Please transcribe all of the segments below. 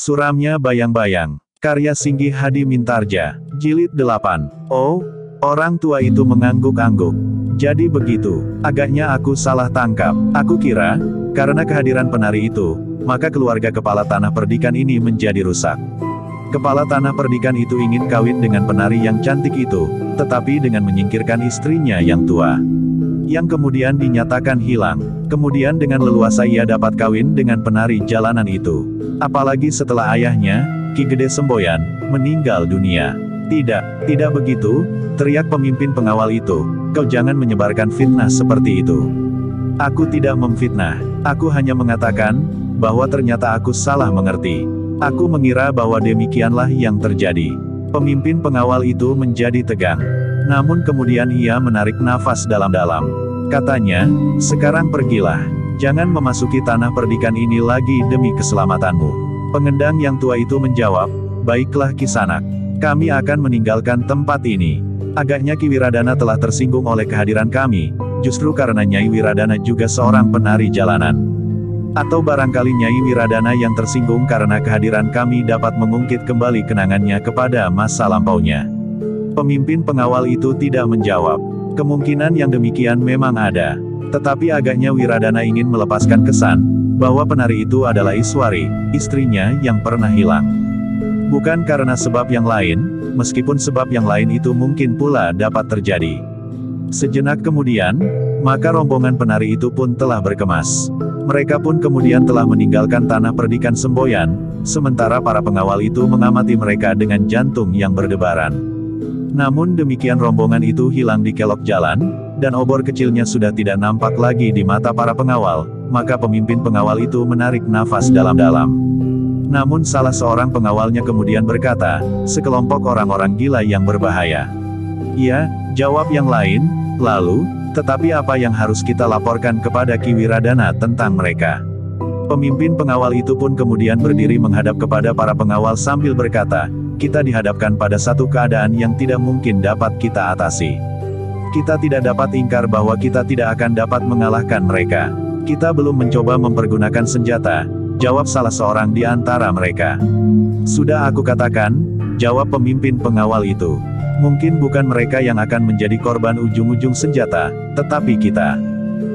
Suramnya bayang-bayang. Karya Singgi Hadi Mintarja. Jilid 8. Oh, orang tua itu mengangguk-angguk. Jadi begitu. Agaknya aku salah tangkap. Aku kira, karena kehadiran penari itu, maka keluarga kepala tanah perdikan ini menjadi rusak. Kepala tanah perdikan itu ingin kawin dengan penari yang cantik itu, tetapi dengan menyingkirkan istrinya yang tua. Yang kemudian dinyatakan hilang. Kemudian dengan leluasa ia dapat kawin dengan penari jalanan itu. Apalagi setelah ayahnya, Ki Gede Semboyan, meninggal dunia. Tidak, tidak begitu, teriak pemimpin pengawal itu, kau jangan menyebarkan fitnah seperti itu. Aku tidak memfitnah, aku hanya mengatakan, bahwa ternyata aku salah mengerti. Aku mengira bahwa demikianlah yang terjadi. Pemimpin pengawal itu menjadi tegang. Namun kemudian ia menarik nafas dalam-dalam. Katanya, sekarang pergilah. Jangan memasuki tanah perdikan ini lagi demi keselamatanmu. Pengendang yang tua itu menjawab, baiklah kisanak. Kami akan meninggalkan tempat ini. Agaknya Ki Wiradana telah tersinggung oleh kehadiran kami, justru karena Nyai Wiradana juga seorang penari jalanan. Atau barangkali Nyai Wiradana yang tersinggung karena kehadiran kami dapat mengungkit kembali kenangannya kepada masa lampaunya. Pemimpin pengawal itu tidak menjawab. Kemungkinan yang demikian memang ada. Tetapi agaknya Wiradana ingin melepaskan kesan, bahwa penari itu adalah Iswari, istrinya yang pernah hilang. Bukan karena sebab yang lain, meskipun sebab yang lain itu mungkin pula dapat terjadi. Sejenak kemudian, maka rombongan penari itu pun telah berkemas. Mereka pun kemudian telah meninggalkan tanah perdikan semboyan, sementara para pengawal itu mengamati mereka dengan jantung yang berdebaran. Namun demikian rombongan itu hilang di kelok jalan, dan obor kecilnya sudah tidak nampak lagi di mata para pengawal, maka pemimpin pengawal itu menarik nafas dalam-dalam. Namun salah seorang pengawalnya kemudian berkata, sekelompok orang-orang gila yang berbahaya. Iya, jawab yang lain, lalu, tetapi apa yang harus kita laporkan kepada Ki Wiradana tentang mereka? Pemimpin pengawal itu pun kemudian berdiri menghadap kepada para pengawal sambil berkata, kita dihadapkan pada satu keadaan yang tidak mungkin dapat kita atasi. Kita tidak dapat ingkar bahwa kita tidak akan dapat mengalahkan mereka. Kita belum mencoba mempergunakan senjata, jawab salah seorang di antara mereka. Sudah aku katakan, jawab pemimpin pengawal itu. Mungkin bukan mereka yang akan menjadi korban ujung-ujung senjata, tetapi kita.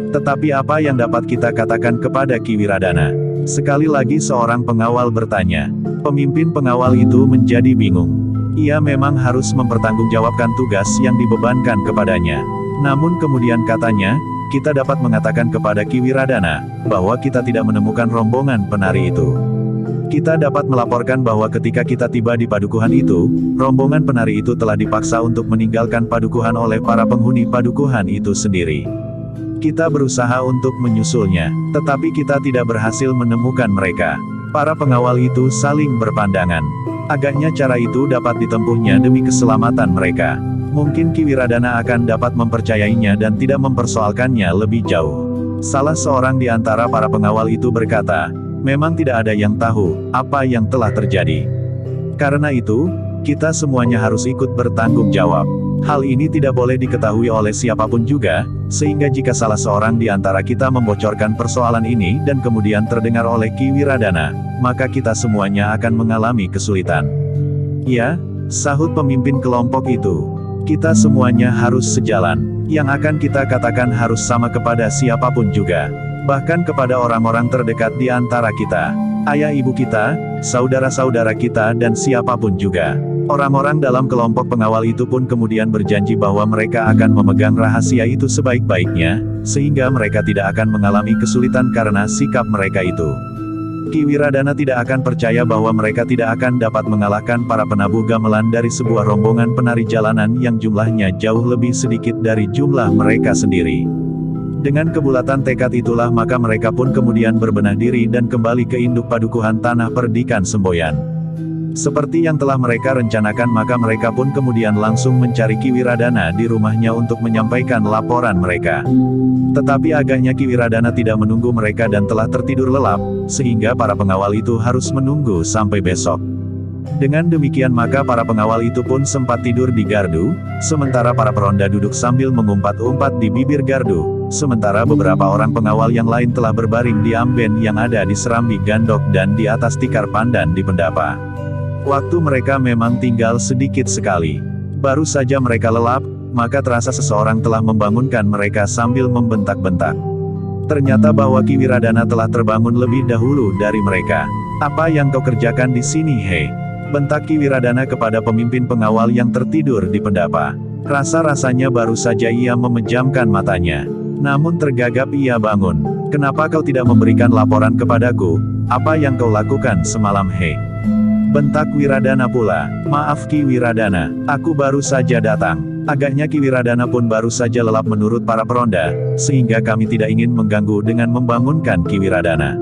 Tetapi apa yang dapat kita katakan kepada Ki Wiradana? Sekali lagi seorang pengawal bertanya. Pemimpin pengawal itu menjadi bingung. Ia memang harus mempertanggungjawabkan tugas yang dibebankan kepadanya. Namun kemudian katanya, kita dapat mengatakan kepada Ki Wiradana, bahwa kita tidak menemukan rombongan penari itu. Kita dapat melaporkan bahwa ketika kita tiba di padukuhan itu, rombongan penari itu telah dipaksa untuk meninggalkan padukuhan oleh para penghuni padukuhan itu sendiri. Kita berusaha untuk menyusulnya, tetapi kita tidak berhasil menemukan mereka. Para pengawal itu saling berpandangan. Agaknya cara itu dapat ditempuhnya demi keselamatan mereka. Mungkin Ki Wiradana akan dapat mempercayainya dan tidak mempersoalkannya lebih jauh. Salah seorang di antara para pengawal itu berkata, memang tidak ada yang tahu apa yang telah terjadi. Karena itu, kita semuanya harus ikut bertanggung jawab. Hal ini tidak boleh diketahui oleh siapa pun juga, sehingga jika salah seorang di antara kita membocorkan persoalan ini dan kemudian terdengar oleh Ki Wiradana, maka kita semuanya akan mengalami kesulitan. Ya, sahut pemimpin kelompok itu. Kita semuanya harus sejalan. Yang akan kita katakan harus sama kepada siapa pun juga. Bahkan kepada orang-orang terdekat di antara kita. Ayah ibu kita, saudara-saudara kita dan siapa pun juga. Orang-orang dalam kelompok pengawal itu pun kemudian berjanji bahwa mereka akan memegang rahasia itu sebaik-baiknya, sehingga mereka tidak akan mengalami kesulitan karena sikap mereka itu. Ki Wiradana tidak akan percaya bahwa mereka tidak akan dapat mengalahkan para penabuh gamelan dari sebuah rombongan penari jalanan yang jumlahnya jauh lebih sedikit dari jumlah mereka sendiri. Dengan kebulatan tekad itulah maka mereka pun kemudian berbenah diri dan kembali ke induk padukuhan tanah perdikan semboyan. Seperti yang telah mereka rencanakan maka mereka pun kemudian langsung mencari Kiwiradana di rumahnya untuk menyampaikan laporan mereka. Tetapi agaknya Kiwiradana tidak menunggu mereka dan telah tertidur lelap, sehingga para pengawal itu harus menunggu sampai besok. Dengan demikian maka para pengawal itu pun sempat tidur di gardu, sementara para peronda duduk sambil mengumpat-umpat di bibir gardu, sementara beberapa orang pengawal yang lain telah berbaring di amben yang ada di serambi gandok dan di atas tikar pandan di pendapa. Waktu mereka memang tinggal sedikit sekali. Baru saja mereka lelap, maka terasa seseorang telah membangunkan mereka sambil membentak-bentak. Ternyata bahwa Kiwiradana telah terbangun lebih dahulu dari mereka. Apa yang kau kerjakan di sini hei? Bentak Kiwiradana kepada pemimpin pengawal yang tertidur di pendapa. Rasa-rasanya baru saja ia memejamkan matanya. Namun tergagap ia bangun. Kenapa kau tidak memberikan laporan kepadaku? Apa yang kau lakukan semalam hei? Bentak Wiradana pula. Maaf Ki Wiradana, aku baru saja datang. Agaknya Ki Wiradana pun baru saja lelap menurut para peronda, sehingga kami tidak ingin mengganggu dengan membangunkan Ki Wiradana.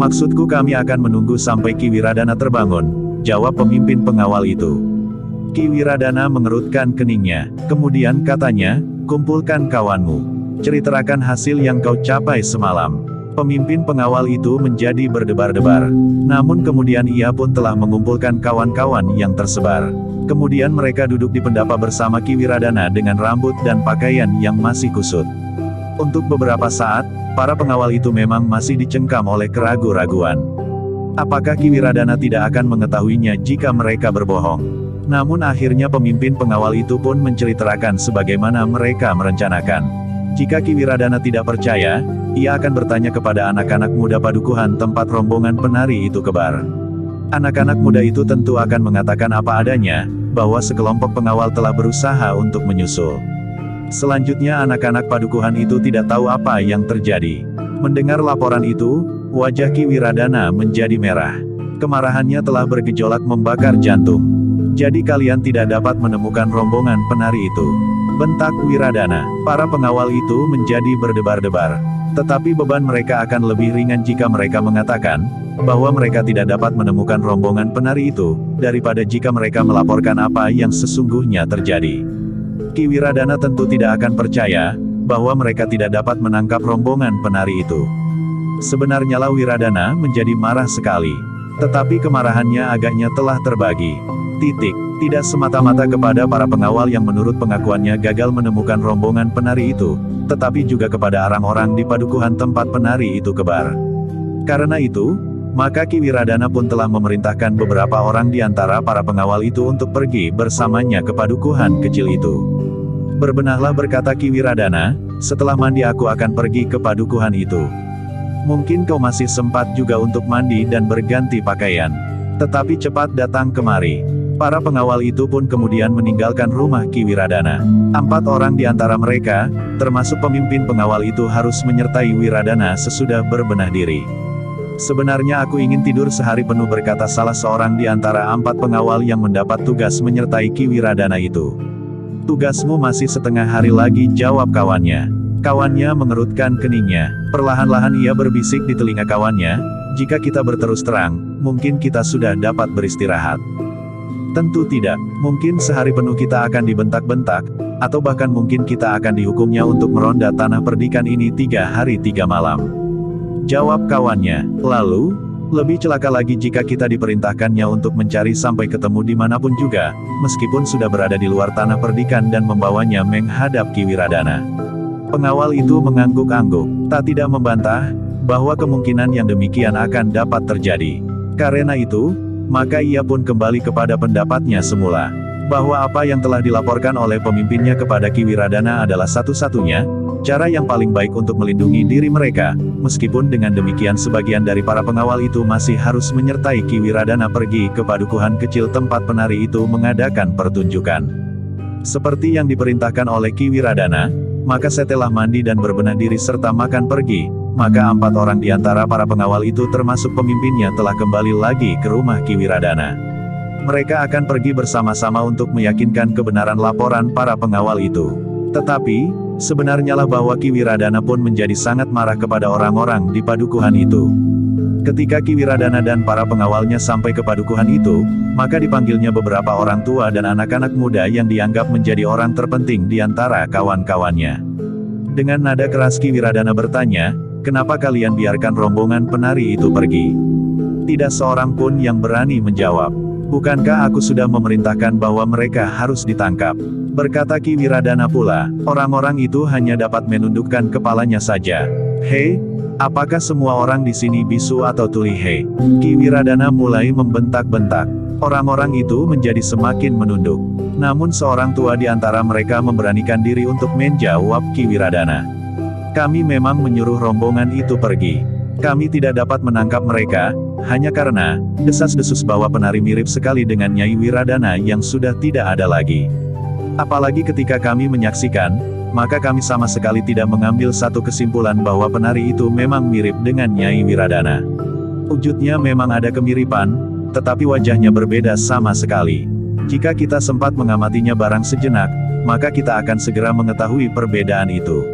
Maksudku kami akan menunggu sampai Ki Wiradana terbangun, jawab pemimpin pengawal itu. Ki Wiradana mengerutkan keningnya, kemudian katanya, kumpulkan kawanmu. Ceritakan hasil yang kau capai semalam. Pemimpin pengawal itu menjadi berdebar-debar. Namun kemudian ia pun telah mengumpulkan kawan-kawan yang tersebar. Kemudian mereka duduk di pendapa bersama Ki Wiradana dengan rambut dan pakaian yang masih kusut. Untuk beberapa saat, para pengawal itu memang masih dicengkam oleh keragu-raguan. Apakah Ki Wiradana tidak akan mengetahuinya jika mereka berbohong? Namun akhirnya pemimpin pengawal itu pun menceritakan sebagaimana mereka merencanakan. Jika Kiwiradana tidak percaya, ia akan bertanya kepada anak-anak muda padukuhan tempat rombongan penari itu kebar. Anak-anak muda itu tentu akan mengatakan apa adanya, bahwa sekelompok pengawal telah berusaha untuk menyusul. Selanjutnya anak-anak padukuhan itu tidak tahu apa yang terjadi. Mendengar laporan itu, wajah Kiwiradana menjadi merah. Kemarahannya telah bergejolak membakar jantung. Jadi kalian tidak dapat menemukan rombongan penari itu. Bentak Wiradana. Para pengawal itu menjadi berdebar-debar. Tetapi beban mereka akan lebih ringan jika mereka mengatakan, bahwa mereka tidak dapat menemukan rombongan penari itu, daripada jika mereka melaporkan apa yang sesungguhnya terjadi. Ki Wiradana tentu tidak akan percaya, bahwa mereka tidak dapat menangkap rombongan penari itu. Sebenarnya lah Wiradana menjadi marah sekali. Tetapi kemarahannya agaknya telah terbagi. Titik. Tidak semata-mata kepada para pengawal yang menurut pengakuannya gagal menemukan rombongan penari itu, tetapi juga kepada orang-orang di padukuhan tempat penari itu kebar. Karena itu, maka Ki Wiradana pun telah memerintahkan beberapa orang di antara para pengawal itu untuk pergi bersamanya ke padukuhan kecil itu. Berbenahlah berkata Ki Wiradana, setelah mandi aku akan pergi ke padukuhan itu. Mungkin kau masih sempat juga untuk mandi dan berganti pakaian. Tetapi cepat datang kemari. Para pengawal itu pun kemudian meninggalkan rumah Ki Wiradana. Empat orang di antara mereka, termasuk pemimpin pengawal itu harus menyertai Wiradana sesudah berbenah diri. Sebenarnya aku ingin tidur sehari penuh berkata salah seorang di antara empat pengawal yang mendapat tugas menyertai Ki Wiradana itu. Tugasmu masih setengah hari lagi jawab kawannya. Kawannya mengerutkan keningnya. Perlahan-lahan ia berbisik di telinga kawannya, jika kita berterus terang, mungkin kita sudah dapat beristirahat. Tentu tidak, mungkin sehari penuh kita akan dibentak-bentak, atau bahkan mungkin kita akan dihukumnya untuk meronda tanah perdikan ini tiga hari tiga malam. Jawab kawannya, lalu, lebih celaka lagi jika kita diperintahkannya untuk mencari sampai ketemu di mana pun juga, meskipun sudah berada di luar tanah perdikan dan membawanya menghadap Kiwiradana. Pengawal itu mengangguk-angguk, tak tidak membantah, bahwa kemungkinan yang demikian akan dapat terjadi. Karena itu, maka ia pun kembali kepada pendapatnya semula. Bahwa apa yang telah dilaporkan oleh pemimpinnya kepada Kiwiradana adalah satu-satunya, cara yang paling baik untuk melindungi diri mereka, meskipun dengan demikian sebagian dari para pengawal itu masih harus menyertai Kiwiradana pergi ke padukuhan kecil tempat penari itu mengadakan pertunjukan. Seperti yang diperintahkan oleh Kiwiradana, maka setelah mandi dan berbenah diri serta makan pergi, maka empat orang di antara para pengawal itu termasuk pemimpinnya telah kembali lagi ke rumah Kiwiradana. Mereka akan pergi bersama-sama untuk meyakinkan kebenaran laporan para pengawal itu. Tetapi, sebenarnya lah bahwa Kiwiradana pun menjadi sangat marah kepada orang-orang di padukuhan itu. Ketika Kiwiradana dan para pengawalnya sampai ke padukuhan itu, maka dipanggilnya beberapa orang tua dan anak-anak muda yang dianggap menjadi orang terpenting di antara kawan-kawannya. Dengan nada keras Kiwiradana bertanya, Kenapa kalian biarkan rombongan penari itu pergi? Tidak seorang pun yang berani menjawab. Bukankah aku sudah memerintahkan bahwa mereka harus ditangkap? Berkata Ki Wiradana pula, orang-orang itu hanya dapat menundukkan kepalanya saja. Hei, apakah semua orang di sini bisu atau tuli hei? Ki Wiradana mulai membentak-bentak. Orang-orang itu menjadi semakin menunduk. Namun seorang tua di antara mereka memberanikan diri untuk menjawab Ki Wiradana. Kami memang menyuruh rombongan itu pergi. Kami tidak dapat menangkap mereka, hanya karena, desas-desus bahwa penari mirip sekali dengan Nyai Wiradana yang sudah tidak ada lagi. Apalagi ketika kami menyaksikan, maka kami sama sekali tidak mengambil satu kesimpulan bahwa penari itu memang mirip dengan Nyai Wiradana. Wujudnya memang ada kemiripan, tetapi wajahnya berbeda sama sekali. Jika kita sempat mengamatinya barang sejenak, maka kita akan segera mengetahui perbedaan itu.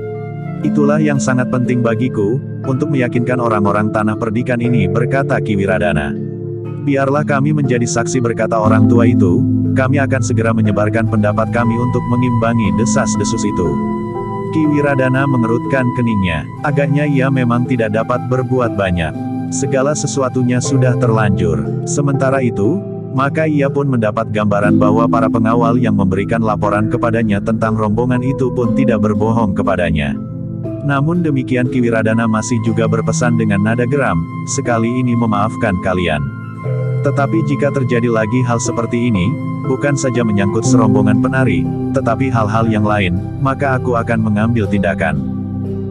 Itulah yang sangat penting bagiku, untuk meyakinkan orang-orang tanah perdikan ini berkata Kiwiradana. Biarlah kami menjadi saksi berkata orang tua itu, kami akan segera menyebarkan pendapat kami untuk mengimbangi desas-desus itu. Kiwiradana mengerutkan keningnya, agaknya ia memang tidak dapat berbuat banyak. Segala sesuatunya sudah terlanjur. Sementara itu, maka ia pun mendapat gambaran bahwa para pengawal yang memberikan laporan kepadanya tentang rombongan itu pun tidak berbohong kepadanya. Namun demikian Kiwiradana masih juga berpesan dengan nada geram, sekali ini memaafkan kalian. Tetapi jika terjadi lagi hal seperti ini, bukan saja menyangkut serombongan penari, tetapi hal-hal yang lain, maka aku akan mengambil tindakan.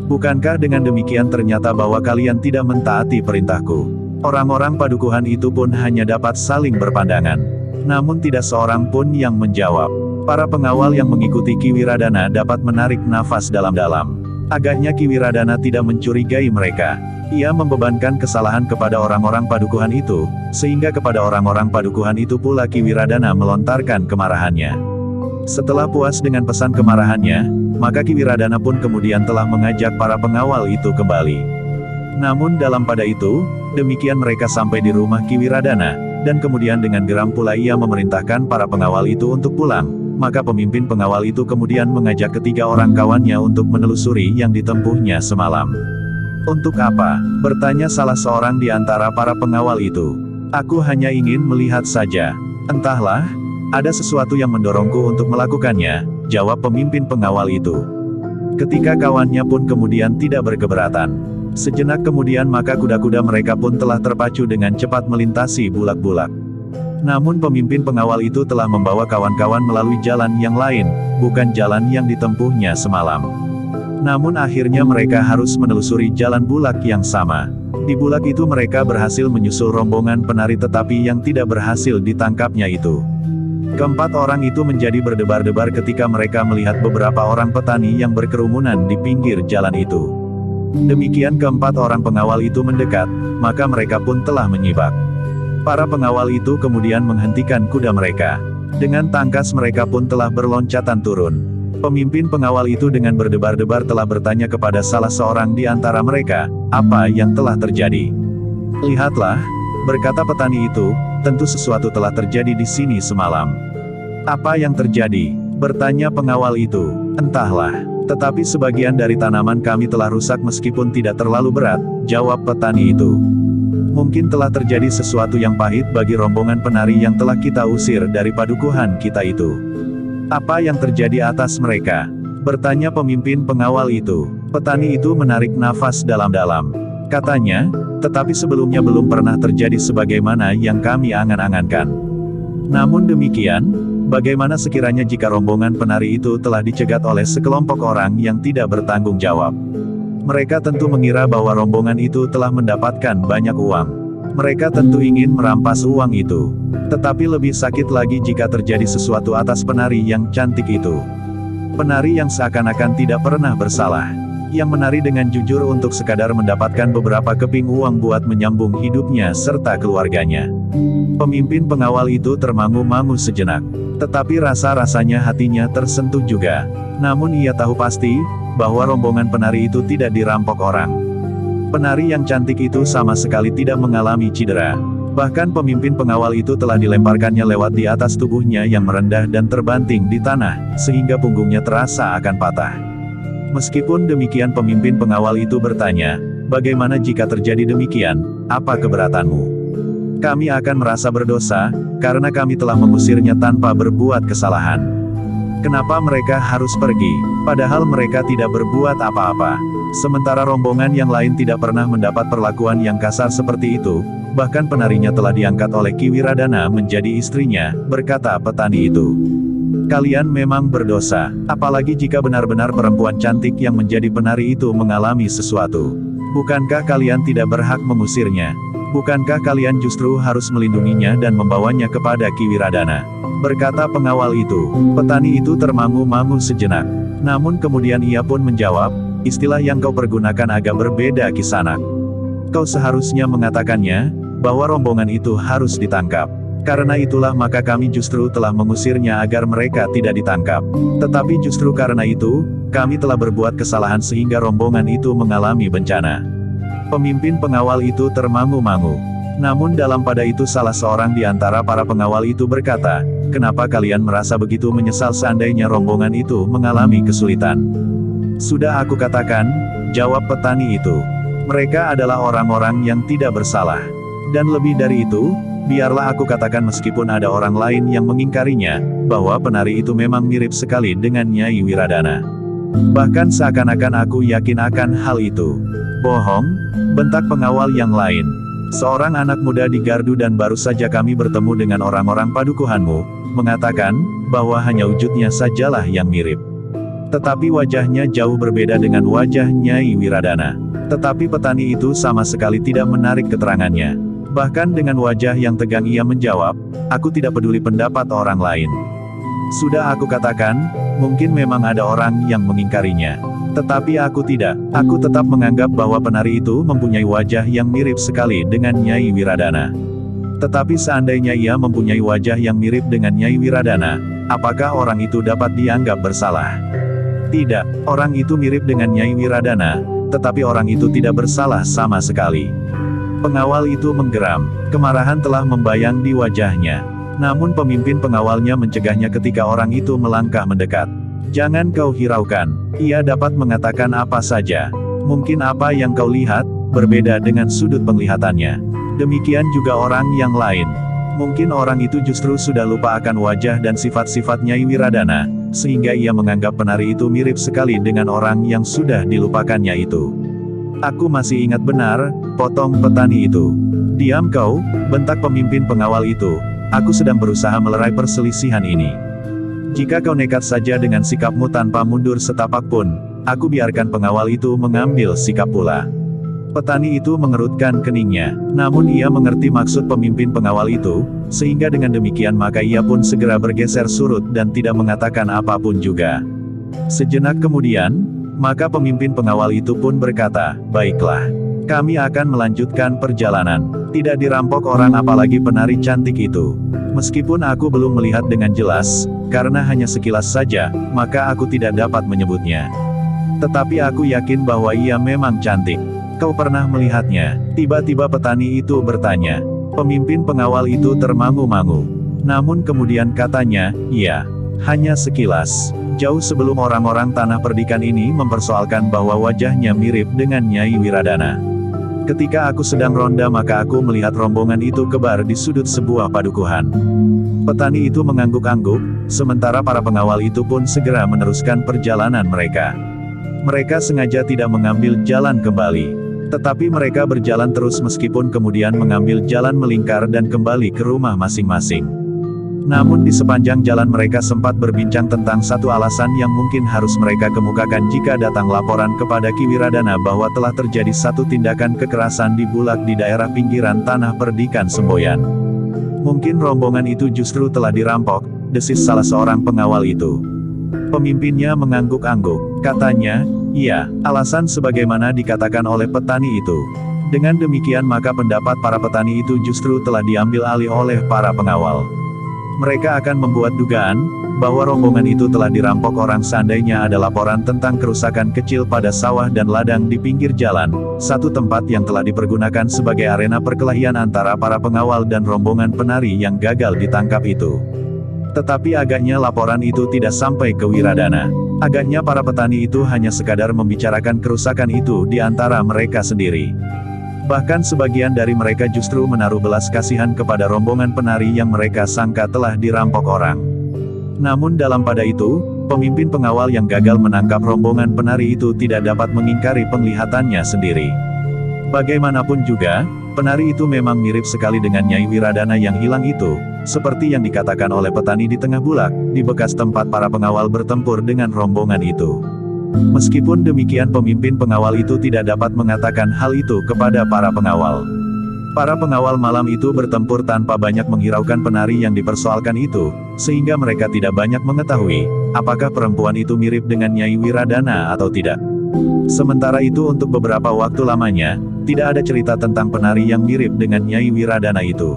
Bukankah dengan demikian ternyata bahwa kalian tidak mentaati perintahku? Orang-orang padukuhan itu pun hanya dapat saling berpandangan. Namun tidak seorang pun yang menjawab. Para pengawal yang mengikuti Kiwiradana dapat menarik nafas dalam-dalam. Agaknya Kiwiradana tidak mencurigai mereka. Ia membebankan kesalahan kepada orang-orang padukuhan itu, sehingga kepada orang-orang padukuhan itu pula Kiwiradana melontarkan kemarahannya. Setelah puas dengan pesan kemarahannya, maka Kiwiradana pun kemudian telah mengajak para pengawal itu kembali. Namun dalam pada itu, demikian mereka sampai di rumah Kiwiradana, dan kemudian dengan geram pula ia memerintahkan para pengawal itu untuk pulang, maka pemimpin pengawal itu kemudian mengajak ketiga orang kawannya untuk menelusuri yang ditempuhnya semalam. Untuk apa? Bertanya salah seorang di antara para pengawal itu. Aku hanya ingin melihat saja. Entahlah, ada sesuatu yang mendorongku untuk melakukannya, jawab pemimpin pengawal itu. Ketika kawannya pun kemudian tidak berkeberatan. Sejenak kemudian maka kuda-kuda mereka pun telah terpacu dengan cepat melintasi bulak-bulak. Namun pemimpin pengawal itu telah membawa kawan-kawan melalui jalan yang lain, bukan jalan yang ditempuhnya semalam. Namun akhirnya mereka harus menelusuri jalan bulak yang sama. Di bulak itu mereka berhasil menyusul rombongan penari tetapi yang tidak berhasil ditangkapnya itu. Keempat orang itu menjadi berdebar-debar ketika mereka melihat beberapa orang petani yang berkerumunan di pinggir jalan itu. Demikian keempat orang pengawal itu mendekat, maka mereka pun telah menyibak. Para pengawal itu kemudian menghentikan kuda mereka. Dengan tangkas mereka pun telah berloncatan turun. Pemimpin pengawal itu dengan berdebar-debar telah bertanya kepada salah seorang di antara mereka, apa yang telah terjadi. Lihatlah, berkata petani itu, tentu sesuatu telah terjadi di sini semalam. Apa yang terjadi? Bertanya pengawal itu, entahlah. Tetapi sebagian dari tanaman kami telah rusak meskipun tidak terlalu berat, jawab petani itu. Mungkin telah terjadi sesuatu yang pahit bagi rombongan penari yang telah kita usir dari padukuhan kita itu. Apa yang terjadi atas mereka? Bertanya pemimpin pengawal itu. Petani itu menarik nafas dalam-dalam. Katanya, tetapi sebelumnya belum pernah terjadi sebagaimana yang kami angan-angankan. Namun demikian, bagaimana sekiranya jika rombongan penari itu telah dicegat oleh sekelompok orang yang tidak bertanggung jawab? Mereka tentu mengira bahwa rombongan itu telah mendapatkan banyak uang. Mereka tentu ingin merampas uang itu. Tetapi lebih sakit lagi jika terjadi sesuatu atas penari yang cantik itu. Penari yang seakan-akan tidak pernah bersalah. Yang menari dengan jujur untuk sekadar mendapatkan beberapa keping uang buat menyambung hidupnya serta keluarganya. Pemimpin pengawal itu termangu-mangu sejenak. Tetapi rasa-rasanya hatinya tersentuh juga. Namun ia tahu pasti, bahwa rombongan penari itu tidak dirampok orang. Penari yang cantik itu sama sekali tidak mengalami cedera. Bahkan pemimpin pengawal itu telah dilemparkannya lewat di atas tubuhnya yang merendah dan terbanting di tanah, sehingga punggungnya terasa akan patah. Meskipun demikian pemimpin pengawal itu bertanya, bagaimana jika terjadi demikian, apa keberatanmu? Kami akan merasa berdosa, karena kami telah mengusirnya tanpa berbuat kesalahan. Kenapa mereka harus pergi, padahal mereka tidak berbuat apa-apa? Sementara rombongan yang lain tidak pernah mendapat perlakuan yang kasar seperti itu, bahkan penarinya telah diangkat oleh Kiwiradana menjadi istrinya, berkata petani itu. Kalian memang berdosa, apalagi jika benar-benar perempuan cantik yang menjadi penari itu mengalami sesuatu. Bukankah kalian tidak berhak mengusirnya? Bukankah kalian justru harus melindunginya dan membawanya kepada Kiwiradana? Berkata pengawal itu, petani itu termangu-mangu sejenak. Namun kemudian ia pun menjawab, istilah yang kau pergunakan agak berbeda kisanak. Kau seharusnya mengatakannya, bahwa rombongan itu harus ditangkap. Karena itulah maka kami justru telah mengusirnya agar mereka tidak ditangkap. Tetapi justru karena itu, kami telah berbuat kesalahan sehingga rombongan itu mengalami bencana. Pemimpin pengawal itu termangu-mangu. Namun dalam pada itu salah seorang di antara para pengawal itu berkata, kenapa kalian merasa begitu menyesal seandainya rombongan itu mengalami kesulitan? Sudah aku katakan, jawab petani itu. Mereka adalah orang-orang yang tidak bersalah. Dan lebih dari itu, biarlah aku katakan meskipun ada orang lain yang mengingkarinya, bahwa penari itu memang mirip sekali dengan Nyai Wiradana. Bahkan seakan-akan aku yakin akan hal itu. Bohong, bentak pengawal yang lain. Seorang anak muda di gardu dan baru saja kami bertemu dengan orang-orang padukuhanmu, mengatakan, bahwa hanya wujudnya sajalah yang mirip. Tetapi wajahnya jauh berbeda dengan wajah Nyai Wiradana. Tetapi petani itu sama sekali tidak menarik keterangannya. Bahkan dengan wajah yang tegang ia menjawab, aku tidak peduli pendapat orang lain. Sudah aku katakan, mungkin memang ada orang yang mengingkarinya. Tetapi aku tidak, aku tetap menganggap bahwa penari itu mempunyai wajah yang mirip sekali dengan Nyai Wiradana. Tetapi seandainya ia mempunyai wajah yang mirip dengan Nyai Wiradana, apakah orang itu dapat dianggap bersalah? Tidak, orang itu mirip dengan Nyai Wiradana, tetapi orang itu tidak bersalah sama sekali. Pengawal itu menggeram, kemarahan telah membayang di wajahnya. Namun pemimpin pengawalnya mencegahnya ketika orang itu melangkah mendekat. Jangan kau hiraukan, ia dapat mengatakan apa saja. Mungkin apa yang kau lihat, berbeda dengan sudut penglihatannya. Demikian juga orang yang lain. Mungkin orang itu justru sudah lupa akan wajah dan sifat-sifat Nyai Wiradana, sehingga ia menganggap penari itu mirip sekali dengan orang yang sudah dilupakannya itu. Aku masih ingat benar, potong petani itu. Diam kau, bentak pemimpin pengawal itu. Aku sedang berusaha melerai perselisihan ini. Jika kau nekat saja dengan sikapmu tanpa mundur setapak pun, aku biarkan pengawal itu mengambil sikap pula. Petani itu mengerutkan keningnya, namun ia mengerti maksud pemimpin pengawal itu, sehingga dengan demikian maka ia pun segera bergeser surut dan tidak mengatakan apa pun juga. Sejenak kemudian, maka pemimpin pengawal itu pun berkata, Baiklah, kami akan melanjutkan perjalanan. Tidak dirampok orang apalagi penari cantik itu. Meskipun aku belum melihat dengan jelas, karena hanya sekilas saja, maka aku tidak dapat menyebutnya. Tetapi aku yakin bahwa ia memang cantik. Kau pernah melihatnya? Tiba-tiba petani itu bertanya. Pemimpin pengawal itu termangu-mangu. Namun kemudian katanya, iya, hanya sekilas. Jauh sebelum orang-orang tanah perdikan ini mempersoalkan bahwa wajahnya mirip dengan Nyai Wiradana. Ketika aku sedang ronda maka aku melihat rombongan itu kebar di sudut sebuah padukuhan. Petani itu mengangguk-angguk, sementara para pengawal itu pun segera meneruskan perjalanan mereka. Mereka sengaja tidak mengambil jalan kembali. Tetapi mereka berjalan terus meskipun kemudian mengambil jalan melingkar dan kembali ke rumah masing-masing. Namun di sepanjang jalan mereka sempat berbincang tentang satu alasan yang mungkin harus mereka kemukakan jika datang laporan kepada Kiwiradana bahwa telah terjadi satu tindakan kekerasan di Bulak di daerah pinggiran tanah perdikan Semboyan. Mungkin rombongan itu justru telah dirampok, desis salah seorang pengawal itu. Pemimpinnya mengangguk-angguk, katanya, iya, alasan sebagaimana dikatakan oleh petani itu. Dengan demikian maka pendapat para petani itu justru telah diambil alih oleh para pengawal. Mereka akan membuat dugaan, bahwa rombongan itu telah dirampok orang seandainya ada laporan tentang kerusakan kecil pada sawah dan ladang di pinggir jalan, satu tempat yang telah dipergunakan sebagai arena perkelahian antara para pengawal dan rombongan penari yang gagal ditangkap itu. Tetapi agaknya laporan itu tidak sampai ke Wiradana. Agaknya para petani itu hanya sekadar membicarakan kerusakan itu di antara mereka sendiri. Bahkan sebagian dari mereka justru menaruh belas kasihan kepada rombongan penari yang mereka sangka telah dirampok orang. Namun dalam pada itu, pemimpin pengawal yang gagal menangkap rombongan penari itu tidak dapat mengingkari penglihatannya sendiri. Bagaimanapun juga, penari itu memang mirip sekali dengan Nyai Wiradana yang hilang itu, seperti yang dikatakan oleh petani di tengah bulak, di bekas tempat para pengawal bertempur dengan rombongan itu. Meskipun demikian pemimpin pengawal itu tidak dapat mengatakan hal itu kepada para pengawal. Para pengawal malam itu bertempur tanpa banyak menghiraukan penari yang dipersoalkan itu, sehingga mereka tidak banyak mengetahui, apakah perempuan itu mirip dengan Nyai Wiradana atau tidak. Sementara itu untuk beberapa waktu lamanya, tidak ada cerita tentang penari yang mirip dengan Nyai Wiradana itu.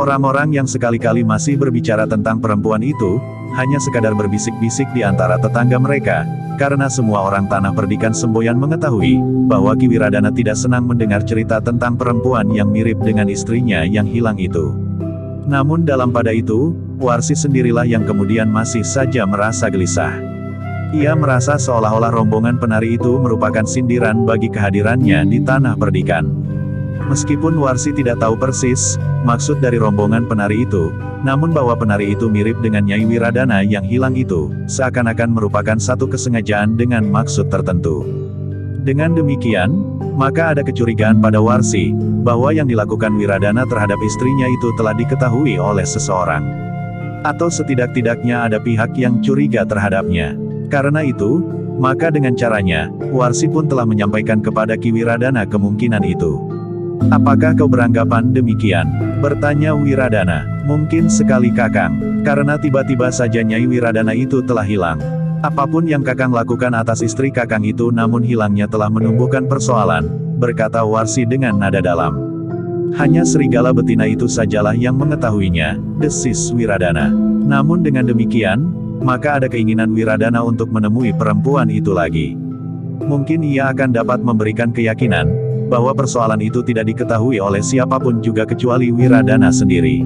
Orang-orang yang sekali-kali masih berbicara tentang perempuan itu, hanya sekadar berbisik-bisik di antara tetangga mereka, karena semua orang tanah perdikan semboyan mengetahui, bahwa Ki Wiradana tidak senang mendengar cerita tentang perempuan yang mirip dengan istrinya yang hilang itu. Namun dalam pada itu, Warsi sendirilah yang kemudian masih saja merasa gelisah. Ia merasa seolah-olah rombongan penari itu merupakan sindiran bagi kehadirannya di tanah perdikan. Meskipun Warsi tidak tahu persis, maksud dari rombongan penari itu, namun bahwa penari itu mirip dengan Nyai Wiradana yang hilang itu, seakan-akan merupakan satu kesengajaan dengan maksud tertentu. Dengan demikian, maka ada kecurigaan pada Warsi, bahwa yang dilakukan Wiradana terhadap istrinya itu telah diketahui oleh seseorang. Atau setidak-tidaknya ada pihak yang curiga terhadapnya. Karena itu, maka dengan caranya, Warsi pun telah menyampaikan kepada Ki Wiradana kemungkinan itu. Apakah kau beranggapan demikian? Bertanya Wiradana. Mungkin sekali Kakang. Karena tiba-tiba saja Nyai Wiradana itu telah hilang. Apa pun yang Kakang lakukan atas istri Kakang itu namun hilangnya telah menumbuhkan persoalan, berkata Warsi dengan nada dalam. Hanya serigala betina itu sajalah yang mengetahuinya, desis Wiradana. Namun dengan demikian, maka ada keinginan Wiradana untuk menemui perempuan itu lagi. Mungkin ia akan dapat memberikan keyakinan, bahwa persoalan itu tidak diketahui oleh siapa pun juga kecuali Wiradana sendiri.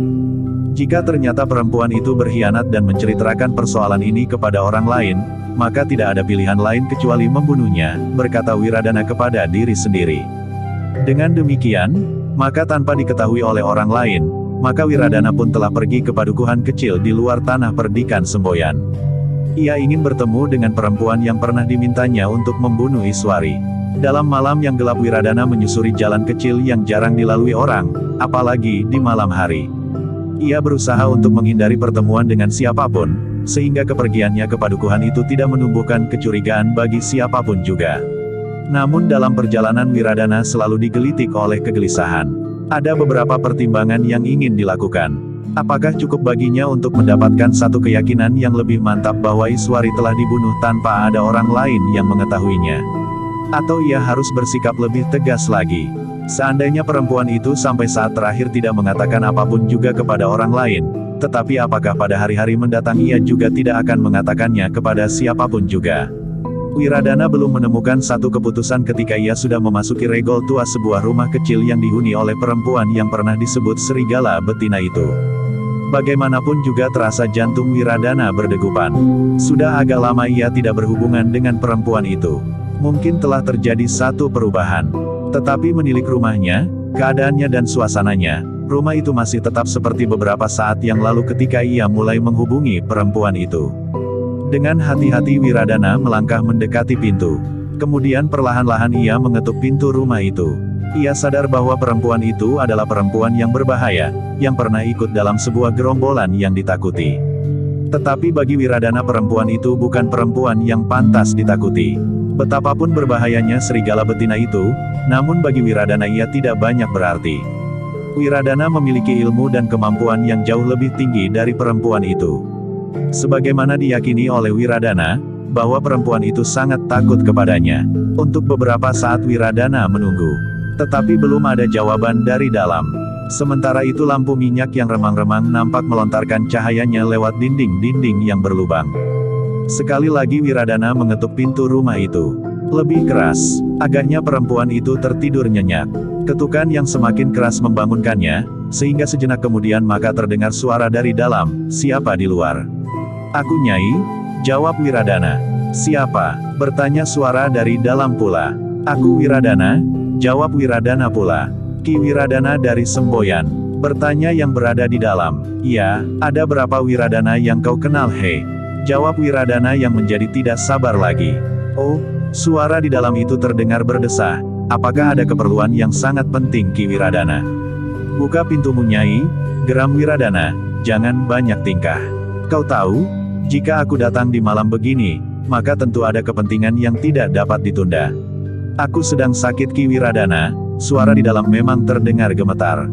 Jika ternyata perempuan itu berkhianat dan menceritakan persoalan ini kepada orang lain, maka tidak ada pilihan lain kecuali membunuhnya, berkata Wiradana kepada diri sendiri. Dengan demikian, maka tanpa diketahui oleh orang lain, maka Wiradana pun telah pergi ke padukuhan kecil di luar tanah perdikan Semboyan. Ia ingin bertemu dengan perempuan yang pernah dimintanya untuk membunuh Iswari. Dalam malam yang gelap Wiradana menyusuri jalan kecil yang jarang dilalui orang, apalagi di malam hari. Ia berusaha untuk menghindari pertemuan dengan siapa pun, sehingga kepergiannya ke padukuhan itu tidak menumbuhkan kecurigaan bagi siapa pun juga. Namun dalam perjalanan Wiradana selalu digelitik oleh kegelisahan. Ada beberapa pertimbangan yang ingin dilakukan. Apakah cukup baginya untuk mendapatkan satu keyakinan yang lebih mantap bahwa Iswari telah dibunuh tanpa ada orang lain yang mengetahuinya? Atau ia harus bersikap lebih tegas lagi. Seandainya perempuan itu sampai saat terakhir tidak mengatakan apa pun juga kepada orang lain, tetapi apakah pada hari-hari mendatang ia juga tidak akan mengatakannya kepada siapa pun juga? Wiradana belum menemukan satu keputusan ketika ia sudah memasuki regol tua sebuah rumah kecil yang dihuni oleh perempuan yang pernah disebut serigala betina itu. Bagaimanapun juga terasa jantung Wiradana berdegupan. Sudah agak lama ia tidak berhubungan dengan perempuan itu mungkin telah terjadi satu perubahan. Tetapi menilik rumahnya, keadaannya dan suasananya, rumah itu masih tetap seperti beberapa saat yang lalu ketika ia mulai menghubungi perempuan itu. Dengan hati-hati Wiradana melangkah mendekati pintu. Kemudian perlahan-lahan ia mengetuk pintu rumah itu. Ia sadar bahwa perempuan itu adalah perempuan yang berbahaya, yang pernah ikut dalam sebuah gerombolan yang ditakuti. Tetapi bagi Wiradana perempuan itu bukan perempuan yang pantas ditakuti. Betapapun berbahayanya serigala betina itu, namun bagi Wiradana ia tidak banyak berarti. Wiradana memiliki ilmu dan kemampuan yang jauh lebih tinggi dari perempuan itu. Sebagaimana diyakini oleh Wiradana, bahwa perempuan itu sangat takut kepadanya. Untuk beberapa saat Wiradana menunggu. Tetapi belum ada jawaban dari dalam. Sementara itu lampu minyak yang remang-remang nampak melontarkan cahayanya lewat dinding-dinding yang berlubang. Sekali lagi Wiradana mengetuk pintu rumah itu. Lebih keras. Agaknya perempuan itu tertidur nyenyak. Ketukan yang semakin keras membangunkannya, sehingga sejenak kemudian maka terdengar suara dari dalam, siapa di luar? Aku Nyai, jawab Wiradana. Siapa? Bertanya suara dari dalam pula. Aku Wiradana, Jawab Wiradana pula. Ki Wiradana dari Semboyan. Bertanya yang berada di dalam. Ya, ada berapa Wiradana yang kau kenal he? Jawab Wiradana yang menjadi tidak sabar lagi. Oh, suara di dalam itu terdengar berdesah. Apakah ada keperluan yang sangat penting Ki Wiradana? Buka pintumu Nyai, geram Wiradana, jangan banyak tingkah. Kau tahu, jika aku datang di malam begini, maka tentu ada kepentingan yang tidak dapat ditunda. Aku sedang sakit Ki Wiradana, suara di dalam memang terdengar gemetar.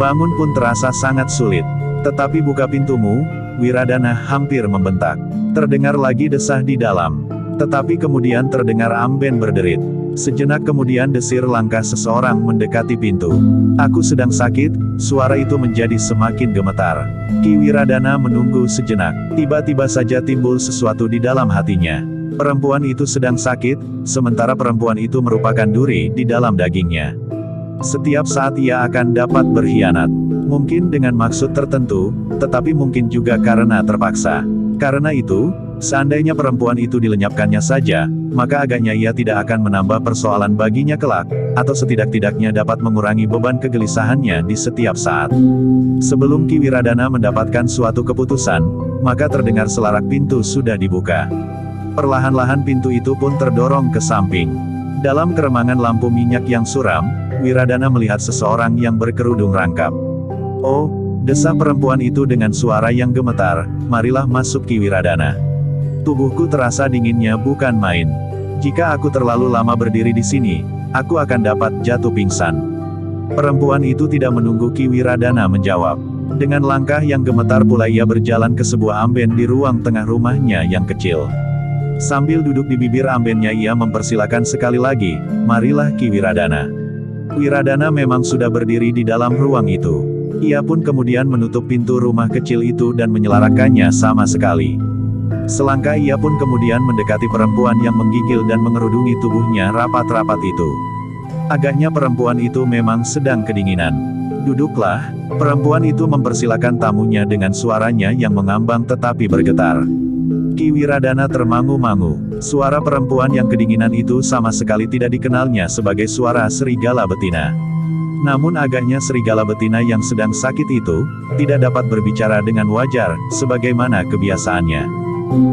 Bangun pun terasa sangat sulit. Tetapi buka pintumu, Wiradana hampir membentak. Terdengar lagi desah di dalam. Tetapi kemudian terdengar Amben berderit. Sejenak kemudian desir langkah seseorang mendekati pintu. Aku sedang sakit, suara itu menjadi semakin gemetar. Ki Wiradana menunggu sejenak. Tiba-tiba saja timbul sesuatu di dalam hatinya. Perempuan itu sedang sakit, sementara perempuan itu merupakan duri di dalam dagingnya. Setiap saat ia akan dapat berkhianat. Mungkin dengan maksud tertentu, tetapi mungkin juga karena terpaksa. Karena itu, seandainya perempuan itu dilenyapkannya saja, maka agaknya ia tidak akan menambah persoalan baginya kelak, atau setidak-tidaknya dapat mengurangi beban kegelisahannya di setiap saat. Sebelum Ki Wiradana mendapatkan suatu keputusan, maka terdengar selarak pintu sudah dibuka. Perlahan-lahan pintu itu pun terdorong ke samping. Dalam keremangan lampu minyak yang suram, Wiradana melihat seseorang yang berkerudung rangkap. Oh, Desa perempuan itu dengan suara yang gemetar, marilah masuk Ki Wiradana. Tubuhku terasa dinginnya bukan main. Jika aku terlalu lama berdiri di sini, aku akan dapat jatuh pingsan. Perempuan itu tidak menunggu Ki Wiradana menjawab. Dengan langkah yang gemetar pula ia berjalan ke sebuah amben di ruang tengah rumahnya yang kecil. Sambil duduk di bibir ambennya ia mempersilahkan sekali lagi, marilah Ki Wiradana. Wiradana memang sudah berdiri di dalam ruang itu. Ia pun kemudian menutup pintu rumah kecil itu dan menyelarakannya sama sekali. Selangkah ia pun kemudian mendekati perempuan yang menggigil dan mengerudungi tubuhnya rapat-rapat itu. Agaknya perempuan itu memang sedang kedinginan. Duduklah, perempuan itu mempersilahkan tamunya dengan suaranya yang mengambang tetapi bergetar. Ki Wiradana termangu-mangu. Suara perempuan yang kedinginan itu sama sekali tidak dikenalnya sebagai suara serigala betina. Namun agaknya serigala betina yang sedang sakit itu, tidak dapat berbicara dengan wajar, sebagaimana kebiasaannya.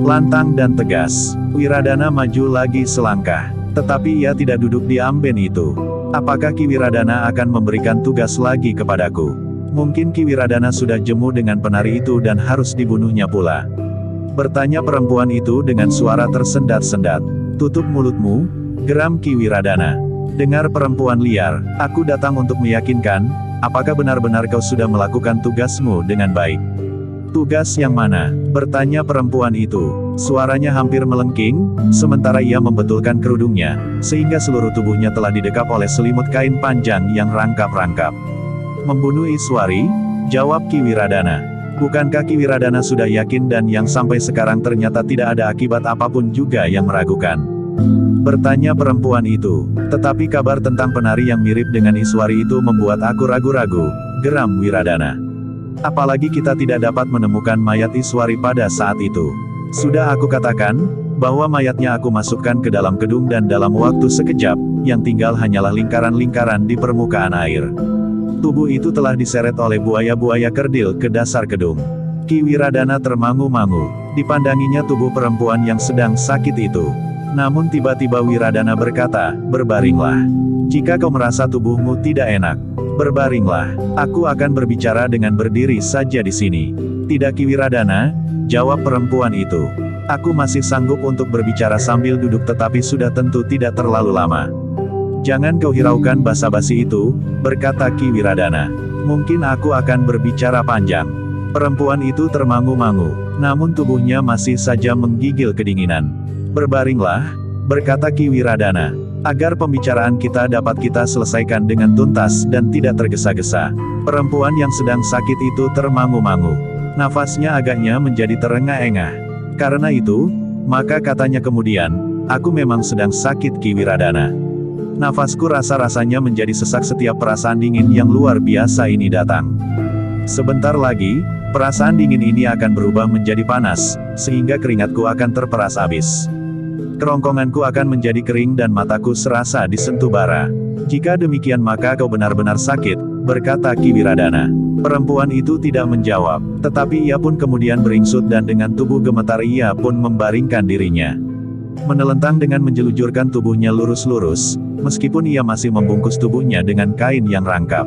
Lantang dan tegas, Wiradana maju lagi selangkah. Tetapi ia tidak duduk di amben itu. Apakah Ki Wiradana akan memberikan tugas lagi kepadaku? Mungkin Ki Wiradana sudah jemu dengan penari itu dan harus dibunuhnya pula. Bertanya perempuan itu dengan suara tersendat-sendat. Tutup mulutmu, geram Ki Wiradana. Dengar perempuan liar, aku datang untuk meyakinkan, apakah benar-benar kau sudah melakukan tugasmu dengan baik? Tugas yang mana? Bertanya perempuan itu. Suaranya hampir melengking, sementara ia membetulkan kerudungnya, sehingga seluruh tubuhnya telah didekap oleh selimut kain panjang yang rangkap-rangkap. Membunuh Iswari? Jawab Ki Wiradana. Bukankah Ki Wiradana sudah yakin dan yang sampai sekarang ternyata tidak ada akibat apa pun juga yang meragukan? Bertanya perempuan itu. Tetapi kabar tentang penari yang mirip dengan Iswari itu membuat aku ragu-ragu, geram Wiradana. Apalagi kita tidak dapat menemukan mayat Iswari pada saat itu. Sudah aku katakan, bahwa mayatnya aku masukkan ke dalam kedung dan dalam waktu sekejap, yang tinggal hanyalah lingkaran-lingkaran di permukaan air. Tubuh itu telah diseret oleh buaya-buaya kerdil ke dasar kedung. Ki Wiradana termangu-mangu, dipandanginya tubuh perempuan yang sedang sakit itu. Namun tiba-tiba Wiradana berkata, berbaringlah. Jika kau merasa tubuhmu tidak enak, berbaringlah. Aku akan berbicara dengan berdiri saja di sini. Tidak Ki Wiradana, jawab perempuan itu. Aku masih sanggup untuk berbicara sambil duduk tetapi sudah tentu tidak terlalu lama. Jangan kau hiraukan basa-basi itu, berkata Ki Wiradana. Mungkin aku akan berbicara panjang. Perempuan itu termangu-mangu, namun tubuhnya masih saja menggigil kedinginan. Berbaringlah, berkata Ki Wiradana, agar pembicaraan kita dapat kita selesaikan dengan tuntas dan tidak tergesa-gesa. Perempuan yang sedang sakit itu termangu-mangu. Nafasnya agaknya menjadi terengah-engah. Karena itu, maka katanya kemudian, aku memang sedang sakit Ki Wiradana. Nafasku rasa-rasanya menjadi sesak setiap perasaan dingin yang luar biasa ini datang. Sebentar lagi, perasaan dingin ini akan berubah menjadi panas, sehingga keringatku akan terperas habis. Kerongkonganku akan menjadi kering dan mataku serasa disentuh bara. Jika demikian maka kau benar-benar sakit, berkata Ki Wiradana. Perempuan itu tidak menjawab, tetapi ia pun kemudian beringsut dan dengan tubuh gemetar ia pun membaringkan dirinya. Menelentang dengan menjelujurkan tubuhnya lurus-lurus, meskipun ia masih membungkus tubuhnya dengan kain yang rangkap.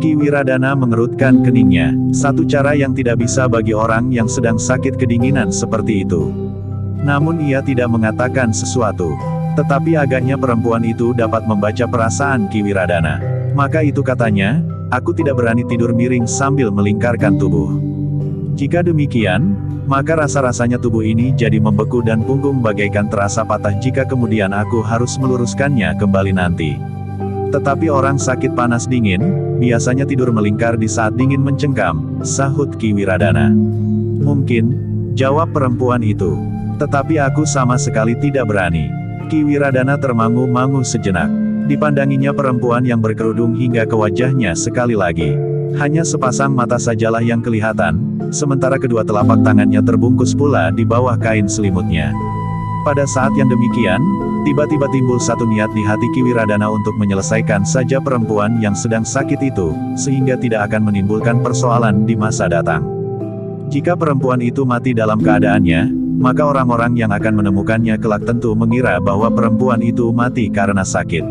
Ki Wiradana mengerutkan keningnya, satu cara yang tidak bisa bagi orang yang sedang sakit kedinginan seperti itu. Namun ia tidak mengatakan sesuatu. Tetapi agaknya perempuan itu dapat membaca perasaan Ki Wiradana. Maka itu katanya, aku tidak berani tidur miring sambil melingkarkan tubuh. Jika demikian, maka rasa-rasanya tubuh ini jadi membeku dan punggung bagaikan terasa patah jika kemudian aku harus meluruskannya kembali nanti. Tetapi orang sakit panas dingin, biasanya tidur melingkar di saat dingin mencengkam, sahut Ki Wiradana. Mungkin, jawab perempuan itu. Tetapi aku sama sekali tidak berani. Ki Wiradana termangu-mangu sejenak. Dipandanginya perempuan yang berkerudung hingga ke wajahnya sekali lagi. Hanya sepasang mata sajalah yang kelihatan, sementara kedua telapak tangannya terbungkus pula di bawah kain selimutnya. Pada saat yang demikian, tiba-tiba timbul satu niat di hati Ki Wiradana untuk menyelesaikan saja perempuan yang sedang sakit itu, sehingga tidak akan menimbulkan persoalan di masa datang. Jika perempuan itu mati dalam keadaannya, maka orang-orang yang akan menemukannya kelak tentu mengira bahwa perempuan itu mati karena sakit.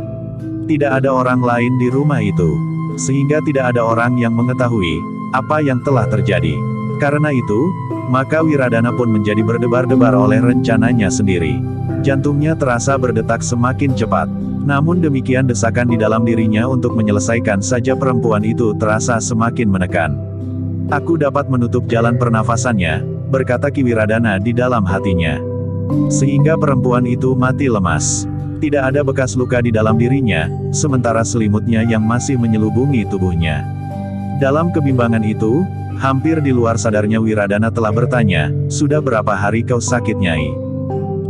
Tidak ada orang lain di rumah itu, sehingga tidak ada orang yang mengetahui apa yang telah terjadi. Karena itu, maka Wiradana pun menjadi berdebar-debar oleh rencananya sendiri. Jantungnya terasa berdetak semakin cepat. Namun demikian desakan di dalam dirinya untuk menyelesaikan saja perempuan itu terasa semakin menekan. Aku dapat menutup jalan pernafasannya, berkata Kiwiradana di dalam hatinya. Sehingga perempuan itu mati lemas. Tidak ada bekas luka di dalam dirinya, sementara selimutnya yang masih menyelubungi tubuhnya. Dalam kebimbangan itu, hampir di luar sadarnya Wiradana telah bertanya, sudah berapa hari kau sakit nyai?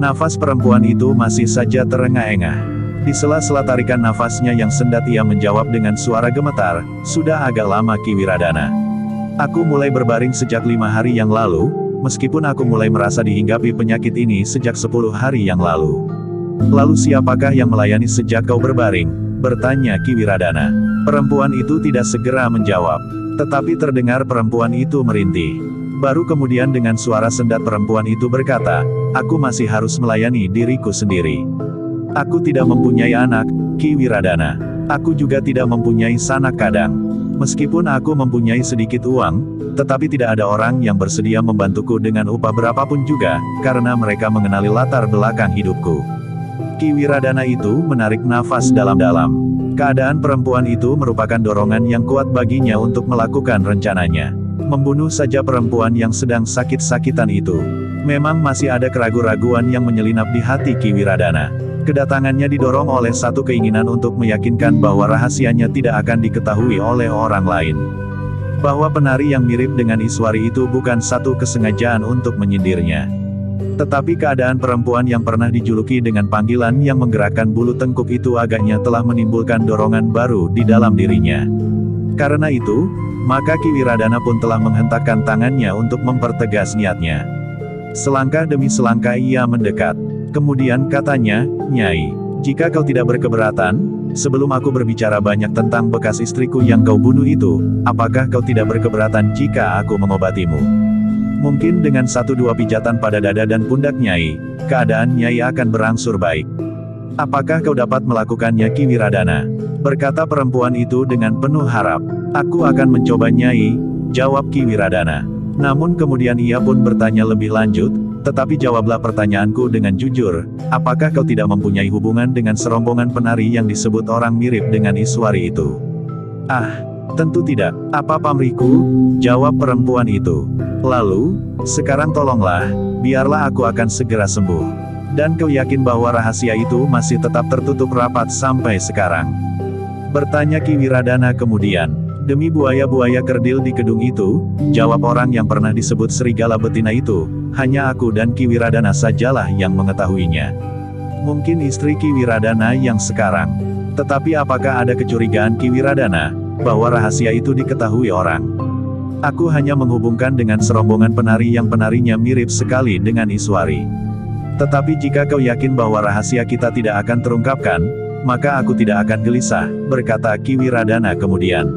Nafas perempuan itu masih saja terengah-engah. Di sela-sela tarikan nafasnya yang sendat ia menjawab dengan suara gemetar, sudah agak lama Ki Wiradana. Aku mulai berbaring sejak lima hari yang lalu, Meskipun aku mulai merasa dihinggapi penyakit ini sejak 10 hari yang lalu. Lalu siapakah yang melayani sejak kau berbaring? Bertanya Ki Wiradana. Perempuan itu tidak segera menjawab. Tetapi terdengar perempuan itu merintih. Baru kemudian dengan suara sendat perempuan itu berkata, Aku masih harus melayani diriku sendiri. Aku tidak mempunyai anak, Ki Wiradana. Aku juga tidak mempunyai sanak kadang. Meskipun aku mempunyai sedikit uang, tetapi tidak ada orang yang bersedia membantuku dengan upah berapapun juga, karena mereka mengenali latar belakang hidupku. Ki Wiradana itu menarik nafas dalam-dalam. Keadaan perempuan itu merupakan dorongan yang kuat baginya untuk melakukan rencananya. Membunuh saja perempuan yang sedang sakit-sakitan itu. Memang masih ada keraguan-raguan yang menyelinap di hati Ki Wiradana. Kedatangannya didorong oleh satu keinginan untuk meyakinkan bahwa rahasianya tidak akan diketahui oleh orang lain bahwa penari yang mirip dengan Iswari itu bukan satu kesengajaan untuk menyindirnya. Tetapi keadaan perempuan yang pernah dijuluki dengan panggilan yang menggerakkan bulu tengkuk itu agaknya telah menimbulkan dorongan baru di dalam dirinya. Karena itu, maka Ki Wiradana pun telah menghentakkan tangannya untuk mempertegas niatnya. Selangkah demi selangkah ia mendekat. Kemudian katanya, Nyai, jika kau tidak berkeberatan, Sebelum aku berbicara banyak tentang bekas istriku yang kau bunuh itu, apakah kau tidak berkeberatan jika aku mengobatimu? Mungkin dengan satu dua pijatan pada dada dan pundak Nyai, keadaan Nyai akan berangsur baik. Apakah kau dapat melakukannya Ki Wiradana? Berkata perempuan itu dengan penuh harap. Aku akan mencoba Nyai, jawab Ki Wiradana. Namun kemudian ia pun bertanya lebih lanjut, tetapi jawablah pertanyaanku dengan jujur, apakah kau tidak mempunyai hubungan dengan serombongan penari yang disebut orang mirip dengan Iswari itu? Ah, tentu tidak. Apa pamriku? Jawab perempuan itu. Lalu, sekarang tolonglah, biarlah aku akan segera sembuh. Dan kau yakin bahwa rahasia itu masih tetap tertutup rapat sampai sekarang? Bertanya Ki Wiradana kemudian. Demi buaya-buaya kerdil di gedung itu, jawab orang yang pernah disebut serigala betina itu, hanya aku dan Ki Wiradana sajalah yang mengetahuinya. Mungkin istri Ki Wiradana yang sekarang. Tetapi apakah ada kecurigaan Ki Wiradana, bahwa rahasia itu diketahui orang? Aku hanya menghubungkan dengan serombongan penari yang penarinya mirip sekali dengan Iswari. Tetapi jika kau yakin bahwa rahasia kita tidak akan terungkapkan, maka aku tidak akan gelisah, berkata Ki Wiradana kemudian.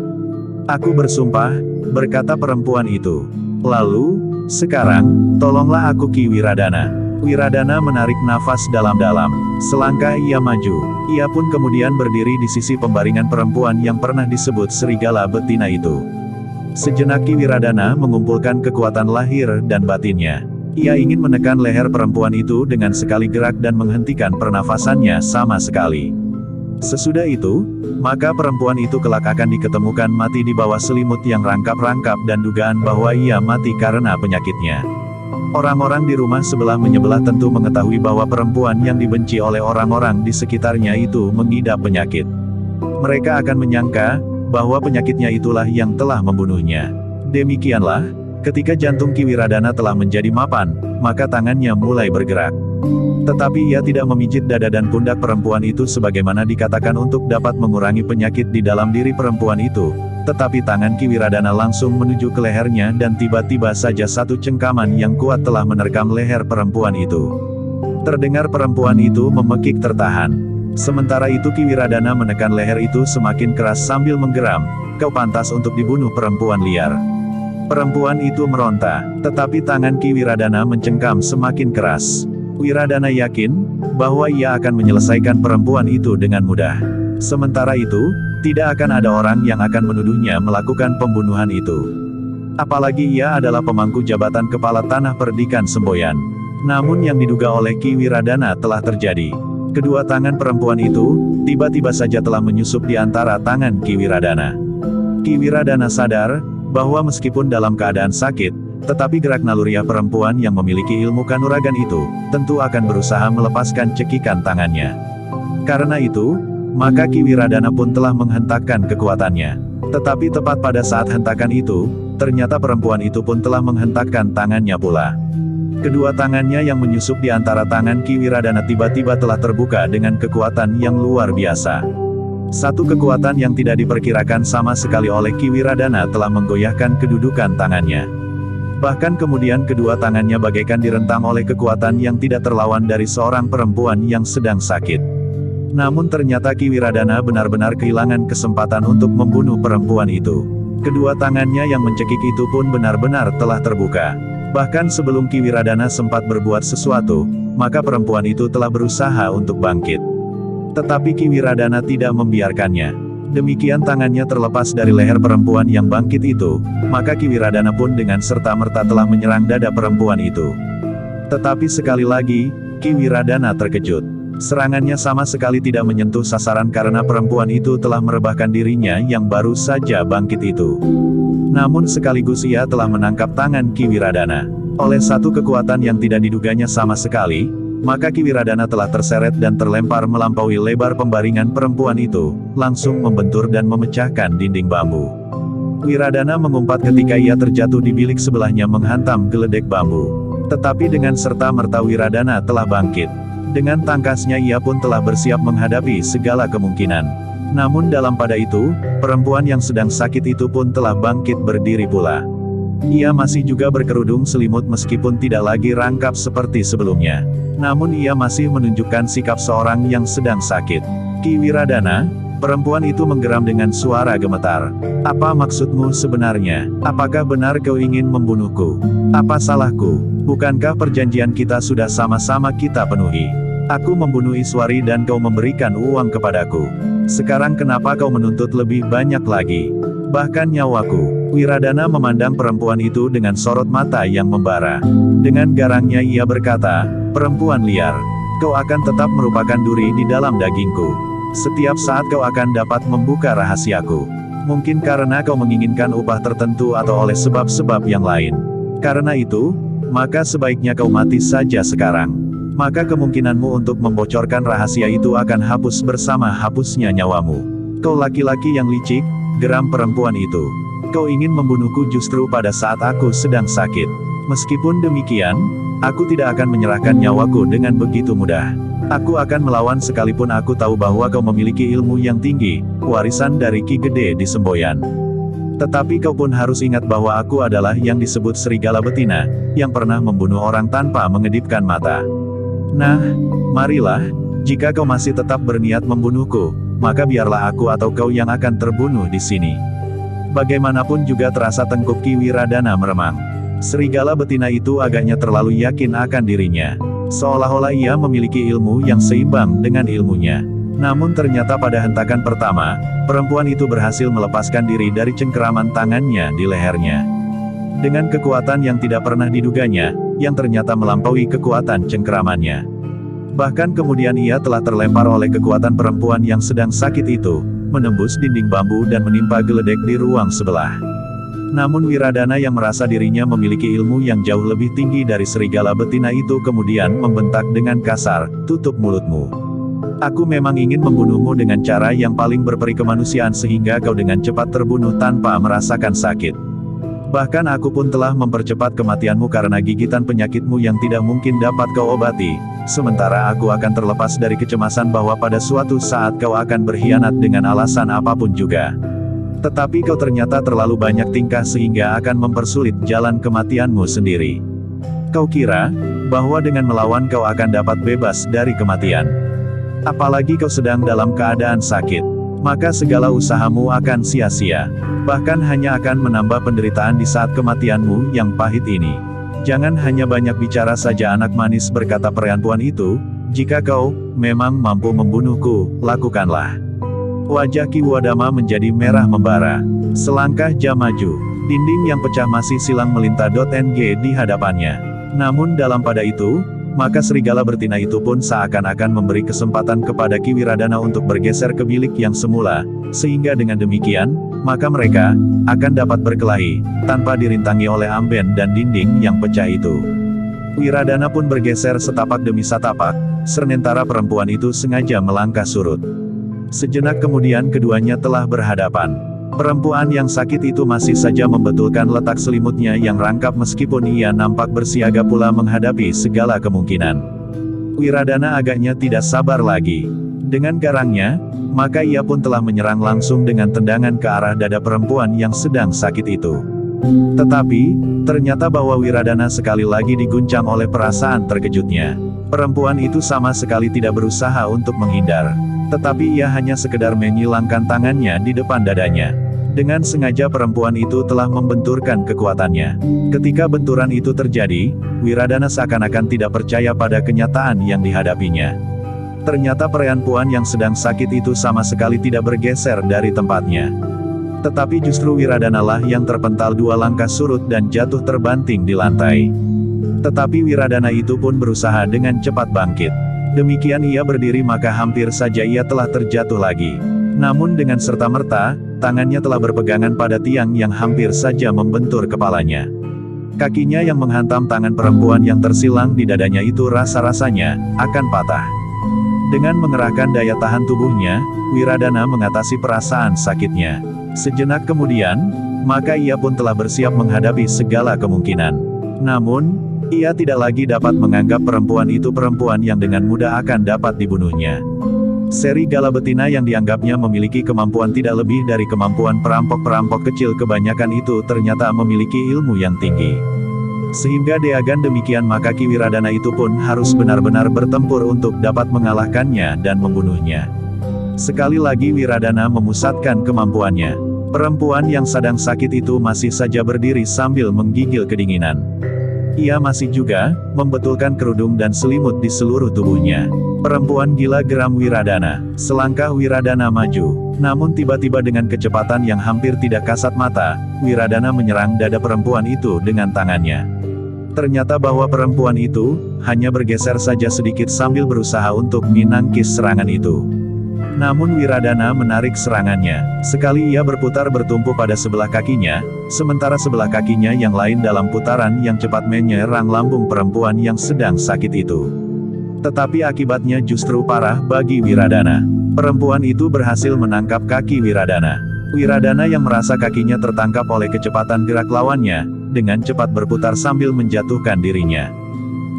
Aku bersumpah, berkata perempuan itu. Lalu, sekarang, tolonglah aku Ki Wiradana. Wiradana menarik nafas dalam-dalam. Selangkah ia maju. Ia pun kemudian berdiri di sisi pembaringan perempuan yang pernah disebut serigala betina itu. Sejenak Ki Wiradana mengumpulkan kekuatan lahir dan batinnya. Ia ingin menekan leher perempuan itu dengan sekali gerak dan menghentikan pernafasannya sama sekali. Sesudah itu, maka perempuan itu kelak akan diketemukan mati di bawah selimut yang rangkap-rangkap dan dugaan bahwa ia mati karena penyakitnya. Orang-orang di rumah sebelah menyebelah tentu mengetahui bahwa perempuan yang dibenci oleh orang-orang di sekitarnya itu mengidap penyakit. Mereka akan menyangka bahwa penyakitnya itulah yang telah membunuhnya. Demikianlah, ketika jantung Kiwiradana telah menjadi mapan, maka tangannya mulai bergerak. Tetapi ia tidak memijit dada dan pundak perempuan itu sebagaimana dikatakan untuk dapat mengurangi penyakit di dalam diri perempuan itu, tetapi tangan Kiwiradana langsung menuju ke lehernya dan tiba-tiba saja satu cengkaman yang kuat telah menerkam leher perempuan itu. Terdengar perempuan itu memekik tertahan. Sementara itu Kiwiradana menekan leher itu semakin keras sambil menggeram, kau pantas untuk dibunuh perempuan liar. Perempuan itu meronta, tetapi tangan Kiwiradana mencengkam semakin keras. Wiradana yakin, bahwa ia akan menyelesaikan perempuan itu dengan mudah. Sementara itu, tidak akan ada orang yang akan menuduhnya melakukan pembunuhan itu. Apalagi ia adalah pemangku jabatan kepala tanah perdikan Semboyan. Namun yang diduga oleh Ki Wiradana telah terjadi. Kedua tangan perempuan itu, tiba-tiba saja telah menyusup di antara tangan Ki Wiradana. Ki Wiradana sadar, bahwa meskipun dalam keadaan sakit, tetapi gerak naluriah perempuan yang memiliki ilmu kanuragan itu, tentu akan berusaha melepaskan cekikan tangannya. Karena itu, maka Ki Wiradana pun telah menghentakkan kekuatannya. Tetapi tepat pada saat hentakan itu, ternyata perempuan itu pun telah menghentakkan tangannya pula. Kedua tangannya yang menyusup di antara tangan Ki Wiradana tiba-tiba telah terbuka dengan kekuatan yang luar biasa. Satu kekuatan yang tidak diperkirakan sama sekali oleh Ki Wiradana telah menggoyahkan kedudukan tangannya. Bahkan kemudian kedua tangannya bagaikan direntang oleh kekuatan yang tidak terlawan dari seorang perempuan yang sedang sakit. Namun ternyata Ki Wiradana benar-benar kehilangan kesempatan untuk membunuh perempuan itu. Kedua tangannya yang mencekik itu pun benar-benar telah terbuka. Bahkan sebelum Ki Wiradana sempat berbuat sesuatu, maka perempuan itu telah berusaha untuk bangkit. Tetapi Ki Wiradana tidak membiarkannya. Demikian tangannya terlepas dari leher perempuan yang bangkit itu, maka Ki Wiradana pun dengan serta-merta telah menyerang dada perempuan itu. Tetapi sekali lagi, Ki Wiradana terkejut. Serangannya sama sekali tidak menyentuh sasaran karena perempuan itu telah merebahkan dirinya yang baru saja bangkit itu. Namun sekaligus ia telah menangkap tangan Ki Wiradana. Oleh satu kekuatan yang tidak diduganya sama sekali, maka Ki Wiradana telah terseret dan terlempar melampaui lebar pembaringan perempuan itu, langsung membentur dan memecahkan dinding bambu. Wiradana mengumpat ketika ia terjatuh di bilik sebelahnya menghantam geledek bambu. Tetapi dengan serta merta Wiradana telah bangkit. Dengan tangkasnya ia pun telah bersiap menghadapi segala kemungkinan. Namun dalam pada itu, perempuan yang sedang sakit itu pun telah bangkit berdiri pula. Ia masih juga berkerudung selimut meskipun tidak lagi rangkap seperti sebelumnya. Namun ia masih menunjukkan sikap seorang yang sedang sakit. Ki Wiradana, perempuan itu menggeram dengan suara gemetar. Apa maksudmu sebenarnya? Apakah benar kau ingin membunuhku? Apa salahku? Bukankah perjanjian kita sudah sama-sama kita penuhi? Aku membunuh Iswari dan kau memberikan uang kepadaku. Sekarang kenapa kau menuntut lebih banyak lagi? Bahkan nyawaku. Wiradana memandang perempuan itu dengan sorot mata yang membara. Dengan garangnya ia berkata, perempuan liar. Kau akan tetap merupakan duri di dalam dagingku. Setiap saat kau akan dapat membuka rahasiaku. Mungkin karena kau menginginkan upah tertentu atau oleh sebab-sebab yang lain. Karena itu, maka sebaiknya kau mati saja sekarang maka kemungkinanmu untuk membocorkan rahasia itu akan hapus bersama hapusnya nyawamu. Kau laki-laki yang licik, geram perempuan itu. Kau ingin membunuhku justru pada saat aku sedang sakit. Meskipun demikian, aku tidak akan menyerahkan nyawaku dengan begitu mudah. Aku akan melawan sekalipun aku tahu bahwa kau memiliki ilmu yang tinggi, warisan dari Ki Gede di Semboyan. Tetapi kau pun harus ingat bahwa aku adalah yang disebut serigala betina, yang pernah membunuh orang tanpa mengedipkan mata. Nah, marilah, Jika kau masih tetap berniat membunuhku, maka biarlah aku atau kau yang akan terbunuh di sini. Bagaimanapun juga terasa tengkuk Ki Wiradana meremang. Serigala betina itu agaknya terlalu yakin akan dirinya. Seolah-olah ia memiliki ilmu yang seimbang dengan ilmunya. Namun ternyata pada hentakan pertama, perempuan itu berhasil melepaskan diri dari cengkeraman tangannya di lehernya. Dengan kekuatan yang tidak pernah diduganya, yang ternyata melampaui kekuatan cengkeramannya. Bahkan kemudian ia telah terlempar oleh kekuatan perempuan yang sedang sakit itu, menembus dinding bambu dan menimpa geledek di ruang sebelah. Namun Wiradana yang merasa dirinya memiliki ilmu yang jauh lebih tinggi dari serigala betina itu kemudian membentak dengan kasar, tutup mulutmu. Aku memang ingin membunuhmu dengan cara yang paling berperi kemanusiaan sehingga kau dengan cepat terbunuh tanpa merasakan sakit. Bahkan aku pun telah mempercepat kematianmu karena gigitan penyakitmu yang tidak mungkin dapat kau obati, sementara aku akan terlepas dari kecemasan bahwa pada suatu saat kau akan berkhianat dengan alasan apa pun juga. Tetapi kau ternyata terlalu banyak tingkah sehingga akan mempersulit jalan kematianmu sendiri. Kau kira, bahwa dengan melawan kau akan dapat bebas dari kematian. Apalagi kau sedang dalam keadaan sakit maka segala usahamu akan sia-sia. Bahkan hanya akan menambah penderitaan di saat kematianmu yang pahit ini. Jangan hanya banyak bicara saja anak manis berkata perempuan itu, jika kau memang mampu membunuhku, lakukanlah. Wajah Ki Wadama menjadi merah membara. Selangkah jam maju, dinding yang pecah masih silang melintah.ng di hadapannya. Namun dalam pada itu, maka serigala bertina itu pun seakan-akan memberi kesempatan kepada Kiwiradana untuk bergeser ke bilik yang semula, sehingga dengan demikian, maka mereka akan dapat berkelahi, tanpa dirintangi oleh amben dan dinding yang pecah itu. Wiradana pun bergeser setapak demi setapak, sementara perempuan itu sengaja melangkah surut. Sejenak kemudian keduanya telah berhadapan. Perempuan yang sakit itu masih saja membetulkan letak selimutnya yang rangkap meskipun ia nampak bersiaga pula menghadapi segala kemungkinan. Wiradana agaknya tidak sabar lagi. Dengan garangnya, maka ia pun telah menyerang langsung dengan tendangan ke arah dada perempuan yang sedang sakit itu. Tetapi, ternyata bahwa Wiradana sekali lagi diguncang oleh perasaan terkejutnya. Perempuan itu sama sekali tidak berusaha untuk menghindar. Tetapi ia hanya sekedar menyilangkan tangannya di depan dadanya. Dengan sengaja perempuan itu telah membenturkan kekuatannya. Ketika benturan itu terjadi, Wiradana seakan-akan tidak percaya pada kenyataan yang dihadapinya. Ternyata perempuan yang sedang sakit itu sama sekali tidak bergeser dari tempatnya. Tetapi justru Wiradana lah yang terpental dua langkah surut dan jatuh terbanting di lantai. Tetapi Wiradana itu pun berusaha dengan cepat bangkit. Demikian ia berdiri maka hampir saja ia telah terjatuh lagi. Namun dengan serta-merta, tangannya telah berpegangan pada tiang yang hampir saja membentur kepalanya. Kakinya yang menghantam tangan perempuan yang tersilang di dadanya itu rasa-rasanya akan patah. Dengan mengerahkan daya tahan tubuhnya, Wiradana mengatasi perasaan sakitnya. Sejenak kemudian, maka ia pun telah bersiap menghadapi segala kemungkinan. Namun, ia tidak lagi dapat menganggap perempuan itu perempuan yang dengan mudah akan dapat dibunuhnya. Seri gala betina yang dianggapnya memiliki kemampuan tidak lebih dari kemampuan perampok-perampok kecil kebanyakan itu ternyata memiliki ilmu yang tinggi. Sehingga Deagan demikian maka Kiwiradana itu pun harus benar-benar bertempur untuk dapat mengalahkannya dan membunuhnya. Sekali lagi Wiradana memusatkan kemampuannya. Perempuan yang sedang sakit itu masih saja berdiri sambil menggigil kedinginan. Ia masih juga, membetulkan kerudung dan selimut di seluruh tubuhnya. Perempuan gila geram Wiradana. Selangkah Wiradana maju. Namun tiba-tiba dengan kecepatan yang hampir tidak kasat mata, Wiradana menyerang dada perempuan itu dengan tangannya. Ternyata bahwa perempuan itu, hanya bergeser saja sedikit sambil berusaha untuk menangkis serangan itu. Namun Wiradana menarik serangannya. Sekali ia berputar bertumpu pada sebelah kakinya, sementara sebelah kakinya yang lain dalam putaran yang cepat menyerang lambung perempuan yang sedang sakit itu. Tetapi akibatnya justru parah bagi Wiradana. Perempuan itu berhasil menangkap kaki Wiradana. Wiradana yang merasa kakinya tertangkap oleh kecepatan gerak lawannya, dengan cepat berputar sambil menjatuhkan dirinya.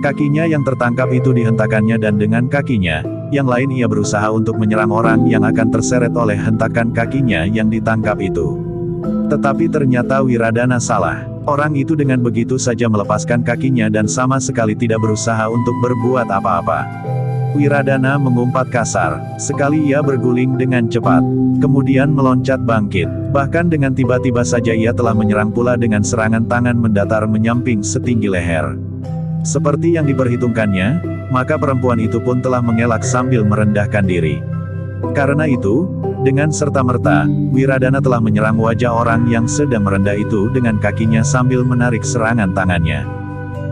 Kakinya yang tertangkap itu dihentakannya dan dengan kakinya, yang lain ia berusaha untuk menyerang orang yang akan terseret oleh hentakan kakinya yang ditangkap itu. Tetapi ternyata Wiradana salah. Orang itu dengan begitu saja melepaskan kakinya dan sama sekali tidak berusaha untuk berbuat apa-apa. Wiradana mengumpat kasar. Sekali ia berguling dengan cepat. Kemudian meloncat bangkit. Bahkan dengan tiba-tiba saja ia telah menyerang pula dengan serangan tangan mendatar menyamping setinggi leher. Seperti yang diperhitungkannya, maka perempuan itu pun telah mengelak sambil merendahkan diri. Karena itu, dengan serta-merta, Wiradana telah menyerang wajah orang yang sedang merendah itu dengan kakinya sambil menarik serangan tangannya.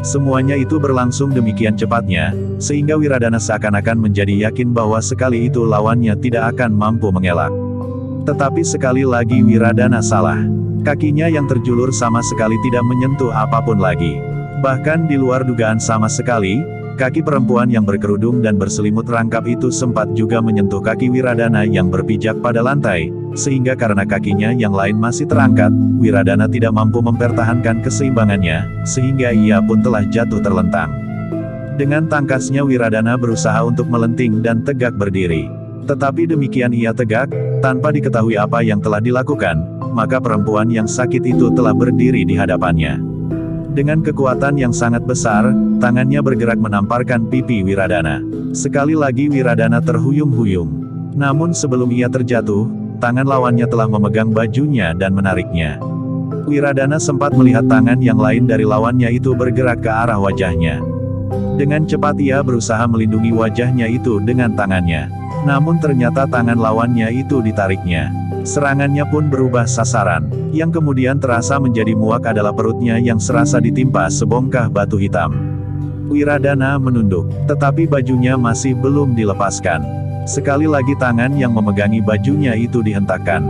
Semuanya itu berlangsung demikian cepatnya, sehingga Wiradana seakan-akan menjadi yakin bahwa sekali itu lawannya tidak akan mampu mengelak. Tetapi sekali lagi Wiradana salah. Kakinya yang terjulur sama sekali tidak menyentuh apa pun lagi. Bahkan di luar dugaan sama sekali, kaki perempuan yang berkerudung dan berselimut rangkap itu sempat juga menyentuh kaki Wiradana yang berpijak pada lantai, sehingga karena kakinya yang lain masih terangkat, Wiradana tidak mampu mempertahankan keseimbangannya, sehingga ia pun telah jatuh terlentang. Dengan tangkasnya Wiradana berusaha untuk melenting dan tegak berdiri. Tetapi demikian ia tegak, tanpa diketahui apa yang telah dilakukan, maka perempuan yang sakit itu telah berdiri di hadapannya. Dengan kekuatan yang sangat besar, tangannya bergerak menamparkan pipi Wiradana. Sekali lagi Wiradana terhuyung-huyung. Namun sebelum ia terjatuh, tangan lawannya telah memegang bajunya dan menariknya. Wiradana sempat melihat tangan yang lain dari lawannya itu bergerak ke arah wajahnya. Dengan cepat ia berusaha melindungi wajahnya itu dengan tangannya. Namun ternyata tangan lawannya itu ditariknya. Serangannya pun berubah sasaran. Yang kemudian terasa menjadi muak adalah perutnya yang serasa ditimpa sebongkah batu hitam. Wiradana menunduk, tetapi bajunya masih belum dilepaskan. Sekali lagi tangan yang memegangi bajunya itu dihentakkan.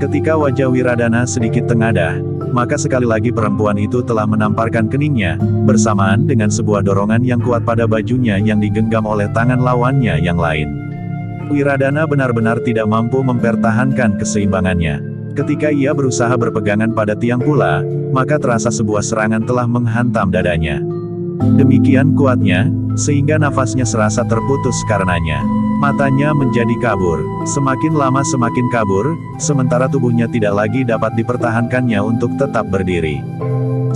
Ketika wajah Wiradana sedikit tengadah, maka sekali lagi perempuan itu telah menamparkan keningnya, bersamaan dengan sebuah dorongan yang kuat pada bajunya yang digenggam oleh tangan lawannya yang lain. Wiradana benar-benar tidak mampu mempertahankan keseimbangannya. Ketika ia berusaha berpegangan pada tiang pula, maka terasa sebuah serangan telah menghantam dadanya. Demikian kuatnya, sehingga nafasnya serasa terputus karenanya. Matanya menjadi kabur, semakin lama semakin kabur, sementara tubuhnya tidak lagi dapat dipertahankannya untuk tetap berdiri.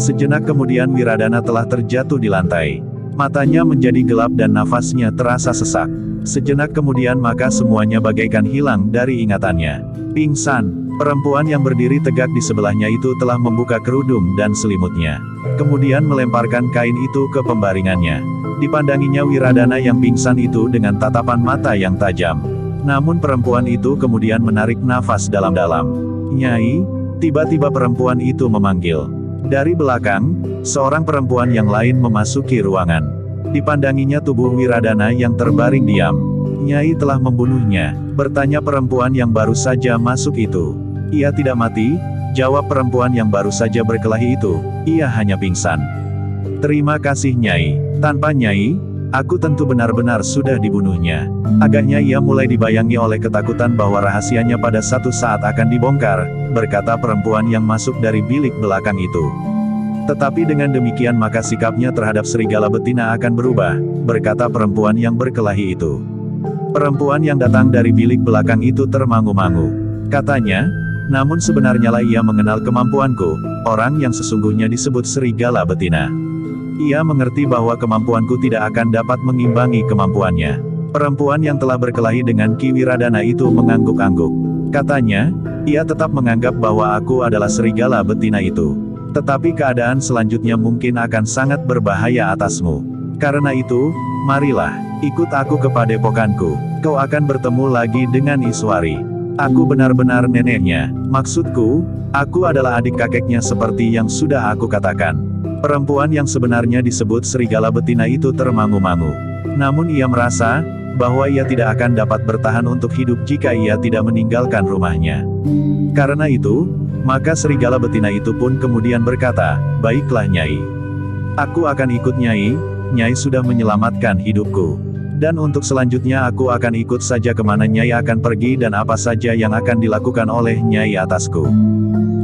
Sejenak kemudian Wiradana telah terjatuh di lantai. Matanya menjadi gelap dan nafasnya terasa sesak. Sejenak kemudian maka semuanya bagaikan hilang dari ingatannya. Pingsan, perempuan yang berdiri tegak di sebelahnya itu telah membuka kerudung dan selimutnya. Kemudian melemparkan kain itu ke pembaringannya. Dipandanginya Wiradana yang pingsan itu dengan tatapan mata yang tajam. Namun perempuan itu kemudian menarik nafas dalam-dalam. Nyai, tiba-tiba perempuan itu memanggil. Dari belakang, seorang perempuan yang lain memasuki ruangan. Dipandanginya tubuh Wiradana yang terbaring diam. Nyai telah membunuhnya, bertanya perempuan yang baru saja masuk itu. Ia tidak mati, jawab perempuan yang baru saja berkelahi itu, ia hanya pingsan. Terima kasih Nyai. Tanpa Nyai, aku tentu benar-benar sudah dibunuhnya. Agaknya ia mulai dibayangi oleh ketakutan bahwa rahasianya pada satu saat akan dibongkar, berkata perempuan yang masuk dari bilik belakang itu. Tetapi dengan demikian maka sikapnya terhadap serigala betina akan berubah, berkata perempuan yang berkelahi itu. Perempuan yang datang dari bilik belakang itu termangu-mangu. Katanya, namun sebenarnya lah ia mengenal kemampuanku, orang yang sesungguhnya disebut serigala betina. Ia mengerti bahwa kemampuanku tidak akan dapat mengimbangi kemampuannya. Perempuan yang telah berkelahi dengan Ki Wiradana itu mengangguk-angguk. Katanya, ia tetap menganggap bahwa aku adalah serigala betina itu. Tetapi keadaan selanjutnya mungkin akan sangat berbahaya atasmu. Karena itu, marilah, ikut aku ke padepokanku. Kau akan bertemu lagi dengan Iswari. Aku benar-benar neneknya. Maksudku, aku adalah adik kakeknya seperti yang sudah aku katakan. Perempuan yang sebenarnya disebut serigala betina itu termangu-mangu. Namun ia merasa, bahwa ia tidak akan dapat bertahan untuk hidup jika ia tidak meninggalkan rumahnya. Karena itu, maka serigala betina itu pun kemudian berkata, Baiklah Nyai. Aku akan ikut Nyai, Nyai sudah menyelamatkan hidupku. Dan untuk selanjutnya aku akan ikut saja ke mana Nyai akan pergi dan apa saja yang akan dilakukan oleh Nyai atasku.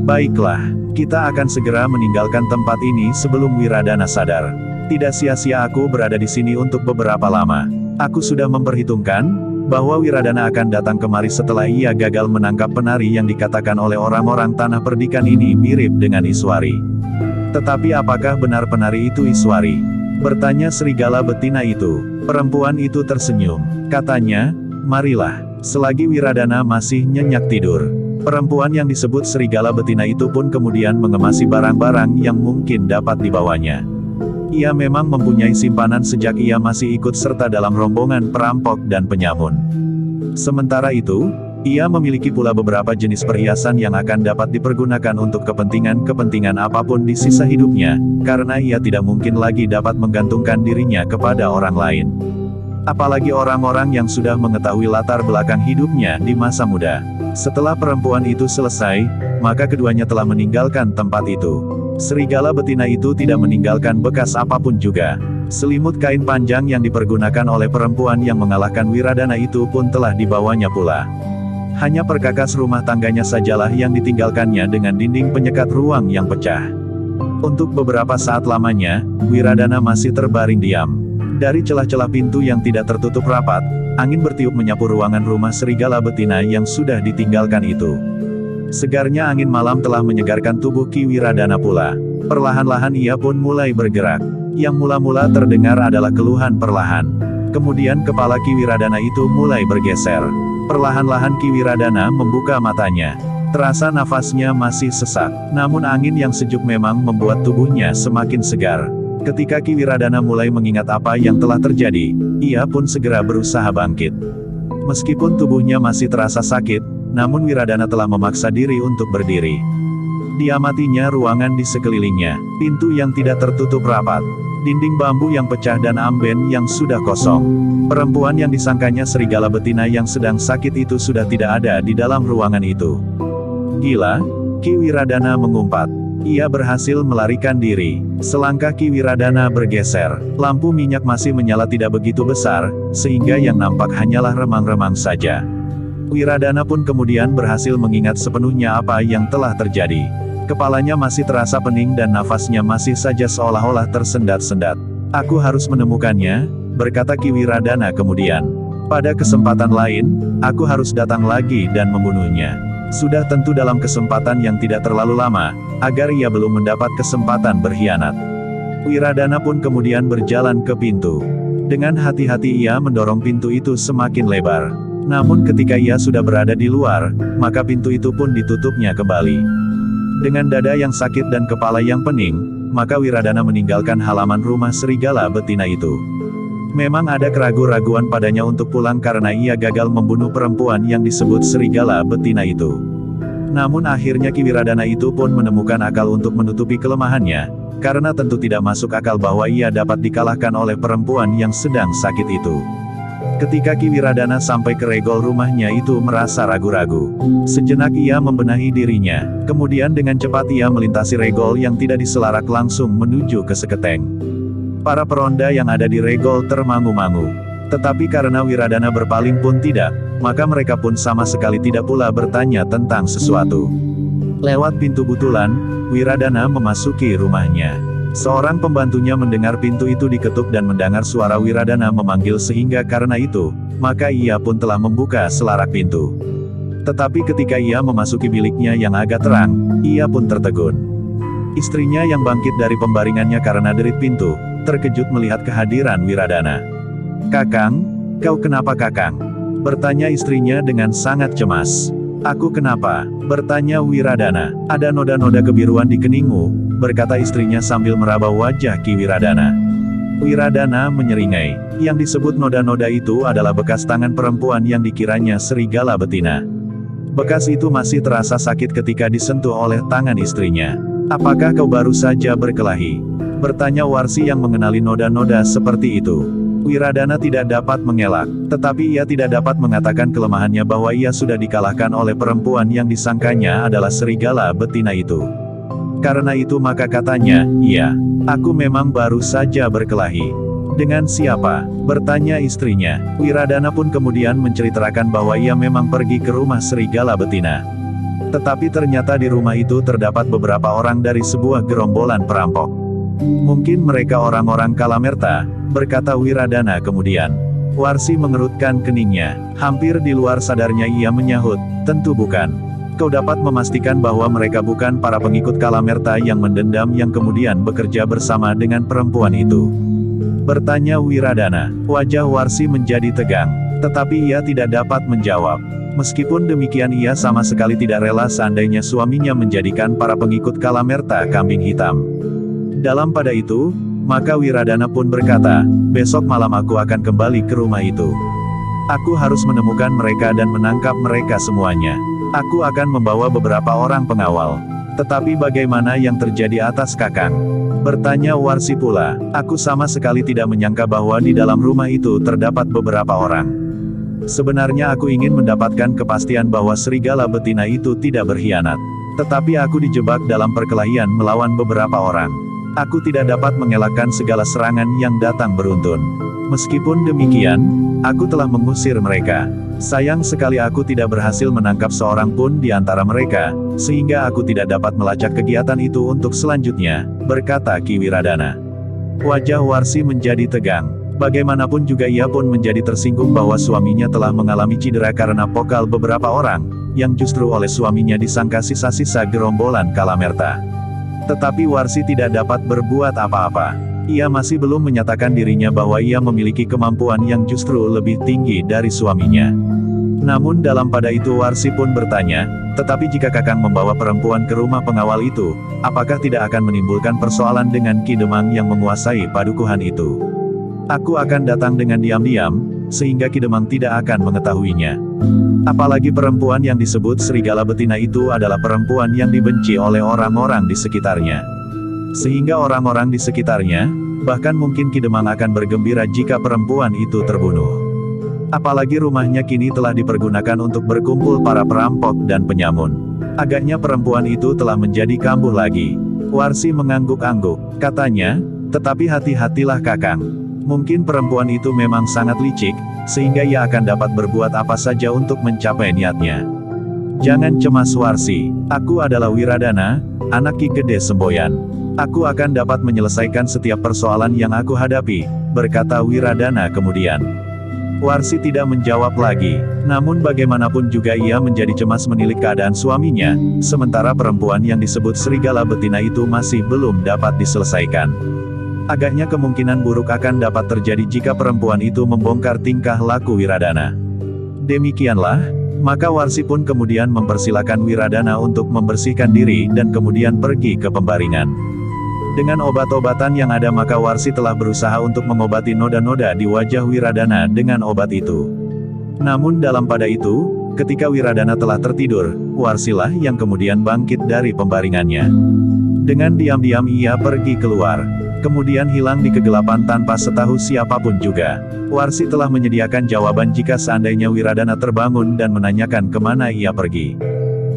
Baiklah. Kita akan segera meninggalkan tempat ini sebelum Wiradana sadar. Tidak sia-sia aku berada di sini untuk beberapa lama. Aku sudah memperhitungkan, bahwa Wiradana akan datang kemari setelah ia gagal menangkap penari yang dikatakan oleh orang-orang tanah perdikan ini mirip dengan Iswari. Tetapi apakah benar penari itu Iswari? Bertanya serigala betina itu. Perempuan itu tersenyum. Katanya, marilah. Selagi Wiradana masih nyenyak tidur. Perempuan yang disebut serigala betina itu pun kemudian mengemasi barang-barang yang mungkin dapat dibawanya. Ia memang mempunyai simpanan sejak ia masih ikut serta dalam rombongan perampok dan penyamun. Sementara itu, ia memiliki pula beberapa jenis perhiasan yang akan dapat dipergunakan untuk kepentingan-kepentingan apa pun di sisa hidupnya, karena ia tidak mungkin lagi dapat menggantungkan dirinya kepada orang lain. Apalagi orang-orang yang sudah mengetahui latar belakang hidupnya di masa muda. Setelah perempuan itu selesai, maka keduanya telah meninggalkan tempat itu. Serigala betina itu tidak meninggalkan bekas apa pun juga. Selimut kain panjang yang dipergunakan oleh perempuan yang mengalahkan Wiradana itu pun telah dibawanya pula. Hanya perkakas rumah tangganya sajalah yang ditinggalkannya dengan dinding penyekat ruang yang pecah. Untuk beberapa saat lamanya, Wiradana masih terbaring diam. Dari celah-celah pintu yang tidak tertutup rapat, Angin bertiup menyapu ruangan rumah serigala betina yang sudah ditinggalkan itu. Segarnya angin malam telah menyegarkan tubuh Ki Wiradana pula. Perlahan-lahan ia pun mulai bergerak. Yang mula-mula terdengar adalah keluhan perlahan. Kemudian kepala Ki Wiradana itu mulai bergeser. Perlahan-lahan Ki Wiradana membuka matanya. Terasa nafasnya masih sesak, namun angin yang sejuk memang membuat tubuhnya semakin segar. Ketika Ki Wiradana mulai mengingat apa yang telah terjadi, ia pun segera berusaha bangkit. Meskipun tubuhnya masih terasa sakit, namun Wiradana telah memaksa diri untuk berdiri. Diamatinya ruangan di sekelilingnya, pintu yang tidak tertutup rapat, dinding bambu yang pecah dan amben yang sudah kosong. Perempuan yang disangkanya serigala betina yang sedang sakit itu sudah tidak ada di dalam ruangan itu. Gila, Ki Wiradana mengumpat. Ia berhasil melarikan diri. Selangkah Ki Wiradana bergeser. Lampu minyak masih menyala tidak begitu besar, sehingga yang nampak hanyalah remang-remang saja. Wiradana pun kemudian berhasil mengingat sepenuhnya apa yang telah terjadi. Kepalanya masih terasa pening dan nafasnya masih saja seolah-olah tersendat-sendat. Aku harus menemukannya, berkata Ki Wiradana kemudian. Pada kesempatan lain, aku harus datang lagi dan membunuhnya. Sudah tentu dalam kesempatan yang tidak terlalu lama, agar ia belum mendapat kesempatan berkhianat. Wiradana pun kemudian berjalan ke pintu. Dengan hati-hati ia mendorong pintu itu semakin lebar. Namun ketika ia sudah berada di luar, maka pintu itu pun ditutupnya kembali. Dengan dada yang sakit dan kepala yang pening, maka Wiradana meninggalkan halaman rumah serigala betina itu. Memang ada keraguan-raguan padanya untuk pulang karena ia gagal membunuh perempuan yang disebut serigala betina itu. Namun akhirnya Kiwiradana itu pun menemukan akal untuk menutupi kelemahannya, karena tentu tidak masuk akal bahwa ia dapat dikalahkan oleh perempuan yang sedang sakit itu. Ketika Kiwiradana sampai ke regol rumahnya itu merasa ragu-ragu. Sejenak ia membenahi dirinya, kemudian dengan cepat ia melintasi regol yang tidak diselarak langsung menuju ke seketeng. Para peronda yang ada di regol termangu-mangu. Tetapi karena Wiradana berpaling pun tidak, maka mereka pun sama sekali tidak pula bertanya tentang sesuatu. Lewat pintu butulan, Wiradana memasuki rumahnya. Seorang pembantunya mendengar pintu itu diketuk dan mendengar suara Wiradana memanggil sehingga karena itu, maka ia pun telah membuka selarak pintu. Tetapi ketika ia memasuki biliknya yang agak terang, ia pun tertegun. Istrinya yang bangkit dari pembaringannya karena derit pintu, terkejut melihat kehadiran Wiradana. Kakang, kau kenapa kakang? Bertanya istrinya dengan sangat cemas. Aku kenapa? Bertanya Wiradana. Ada noda-noda kebiruan di keningmu, berkata istrinya sambil meraba wajah Ki Wiradana. Wiradana menyeringai. Yang disebut noda-noda itu adalah bekas tangan perempuan yang dikiranya serigala betina. Bekas itu masih terasa sakit ketika disentuh oleh tangan istrinya. Apakah kau baru saja berkelahi? Bertanya Warsi yang mengenali noda-noda seperti itu. Wiradana tidak dapat mengelak, tetapi ia tidak dapat mengatakan kelemahannya bahwa ia sudah dikalahkan oleh perempuan yang disangkanya adalah serigala betina itu. Karena itu maka katanya, iya, aku memang baru saja berkelahi. Dengan siapa? Bertanya istrinya. Wiradana pun kemudian menceritakan bahwa ia memang pergi ke rumah serigala betina. Tetapi ternyata di rumah itu terdapat beberapa orang dari sebuah gerombolan perampok. Mungkin mereka orang-orang Kalamerta, berkata Wiradana kemudian. Warsi mengerutkan keningnya. Hampir di luar sadarnya ia menyahut, tentu bukan. Kau dapat memastikan bahwa mereka bukan para pengikut Kalamerta yang mendendam yang kemudian bekerja bersama dengan perempuan itu. Bertanya Wiradana. Wajah Warsi menjadi tegang. Tetapi ia tidak dapat menjawab. Meskipun demikian ia sama sekali tidak rela seandainya suaminya menjadikan para pengikut Kalamerta kambing hitam. Dalam pada itu, maka Wiradana pun berkata, besok malam aku akan kembali ke rumah itu. Aku harus menemukan mereka dan menangkap mereka semuanya. Aku akan membawa beberapa orang pengawal. Tetapi bagaimana yang terjadi atas kakang? Bertanya Warsi pula, aku sama sekali tidak menyangka bahwa di dalam rumah itu terdapat beberapa orang. Sebenarnya aku ingin mendapatkan kepastian bahwa serigala betina itu tidak berkhianat. Tetapi aku dijebak dalam perkelahian melawan beberapa orang. Aku tidak dapat mengelakkan segala serangan yang datang beruntun. Meskipun demikian, aku telah mengusir mereka. Sayang sekali aku tidak berhasil menangkap seorang pun di antara mereka, sehingga aku tidak dapat melacak kegiatan itu untuk selanjutnya, berkata Ki Wiradana. Wajah Warsi menjadi tegang. Bagaimanapun juga ia pun menjadi tersinggung bahwa suaminya telah mengalami cedera karena pokal beberapa orang, yang justru oleh suaminya disangka sisa-sisa gerombolan Kalamerta. Tetapi Warsi tidak dapat berbuat apa-apa. Ia masih belum menyatakan dirinya bahwa ia memiliki kemampuan yang justru lebih tinggi dari suaminya. Namun dalam pada itu Warsi pun bertanya, tetapi jika Kakang membawa perempuan ke rumah pengawal itu, apakah tidak akan menimbulkan persoalan dengan Ki Demang yang menguasai padukuhan itu? Aku akan datang dengan diam-diam, sehingga Ki Demang tidak akan mengetahuinya. Apalagi perempuan yang disebut serigala betina itu adalah perempuan yang dibenci oleh orang-orang di sekitarnya. Sehingga orang-orang di sekitarnya, bahkan mungkin Ki Demang akan bergembira jika perempuan itu terbunuh. Apalagi rumahnya kini telah dipergunakan untuk berkumpul para perampok dan penyamun. Agaknya perempuan itu telah menjadi kambuh lagi. Warsi mengangguk-angguk. Katanya, tetapi hati-hatilah kakang. Mungkin perempuan itu memang sangat licik, sehingga ia akan dapat berbuat apa saja untuk mencapai niatnya. Jangan cemas Warsi, aku adalah Wiradana, anak Ki Gede Semboyan. Aku akan dapat menyelesaikan setiap persoalan yang aku hadapi, berkata Wiradana kemudian. Warsi tidak menjawab lagi. Namun bagaimanapun juga ia menjadi cemas menilik keadaan suaminya, sementara perempuan yang disebut serigala betina itu masih belum dapat diselesaikan. Agaknya kemungkinan buruk akan dapat terjadi jika perempuan itu membongkar tingkah laku Wiradana. Demikianlah, maka Warsi pun kemudian mempersilahkan Wiradana untuk membersihkan diri dan kemudian pergi ke pembaringan. Dengan obat-obatan yang ada maka Warsi telah berusaha untuk mengobati noda-noda di wajah Wiradana dengan obat itu. Namun dalam pada itu, ketika Wiradana telah tertidur, Warsilah yang kemudian bangkit dari pembaringannya. Dengan diam-diam ia pergi keluar. Kemudian hilang di kegelapan tanpa setahu siapa pun juga. Warsi telah menyediakan jawaban jika seandainya Wiradana terbangun dan menanyakan ke mana ia pergi.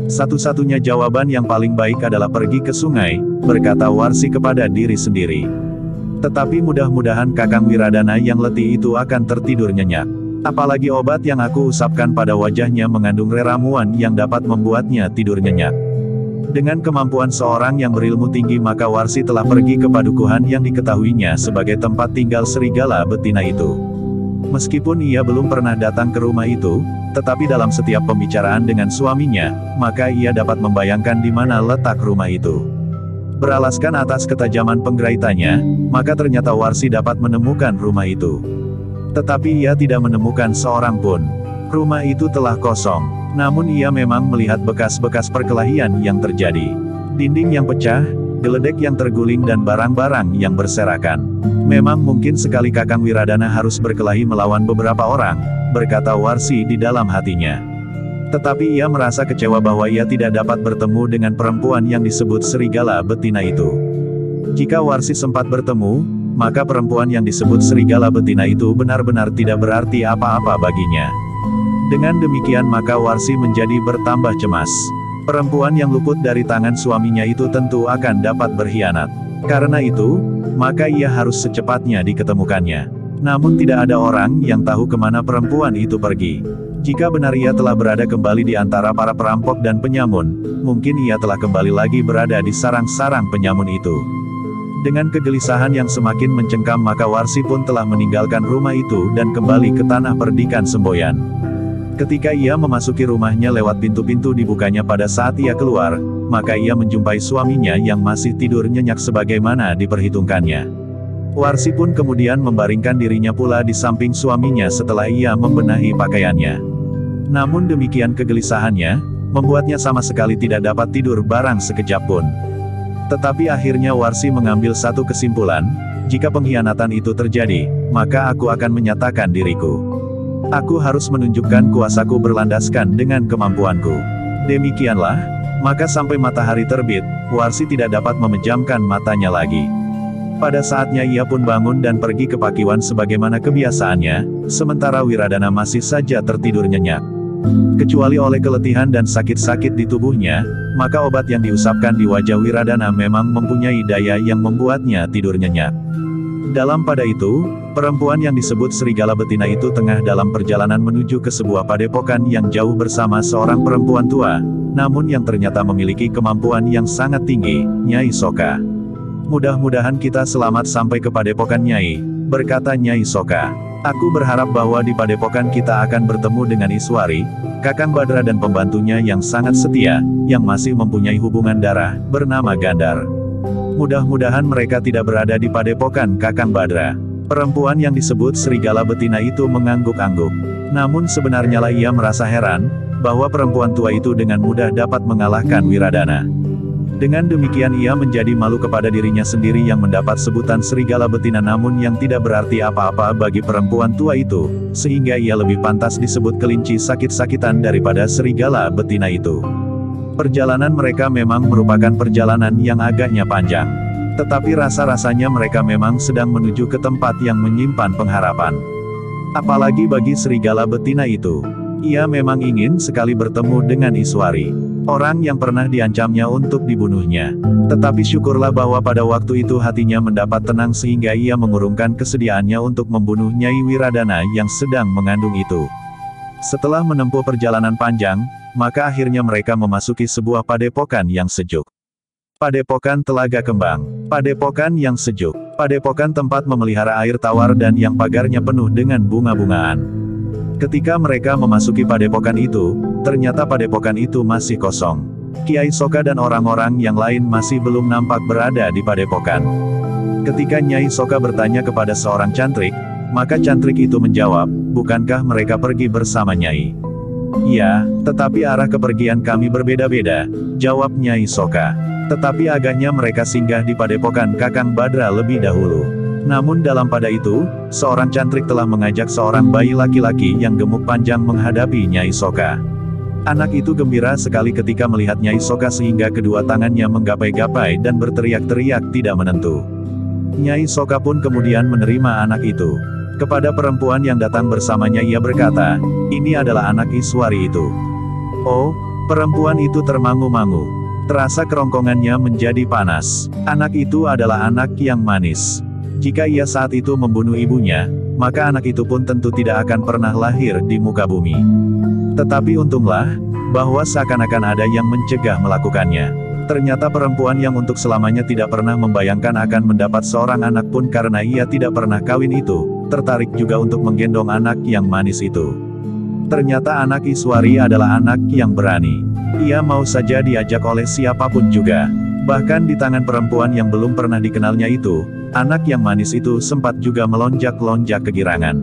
Satu-satunya jawaban yang paling baik adalah pergi ke sungai, berkata Warsi kepada diri sendiri. Tetapi mudah-mudahan Kakang Wiradana yang letih itu akan tertidur nyenyak. Apalagi obat yang aku usapkan pada wajahnya mengandung reramuan yang dapat membuatnya tidur nyenyak. Dengan kemampuan seorang yang berilmu tinggi maka Warsi telah pergi ke padukuhan yang diketahuinya sebagai tempat tinggal serigala betina itu. Meskipun ia belum pernah datang ke rumah itu, tetapi dalam setiap pembicaraan dengan suaminya, maka ia dapat membayangkan di mana letak rumah itu. Beralaskan atas ketajaman penggeraitannya, maka ternyata Warsi dapat menemukan rumah itu. Tetapi ia tidak menemukan seorang pun. Rumah itu telah kosong, namun ia memang melihat bekas-bekas perkelahian yang terjadi. Dinding yang pecah, geledek yang terguling dan barang-barang yang berserakan. Memang mungkin sekali Kakang Wiradana harus berkelahi melawan beberapa orang, berkata Warsi di dalam hatinya. Tetapi ia merasa kecewa bahwa ia tidak dapat bertemu dengan perempuan yang disebut serigala betina itu. Jika Warsi sempat bertemu, maka perempuan yang disebut serigala betina itu benar-benar tidak berarti apa-apa baginya. Dengan demikian maka Warsi menjadi bertambah cemas. Perempuan yang luput dari tangan suaminya itu tentu akan dapat berkhianat. Karena itu, maka ia harus secepatnya diketemukannya. Namun tidak ada orang yang tahu ke mana perempuan itu pergi. Jika benar ia telah berada kembali di antara para perampok dan penyamun, mungkin ia telah kembali lagi berada di sarang-sarang penyamun itu. Dengan kegelisahan yang semakin mencengkam maka Warsi pun telah meninggalkan rumah itu dan kembali ke tanah perdikan semboyan. Ketika ia memasuki rumahnya lewat pintu-pintu dibukanya pada saat ia keluar, maka ia menjumpai suaminya yang masih tidur nyenyak sebagaimana diperhitungkannya. Warsi pun kemudian membaringkan dirinya pula di samping suaminya setelah ia membenahi pakaiannya. Namun demikian kegelisahannya, membuatnya sama sekali tidak dapat tidur barang sekejap pun. Tetapi akhirnya Warsi mengambil satu kesimpulan, jika pengkhianatan itu terjadi, maka aku akan menyatakan diriku. Aku harus menunjukkan kuasaku berlandaskan dengan kemampuanku. Demikianlah, maka sampai matahari terbit, Warsi tidak dapat memejamkan matanya lagi. Pada saatnya ia pun bangun dan pergi ke pakiwan sebagaimana kebiasaannya, sementara Wiradana masih saja tertidur nyenyak. Kecuali oleh keletihan dan sakit-sakit di tubuhnya, maka obat yang diusapkan di wajah Wiradana memang mempunyai daya yang membuatnya tidur nyenyak. Dalam pada itu, perempuan yang disebut serigala betina itu tengah dalam perjalanan menuju ke sebuah padepokan yang jauh bersama seorang perempuan tua, namun yang ternyata memiliki kemampuan yang sangat tinggi, Nyai Soka. Mudah-mudahan kita selamat sampai ke padepokan Nyai, berkata Nyai Soka. Aku berharap bahwa di padepokan kita akan bertemu dengan Iswari, Kakang Badra dan pembantunya yang sangat setia, yang masih mempunyai hubungan darah, bernama Gandar. Mudah-mudahan mereka tidak berada di padepokan Kakang Badra. Perempuan yang disebut serigala betina itu mengangguk-angguk. Namun sebenarnya lah ia merasa heran, bahwa perempuan tua itu dengan mudah dapat mengalahkan Wiradana. Dengan demikian ia menjadi malu kepada dirinya sendiri yang mendapat sebutan serigala betina namun yang tidak berarti apa-apa bagi perempuan tua itu, sehingga ia lebih pantas disebut kelinci sakit-sakitan daripada serigala betina itu. Perjalanan mereka memang merupakan perjalanan yang agaknya panjang. Tetapi rasa-rasanya mereka memang sedang menuju ke tempat yang menyimpan pengharapan. Apalagi bagi serigala betina itu. Ia memang ingin sekali bertemu dengan Iswari. Orang yang pernah diancamnya untuk dibunuhnya. Tetapi syukurlah bahwa pada waktu itu hatinya mendapat tenang sehingga ia mengurungkan kesediaannya untuk membunuh Nyai Wiradana yang sedang mengandung itu. Setelah menempuh perjalanan panjang, maka akhirnya mereka memasuki sebuah padepokan yang sejuk. Padepokan Telaga Kembang. Padepokan yang sejuk. Padepokan tempat memelihara air tawar dan yang pagarnya penuh dengan bunga-bungaan. Ketika mereka memasuki padepokan itu, ternyata padepokan itu masih kosong. Kiai Soka dan orang-orang yang lain masih belum nampak berada di padepokan. Ketika Nyai Soka bertanya kepada seorang cantrik, maka cantrik itu menjawab, bukankah mereka pergi bersama Nyai? Ya, tetapi arah kepergian kami berbeda-beda, jawab Nyai Soka. Tetapi agaknya mereka singgah di padepokan Kakang Badra lebih dahulu. Namun dalam pada itu, seorang cantrik telah mengajak seorang bayi laki-laki yang gemuk panjang menghadapi Nyai Soka. Anak itu gembira sekali ketika melihat Nyai Soka sehingga kedua tangannya menggapai-gapai dan berteriak-teriak tidak menentu. Nyai Soka pun kemudian menerima anak itu. Kepada perempuan yang datang bersamanya ia berkata, ini adalah anak Iswari itu. Oh, perempuan itu termangu-mangu. Terasa kerongkongannya menjadi panas. Anak itu adalah anak yang manis. Jika ia saat itu membunuh ibunya, maka anak itu pun tentu tidak akan pernah lahir di muka bumi. Tetapi untunglah, bahwa seakan-akan ada yang mencegah melakukannya. Ternyata perempuan yang untuk selamanya tidak pernah membayangkan akan mendapat seorang anak pun karena ia tidak pernah kawin itu, tertarik juga untuk menggendong anak yang manis itu. Ternyata anak Iswari adalah anak yang berani. Ia mau saja diajak oleh siapa pun juga. Bahkan di tangan perempuan yang belum pernah dikenalnya itu, Anak yang manis itu sempat juga melonjak-lonjak kegirangan.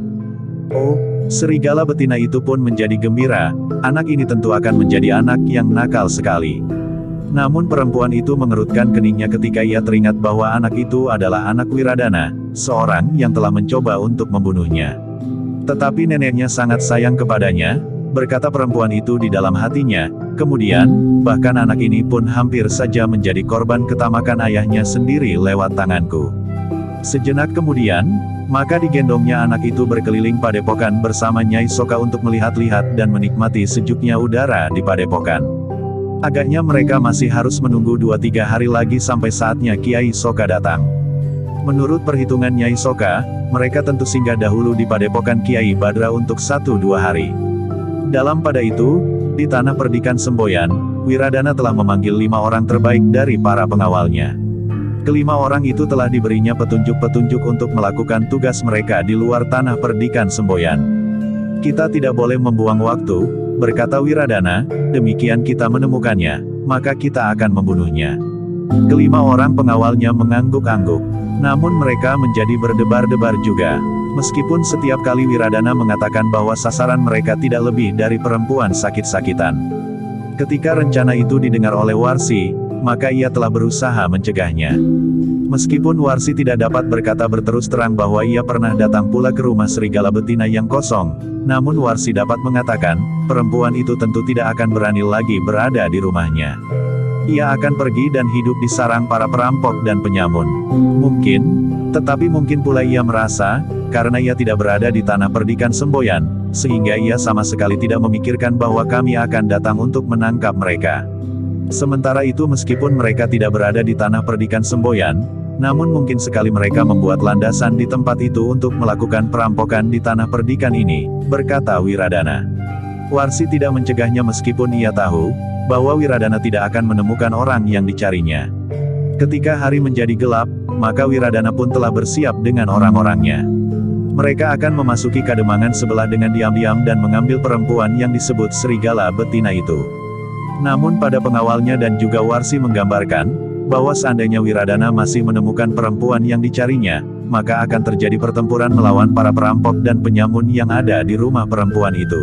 Oh, serigala betina itu pun menjadi gembira, anak ini tentu akan menjadi anak yang nakal sekali. Namun perempuan itu mengerutkan keningnya ketika ia teringat bahwa anak itu adalah anak Wiradana, seorang yang telah mencoba untuk membunuhnya. Tetapi neneknya sangat sayang kepadanya, berkata perempuan itu di dalam hatinya, kemudian, bahkan anak ini pun hampir saja menjadi korban ketamakan ayahnya sendiri lewat tanganku. Sejenak kemudian, maka digendongnya anak itu berkeliling padepokan bersama Nyai Soka untuk melihat-lihat dan menikmati sejuknya udara di padepokan. Agaknya mereka masih harus menunggu 2-3 hari lagi sampai saatnya Kiai Soka datang. Menurut perhitungan Nyai Soka, mereka tentu singgah dahulu di padepokan Kiai Badra untuk 1-2 hari. Dalam pada itu, di tanah perdikan Semboyan, Wiradana telah memanggil lima orang terbaik dari para pengawalnya. Kelima orang itu telah diberinya petunjuk-petunjuk untuk melakukan tugas mereka di luar tanah perdikan semboyan. Kita tidak boleh membuang waktu, berkata Wiradana, demikian kita menemukannya, maka kita akan membunuhnya. Kelima orang pengawalnya mengangguk-angguk. Namun mereka menjadi berdebar-debar juga. Meskipun setiap kali Wiradana mengatakan bahwa sasaran mereka tidak lebih dari perempuan sakit-sakitan. Ketika rencana itu didengar oleh Warsi, maka ia telah berusaha mencegahnya. Meskipun Warsi tidak dapat berkata berterus terang bahwa ia pernah datang pula ke rumah serigala betina yang kosong, namun Warsi dapat mengatakan, perempuan itu tentu tidak akan berani lagi berada di rumahnya. Ia akan pergi dan hidup di sarang para perampok dan penyamun. Mungkin, tetapi mungkin pula ia merasa, karena ia tidak berada di tanah perdikan semboyan, sehingga ia sama sekali tidak memikirkan bahwa kami akan datang untuk menangkap mereka. Sementara itu meskipun mereka tidak berada di tanah perdikan semboyan, namun mungkin sekali mereka membuat landasan di tempat itu untuk melakukan perampokan di tanah perdikan ini, berkata Wiradana. Warsi tidak mencegahnya meskipun ia tahu, bahwa Wiradana tidak akan menemukan orang yang dicarinya. Ketika hari menjadi gelap, maka Wiradana pun telah bersiap dengan orang-orangnya. Mereka akan memasuki kademangan sebelah dengan diam-diam dan mengambil perempuan yang disebut serigala betina itu. Namun pada pengawalnya dan juga Warsi menggambarkan, bahwa seandainya Wiradana masih menemukan perempuan yang dicarinya, maka akan terjadi pertempuran melawan para perampok dan penyamun yang ada di rumah perempuan itu.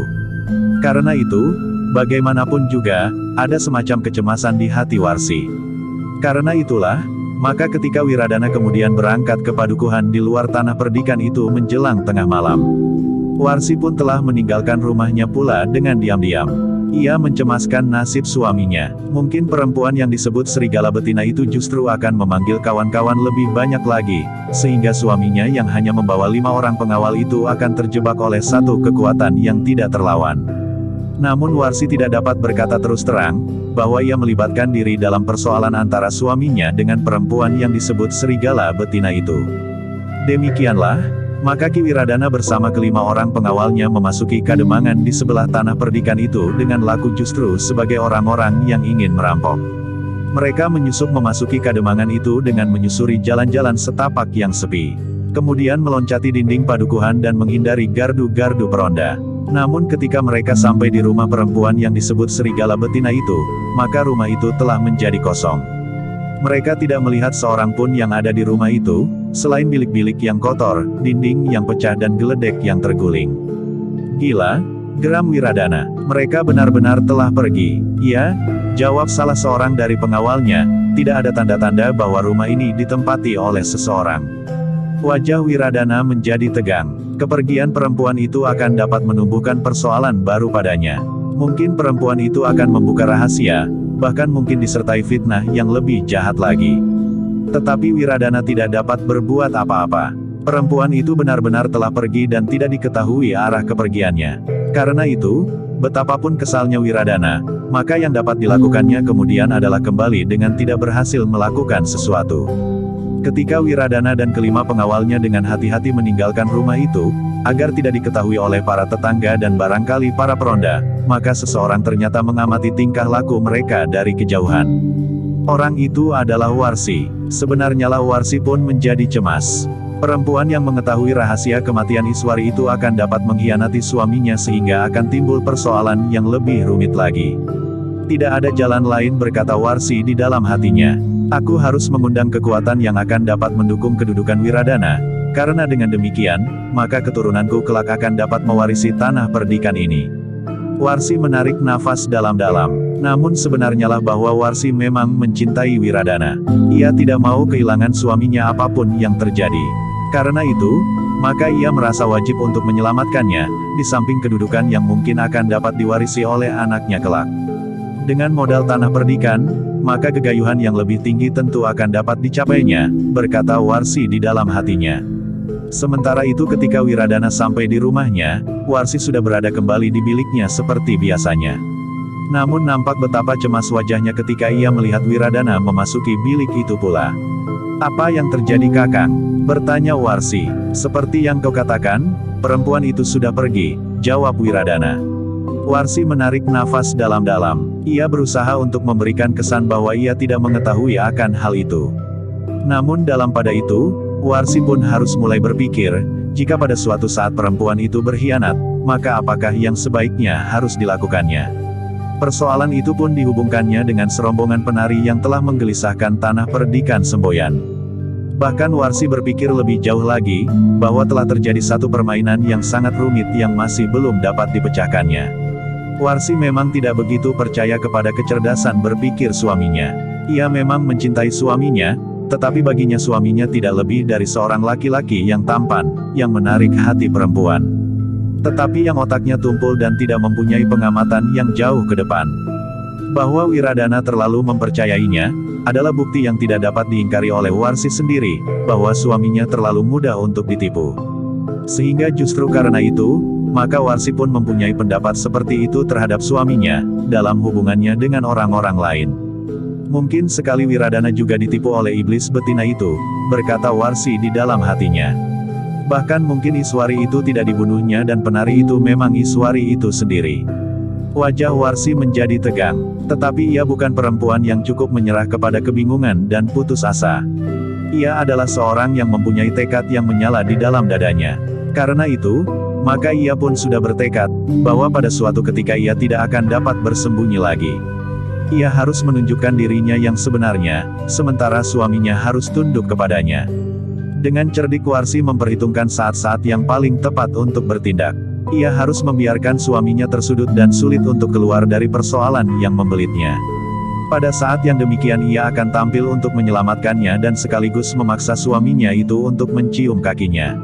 Karena itu, bagaimanapun juga, ada semacam kecemasan di hati Warsi. Karena itulah, maka ketika Wiradana kemudian berangkat ke padukuhan di luar tanah perdikan itu menjelang tengah malam. Warsi pun telah meninggalkan rumahnya pula dengan diam-diam. Ia mencemaskan nasib suaminya. Mungkin perempuan yang disebut serigala betina itu justru akan memanggil kawan-kawan lebih banyak lagi, sehingga suaminya yang hanya membawa lima orang pengawal itu akan terjebak oleh satu kekuatan yang tidak terlawan. Namun Warsi tidak dapat berkata terus terang, bahwa ia melibatkan diri dalam persoalan antara suaminya dengan perempuan yang disebut serigala betina itu. Demikianlah, maka Ki Wiradana bersama kelima orang pengawalnya memasuki kademangan di sebelah tanah perdikan itu dengan laku justru sebagai orang-orang yang ingin merampok. Mereka menyusup memasuki kademangan itu dengan menyusuri jalan-jalan setapak yang sepi. Kemudian meloncati dinding padukuhan dan menghindari gardu-gardu peronda. Namun ketika mereka sampai di rumah perempuan yang disebut serigala betina itu, maka rumah itu telah menjadi kosong. Mereka tidak melihat seorang pun yang ada di rumah itu, Selain bilik-bilik yang kotor, dinding yang pecah dan geledek yang terguling. Gila, geram Wiradana. Mereka benar-benar telah pergi. Ya, jawab salah seorang dari pengawalnya, tidak ada tanda-tanda bahwa rumah ini ditempati oleh seseorang. Wajah Wiradana menjadi tegang. Kepergian perempuan itu akan dapat menumbuhkan persoalan baru padanya. Mungkin perempuan itu akan membuka rahasia, bahkan mungkin disertai fitnah yang lebih jahat lagi. Tetapi Wiradana tidak dapat berbuat apa-apa. Perempuan itu benar-benar telah pergi dan tidak diketahui arah kepergiannya. Karena itu, betapapun kesalnya Wiradana, maka yang dapat dilakukannya kemudian adalah kembali dengan tidak berhasil melakukan sesuatu. Ketika Wiradana dan kelima pengawalnya dengan hati-hati meninggalkan rumah itu, agar tidak diketahui oleh para tetangga dan barangkali para peronda, maka seseorang ternyata mengamati tingkah laku mereka dari kejauhan. Orang itu adalah Warsi. Sebenarnya lah Warsi pun menjadi cemas. Perempuan yang mengetahui rahasia kematian Iswari itu akan dapat mengkhianati suaminya sehingga akan timbul persoalan yang lebih rumit lagi. Tidak ada jalan lain berkata Warsi di dalam hatinya. Aku harus mengundang kekuatan yang akan dapat mendukung kedudukan Wiradana, karena dengan demikian, maka keturunanku kelak akan dapat mewarisi tanah perdikan ini. Warsi menarik nafas dalam-dalam. Namun sebenarnya lah bahwa Warsi memang mencintai Wiradana. Ia tidak mau kehilangan suaminya apa pun yang terjadi. Karena itu, maka ia merasa wajib untuk menyelamatkannya, di samping kedudukan yang mungkin akan dapat diwarisi oleh anaknya kelak. Dengan modal tanah perdikan, maka kegayuhan yang lebih tinggi tentu akan dapat dicapainya, berkata Warsi di dalam hatinya. Sementara itu ketika Wiradana sampai di rumahnya, Warsi sudah berada kembali di biliknya seperti biasanya. Namun nampak betapa cemas wajahnya ketika ia melihat Wiradana memasuki bilik itu pula. Apa yang terjadi kakang? Bertanya Warsi. Seperti yang kau katakan, perempuan itu sudah pergi, jawab Wiradana. Warsi menarik nafas dalam-dalam. Ia berusaha untuk memberikan kesan bahwa ia tidak mengetahui akan hal itu. Namun dalam pada itu, Warsi pun harus mulai berpikir, jika pada suatu saat perempuan itu berkhianat, maka apakah yang sebaiknya harus dilakukannya? Persoalan itu pun dihubungkannya dengan serombongan penari yang telah menggelisahkan tanah perdikan semboyan. Bahkan Warsi berpikir lebih jauh lagi, bahwa telah terjadi satu permainan yang sangat rumit yang masih belum dapat dipecahkannya. Warsi memang tidak begitu percaya kepada kecerdasan berpikir suaminya. Ia memang mencintai suaminya, tetapi baginya suaminya tidak lebih dari seorang laki-laki yang tampan, yang menarik hati perempuan tetapi yang otaknya tumpul dan tidak mempunyai pengamatan yang jauh ke depan. Bahwa Wiradana terlalu mempercayainya, adalah bukti yang tidak dapat diingkari oleh Warsi sendiri, bahwa suaminya terlalu mudah untuk ditipu. Sehingga justru karena itu, maka Warsi pun mempunyai pendapat seperti itu terhadap suaminya, dalam hubungannya dengan orang-orang lain. Mungkin sekali Wiradana juga ditipu oleh iblis betina itu, berkata Warsi di dalam hatinya. Bahkan mungkin Iswari itu tidak dibunuhnya dan penari itu memang Iswari itu sendiri. Wajah Warsi menjadi tegang, tetapi ia bukan perempuan yang cukup menyerah kepada kebingungan dan putus asa. Ia adalah seorang yang mempunyai tekad yang menyala di dalam dadanya. Karena itu, maka ia pun sudah bertekad, bahwa pada suatu ketika ia tidak akan dapat bersembunyi lagi. Ia harus menunjukkan dirinya yang sebenarnya, sementara suaminya harus tunduk kepadanya. Dengan cerdik Warsi memperhitungkan saat-saat yang paling tepat untuk bertindak. Ia harus membiarkan suaminya tersudut dan sulit untuk keluar dari persoalan yang membelitnya. Pada saat yang demikian ia akan tampil untuk menyelamatkannya dan sekaligus memaksa suaminya itu untuk mencium kakinya.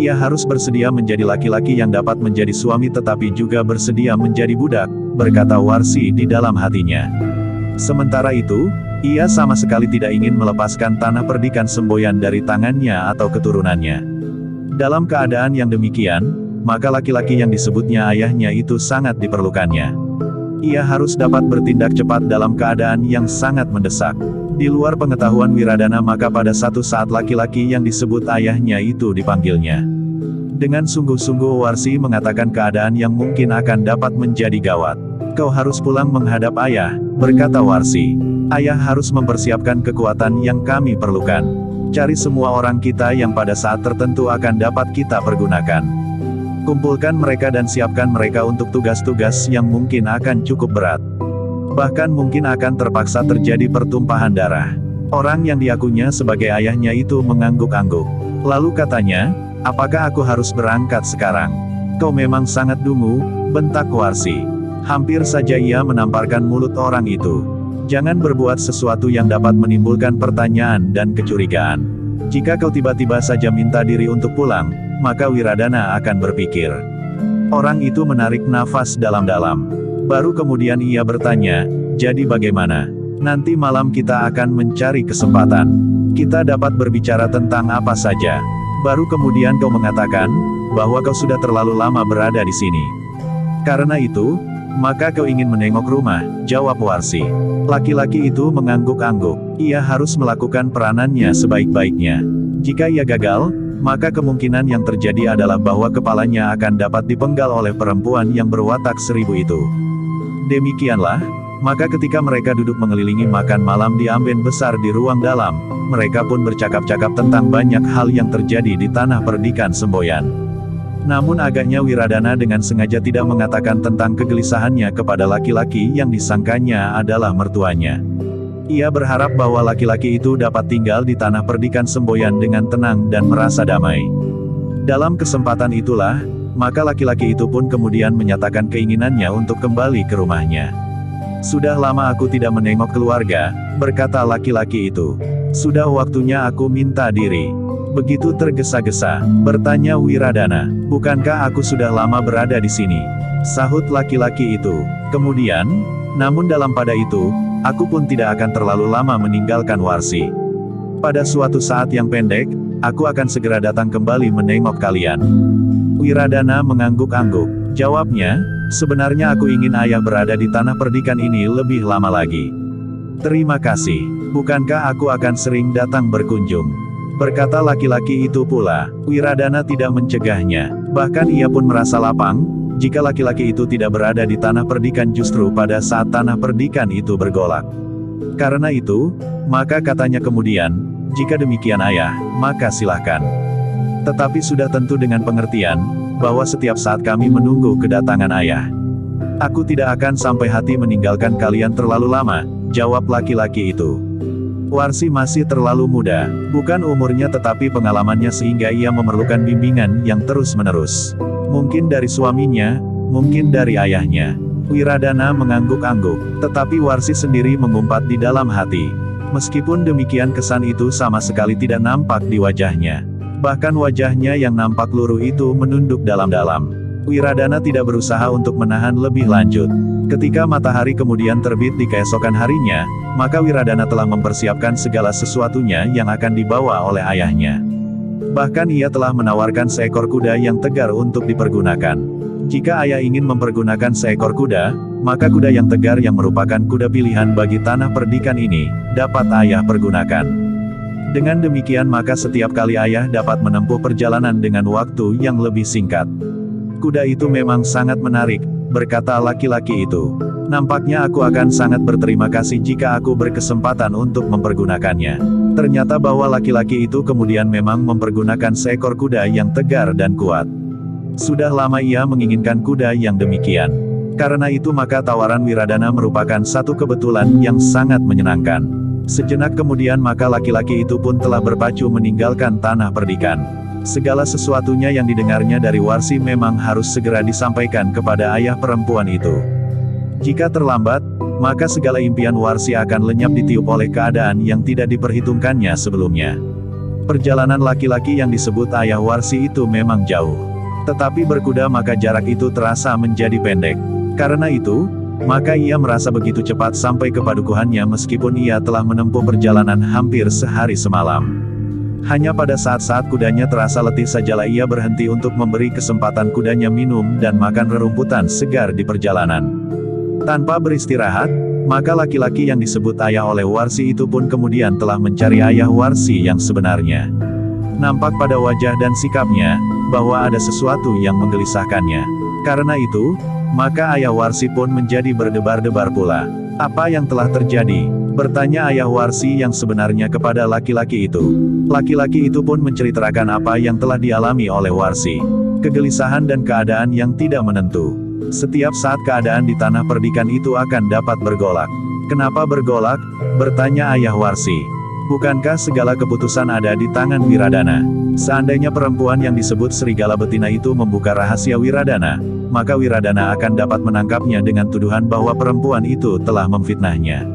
Ia harus bersedia menjadi laki-laki yang dapat menjadi suami tetapi juga bersedia menjadi budak, berkata Warsi di dalam hatinya. Sementara itu, ia sama sekali tidak ingin melepaskan tanah perdikan semboyan dari tangannya atau keturunannya. Dalam keadaan yang demikian, maka laki-laki yang disebutnya ayahnya itu sangat diperlukannya. Ia harus dapat bertindak cepat dalam keadaan yang sangat mendesak. Di luar pengetahuan Wiradana maka pada satu saat laki-laki yang disebut ayahnya itu dipanggilnya. Dengan sungguh-sungguh Warsi mengatakan keadaan yang mungkin akan dapat menjadi gawat. Kau harus pulang menghadap ayah, berkata Warsi. Ayah harus mempersiapkan kekuatan yang kami perlukan. Cari semua orang kita yang pada saat tertentu akan dapat kita pergunakan. Kumpulkan mereka dan siapkan mereka untuk tugas-tugas yang mungkin akan cukup berat. Bahkan mungkin akan terpaksa terjadi pertumpahan darah. Orang yang diakunya sebagai ayahnya itu mengangguk-angguk. Lalu katanya, apakah aku harus berangkat sekarang? Kau memang sangat dungu, bentak Warsi. Hampir saja ia menamparkan mulut orang itu. Jangan berbuat sesuatu yang dapat menimbulkan pertanyaan dan kecurigaan. Jika kau tiba-tiba saja minta diri untuk pulang, maka Wiradana akan berpikir. Orang itu menarik nafas dalam-dalam. Baru kemudian ia bertanya, jadi bagaimana? Nanti malam kita akan mencari kesempatan. Kita dapat berbicara tentang apa saja. Baru kemudian kau mengatakan, bahwa kau sudah terlalu lama berada di sini. Karena itu, maka kau ingin menengok rumah, jawab Warsi. Laki-laki itu mengangguk-angguk. Ia harus melakukan peranannya sebaik-baiknya. Jika ia gagal, maka kemungkinan yang terjadi adalah bahwa kepalanya akan dapat dipenggal oleh perempuan yang berwatak seribu itu. Demikianlah, maka ketika mereka duduk mengelilingi makan malam di amben besar di ruang dalam, mereka pun bercakap-cakap tentang banyak hal yang terjadi di tanah perdikan semboyan. Namun agaknya Wiradana dengan sengaja tidak mengatakan tentang kegelisahannya kepada laki-laki yang disangkanya adalah mertuanya. Ia berharap bahwa laki-laki itu dapat tinggal di tanah perdikan semboyan dengan tenang dan merasa damai. Dalam kesempatan itulah, maka laki-laki itu pun kemudian menyatakan keinginannya untuk kembali ke rumahnya. Sudah lama aku tidak menengok keluarga, berkata laki-laki itu. Sudah waktunya aku minta diri. Begitu tergesa-gesa, bertanya Wiradana, bukankah aku sudah lama berada di sini? Sahut laki-laki itu. Kemudian, namun dalam pada itu, aku pun tidak akan terlalu lama meninggalkan Warsi. Pada suatu saat yang pendek, aku akan segera datang kembali menengok kalian. Wiradana mengangguk-angguk. Jawabnya, sebenarnya aku ingin ayah berada di tanah perdikan ini lebih lama lagi. Terima kasih. Bukankah aku akan sering datang berkunjung? Berkata laki-laki itu pula, Wiradana tidak mencegahnya. Bahkan ia pun merasa lapang, jika laki-laki itu tidak berada di tanah perdikan justru pada saat tanah perdikan itu bergolak. Karena itu, maka katanya kemudian, jika demikian ayah, maka silahkan. Tetapi sudah tentu dengan pengertian, bahwa setiap saat kami menunggu kedatangan ayah. Aku tidak akan sampai hati meninggalkan kalian terlalu lama, jawab laki-laki itu. Warsi masih terlalu muda, bukan umurnya tetapi pengalamannya sehingga ia memerlukan bimbingan yang terus-menerus. Mungkin dari suaminya, mungkin dari ayahnya. Wiradana mengangguk-angguk, tetapi Warsi sendiri mengumpat di dalam hati. Meskipun demikian kesan itu sama sekali tidak nampak di wajahnya. Bahkan wajahnya yang nampak luruh itu menunduk dalam-dalam. Wiradana tidak berusaha untuk menahan lebih lanjut. Ketika matahari kemudian terbit di keesokan harinya, maka Wiradana telah mempersiapkan segala sesuatunya yang akan dibawa oleh ayahnya. Bahkan ia telah menawarkan seekor kuda yang tegar untuk dipergunakan. Jika ayah ingin mempergunakan seekor kuda, maka kuda yang tegar yang merupakan kuda pilihan bagi tanah perdikan ini, dapat ayah pergunakan. Dengan demikian maka setiap kali ayah dapat menempuh perjalanan dengan waktu yang lebih singkat. Kuda itu memang sangat menarik, berkata laki-laki itu. Nampaknya aku akan sangat berterima kasih jika aku berkesempatan untuk mempergunakannya. Ternyata bahwa laki-laki itu kemudian memang mempergunakan seekor kuda yang tegar dan kuat. Sudah lama ia menginginkan kuda yang demikian. Karena itu maka tawaran Wiradana merupakan satu kebetulan yang sangat menyenangkan. Sejenak kemudian maka laki-laki itu pun telah berpacu meninggalkan tanah perdikan. Segala sesuatunya yang didengarnya dari Warsi memang harus segera disampaikan kepada ayah perempuan itu. Jika terlambat, maka segala impian Warsi akan lenyap ditiup oleh keadaan yang tidak diperhitungkannya sebelumnya. Perjalanan laki-laki yang disebut ayah Warsi itu memang jauh. Tetapi berkuda maka jarak itu terasa menjadi pendek. Karena itu, maka ia merasa begitu cepat sampai ke padukuhannya meskipun ia telah menempuh perjalanan hampir sehari semalam. Hanya pada saat-saat kudanya terasa letih sajalah ia berhenti untuk memberi kesempatan kudanya minum dan makan rerumputan segar di perjalanan. Tanpa beristirahat, maka laki-laki yang disebut ayah oleh Warsi itu pun kemudian telah mencari ayah Warsi yang sebenarnya. Nampak pada wajah dan sikapnya, bahwa ada sesuatu yang menggelisahkannya. Karena itu, maka ayah Warsi pun menjadi berdebar-debar pula. Apa yang telah terjadi? Bertanya ayah Warsi yang sebenarnya kepada laki-laki itu. Laki-laki itu pun menceritakan apa yang telah dialami oleh Warsi. Kegelisahan dan keadaan yang tidak menentu. Setiap saat keadaan di tanah perdikan itu akan dapat bergolak. Kenapa bergolak? Bertanya ayah Warsi. Bukankah segala keputusan ada di tangan Wiradana? Seandainya perempuan yang disebut serigala betina itu membuka rahasia Wiradana, maka Wiradana akan dapat menangkapnya dengan tuduhan bahwa perempuan itu telah memfitnahnya.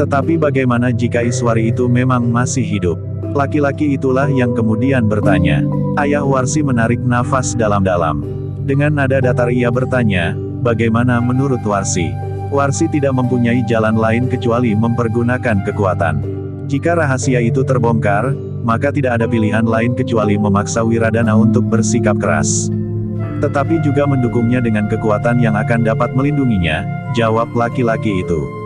Tetapi bagaimana jika Iswari itu memang masih hidup? Laki-laki itulah yang kemudian bertanya. Ayah Warsi menarik nafas dalam-dalam. Dengan nada datar ia bertanya, bagaimana menurut Warsi? Warsi tidak mempunyai jalan lain kecuali mempergunakan kekuatan. Jika rahasia itu terbongkar, maka tidak ada pilihan lain kecuali memaksa Wiradana untuk bersikap keras. Tetapi juga mendukungnya dengan kekuatan yang akan dapat melindunginya, jawab laki-laki itu.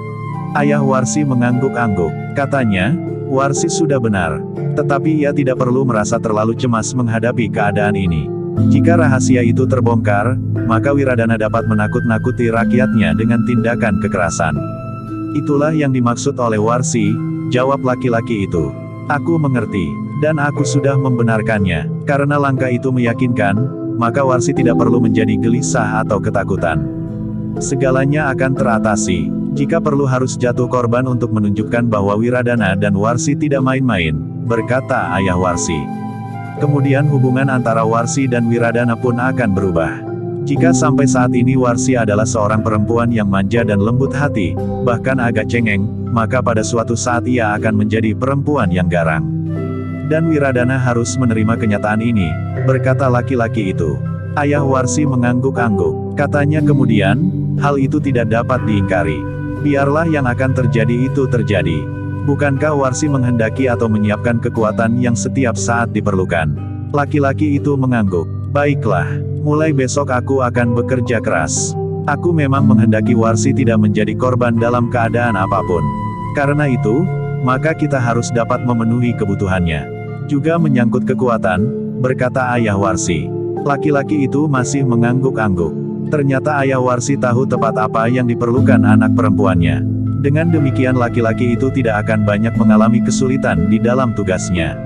Ayah Warsi mengangguk-angguk, katanya, Warsi sudah benar. Tetapi ia tidak perlu merasa terlalu cemas menghadapi keadaan ini. Jika rahasia itu terbongkar, maka Wiradana dapat menakut-nakuti rakyatnya dengan tindakan kekerasan. Itulah yang dimaksud oleh Warsi, Jawab laki-laki itu. Aku mengerti, dan aku sudah membenarkannya. Karena langkah itu meyakinkan, maka Warsi tidak perlu menjadi gelisah atau ketakutan. Segalanya akan teratasi. Jika perlu harus jatuh korban untuk menunjukkan bahwa Wiradana dan Warsi tidak main-main, berkata ayah Warsi. Kemudian hubungan antara Warsi dan Wiradana pun akan berubah. Jika sampai saat ini Warsi adalah seorang perempuan yang manja dan lembut hati, bahkan agak cengeng, maka pada suatu saat ia akan menjadi perempuan yang garang. Dan Wiradana harus menerima kenyataan ini, berkata laki-laki itu. Ayah Warsi mengangguk-angguk. Katanya kemudian, hal itu tidak dapat diingkari. Biarlah yang akan terjadi itu terjadi. Bukankah Warsi menghendaki atau menyiapkan kekuatan yang setiap saat diperlukan? Laki-laki itu mengangguk. Baiklah, mulai besok aku akan bekerja keras. Aku memang menghendaki Warsi tidak menjadi korban dalam keadaan apa pun. Karena itu, maka kita harus dapat memenuhi kebutuhannya. Juga menyangkut kekuatan, berkata ayah Warsi. Laki-laki itu masih mengangguk-angguk. Ternyata ayah Warsi tahu tepat apa yang diperlukan anak perempuannya. Dengan demikian laki-laki itu tidak akan banyak mengalami kesulitan di dalam tugasnya.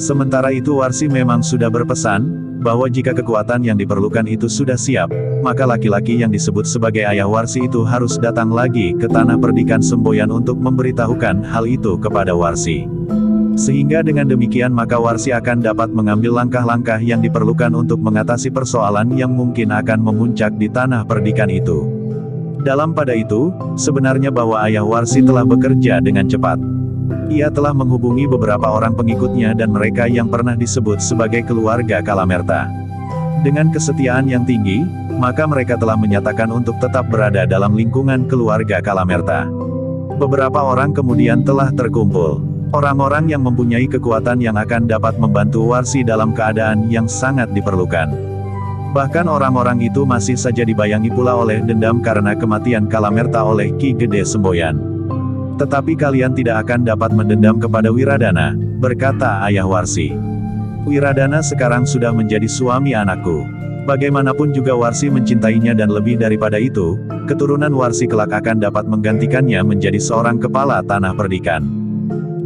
Sementara itu Warsi memang sudah berpesan, bahwa jika kekuatan yang diperlukan itu sudah siap, maka laki-laki yang disebut sebagai ayah Warsi itu harus datang lagi ke tanah perdikan Semboyan untuk memberitahukan hal itu kepada Warsi. Sehingga dengan demikian maka Warsi akan dapat mengambil langkah-langkah yang diperlukan untuk mengatasi persoalan yang mungkin akan memuncak di tanah perdikan itu. Dalam pada itu, sebenarnya bahwa ayah Warsi telah bekerja dengan cepat. Ia telah menghubungi beberapa orang pengikutnya dan mereka yang pernah disebut sebagai keluarga Kalamerta. Dengan kesetiaan yang tinggi, maka mereka telah menyatakan untuk tetap berada dalam lingkungan keluarga Kalamerta. Beberapa orang kemudian telah terkumpul. Orang-orang yang mempunyai kekuatan yang akan dapat membantu Warsi dalam keadaan yang sangat diperlukan. Bahkan orang-orang itu masih saja dibayangi pula oleh dendam karena kematian Kalamerta oleh Ki Gede Semboyan. Tetapi kalian tidak akan dapat mendendam kepada Wiradana, berkata Ayah Warsi. Wiradana sekarang sudah menjadi suami anakku. Bagaimanapun juga Warsi mencintainya dan lebih daripada itu, keturunan Warsi kelak akan dapat menggantikannya menjadi seorang kepala tanah perdikan.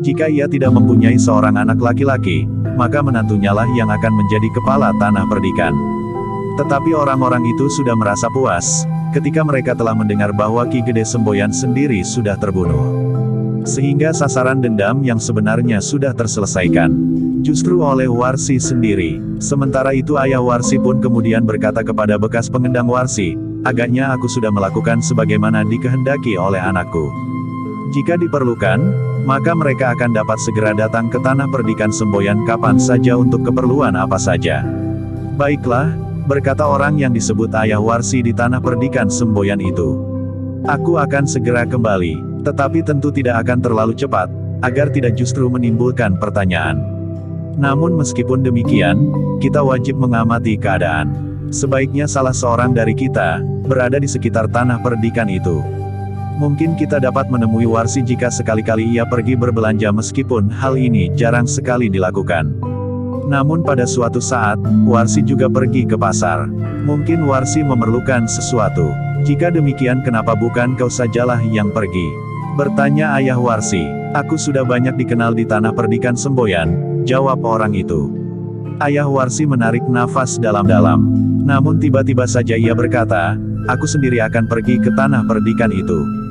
Jika ia tidak mempunyai seorang anak laki-laki, maka menantunya lah yang akan menjadi kepala tanah perdikan. Tetapi orang-orang itu sudah merasa puas, ketika mereka telah mendengar bahwa Ki Gede Semboyan sendiri sudah terbunuh. Sehingga sasaran dendam yang sebenarnya sudah terselesaikan. Justru oleh Warsi sendiri. Sementara itu ayah Warsi pun kemudian berkata kepada bekas pengendang Warsi, agaknya aku sudah melakukan sebagaimana dikehendaki oleh anakku. Jika diperlukan, maka mereka akan dapat segera datang ke tanah perdikan Semboyan kapan saja untuk keperluan apa saja. Baiklah, berkata orang yang disebut ayah Warsi di tanah perdikan Semboyan itu. Aku akan segera kembali. Tetapi tentu tidak akan terlalu cepat, agar tidak justru menimbulkan pertanyaan. Namun meskipun demikian, kita wajib mengamati keadaan. Sebaiknya salah seorang dari kita, berada di sekitar tanah perdikan itu. Mungkin kita dapat menemui Warsi jika sekali-kali ia pergi berbelanja meskipun hal ini jarang sekali dilakukan. Namun pada suatu saat, Warsi juga pergi ke pasar. Mungkin Warsi memerlukan sesuatu. Jika demikian kenapa bukan kau sajalah yang pergi? Bertanya ayah Warsi, aku sudah banyak dikenal di tanah perdikan Semboyan, jawab orang itu. Ayah Warsi menarik nafas dalam-dalam. Namun tiba-tiba saja ia berkata, aku sendiri akan pergi ke tanah perdikan itu.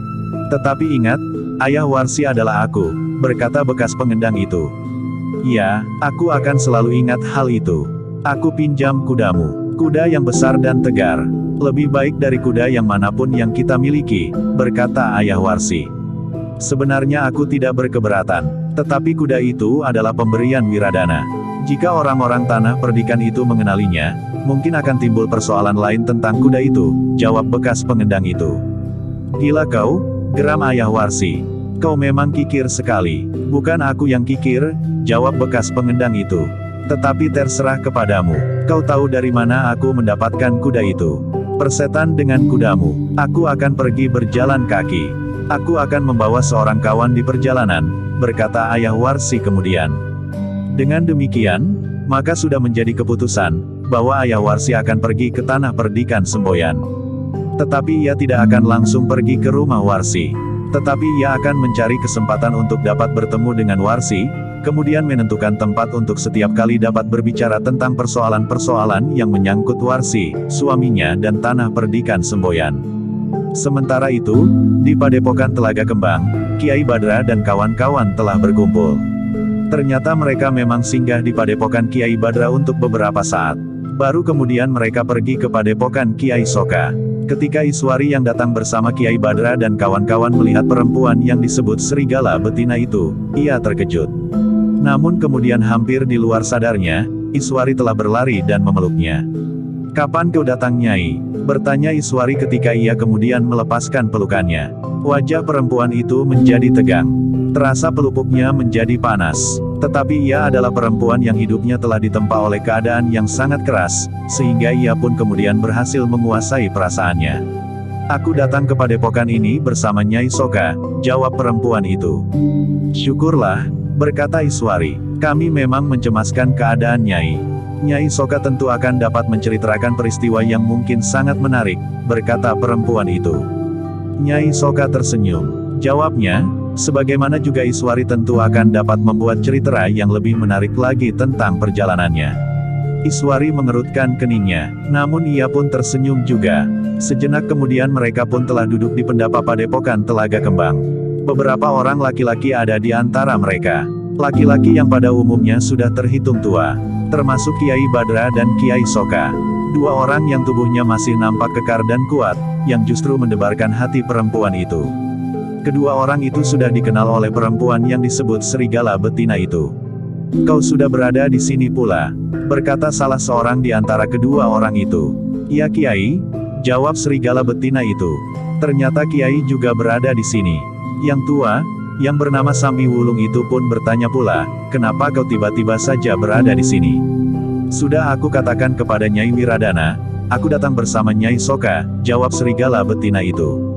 Tetapi ingat, ayah Warsi adalah aku, berkata bekas pengendang itu. Ya, aku akan selalu ingat hal itu. Aku pinjam kudamu, kuda yang besar dan tegar. Lebih baik dari kuda yang mana pun yang kita miliki, berkata ayah Warsi. Sebenarnya aku tidak berkeberatan. Tetapi kuda itu adalah pemberian Wiradana. Jika orang-orang tanah perdikan itu mengenalinya, mungkin akan timbul persoalan lain tentang kuda itu, jawab bekas pengendang itu. Gila kau, geram ayah Warsi. Kau memang kikir sekali. Bukan aku yang kikir, jawab bekas pengendang itu. Tetapi terserah kepadamu. Kau tahu dari mana aku mendapatkan kuda itu. Persetan dengan kudamu. Aku akan pergi berjalan kaki. Aku akan membawa seorang kawan di perjalanan, berkata ayah Warsi kemudian. Dengan demikian, maka sudah menjadi keputusan, bahwa ayah Warsi akan pergi ke tanah perdikan Semboyan. Tetapi ia tidak akan langsung pergi ke rumah Warsi. Tetapi ia akan mencari kesempatan untuk dapat bertemu dengan Warsi, kemudian menentukan tempat untuk setiap kali dapat berbicara tentang persoalan-persoalan yang menyangkut Warsi, suaminya dan tanah perdikan Semboyan. Sementara itu, di Padepokan Telaga Kembang, Kiai Badra dan kawan-kawan telah berkumpul. Ternyata mereka memang singgah di Padepokan Kiai Badra untuk beberapa saat. Baru kemudian mereka pergi ke Padepokan Kiai Soka. Ketika Iswari yang datang bersama Kiai Badra dan kawan-kawan melihat perempuan yang disebut serigala betina itu, ia terkejut. Namun kemudian hampir di luar sadarnya, Iswari telah berlari dan memeluknya. Kapan kau datang Nyai? Bertanya Iswari ketika ia kemudian melepaskan pelukannya. Wajah perempuan itu menjadi tegang. Terasa pelupuknya menjadi panas. Tetapi ia adalah perempuan yang hidupnya telah ditempa oleh keadaan yang sangat keras, sehingga ia pun kemudian berhasil menguasai perasaannya. Aku datang ke padepokan ini bersama Nyai Soka, jawab perempuan itu. Syukurlah, berkata Iswari, kami memang mencemaskan keadaan Nyai. Nyai Soka tentu akan dapat menceritakan peristiwa yang mungkin sangat menarik, berkata perempuan itu. Nyai Soka tersenyum. Jawabnya, sebagaimana juga Iswari tentu akan dapat membuat cerita yang lebih menarik lagi tentang perjalanannya. Iswari mengerutkan keningnya, namun ia pun tersenyum juga. Sejenak kemudian mereka pun telah duduk di pendapa padepokan Telaga Kembang. Beberapa orang laki-laki ada di antara mereka. Laki-laki yang pada umumnya sudah terhitung tua, termasuk Kiai Badra dan Kiai Soka. Dua orang yang tubuhnya masih nampak kekar dan kuat, yang justru mendebarkan hati perempuan itu. Kedua orang itu sudah dikenal oleh perempuan yang disebut serigala betina itu. Kau sudah berada di sini pula, berkata salah seorang di antara kedua orang itu. Ya Kiai, jawab serigala betina itu. Ternyata Kiai juga berada di sini. Yang tua, yang bernama Sami Wulung itu pun bertanya pula, kenapa kau tiba-tiba saja berada di sini? Sudah aku katakan kepada Nyai Wiradana, aku datang bersama Nyai Soka, jawab serigala betina itu.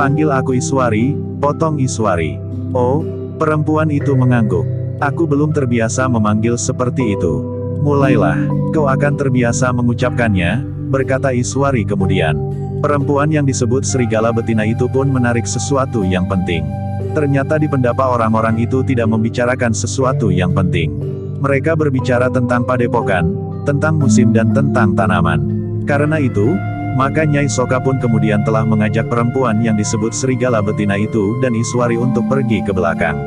Panggil aku Iswari, potong Iswari. Oh, perempuan itu mengangguk. Aku belum terbiasa memanggil seperti itu. Mulailah, kau akan terbiasa mengucapkannya, berkata Iswari kemudian. Perempuan yang disebut serigala betina itu pun menarik sesuatu yang penting. Ternyata di pendapa orang-orang itu tidak membicarakan sesuatu yang penting. Mereka berbicara tentang padepokan, tentang musim dan tentang tanaman. Karena itu, maka Nyai Soka pun kemudian telah mengajak perempuan yang disebut serigala betina itu dan Iswari untuk pergi ke belakang.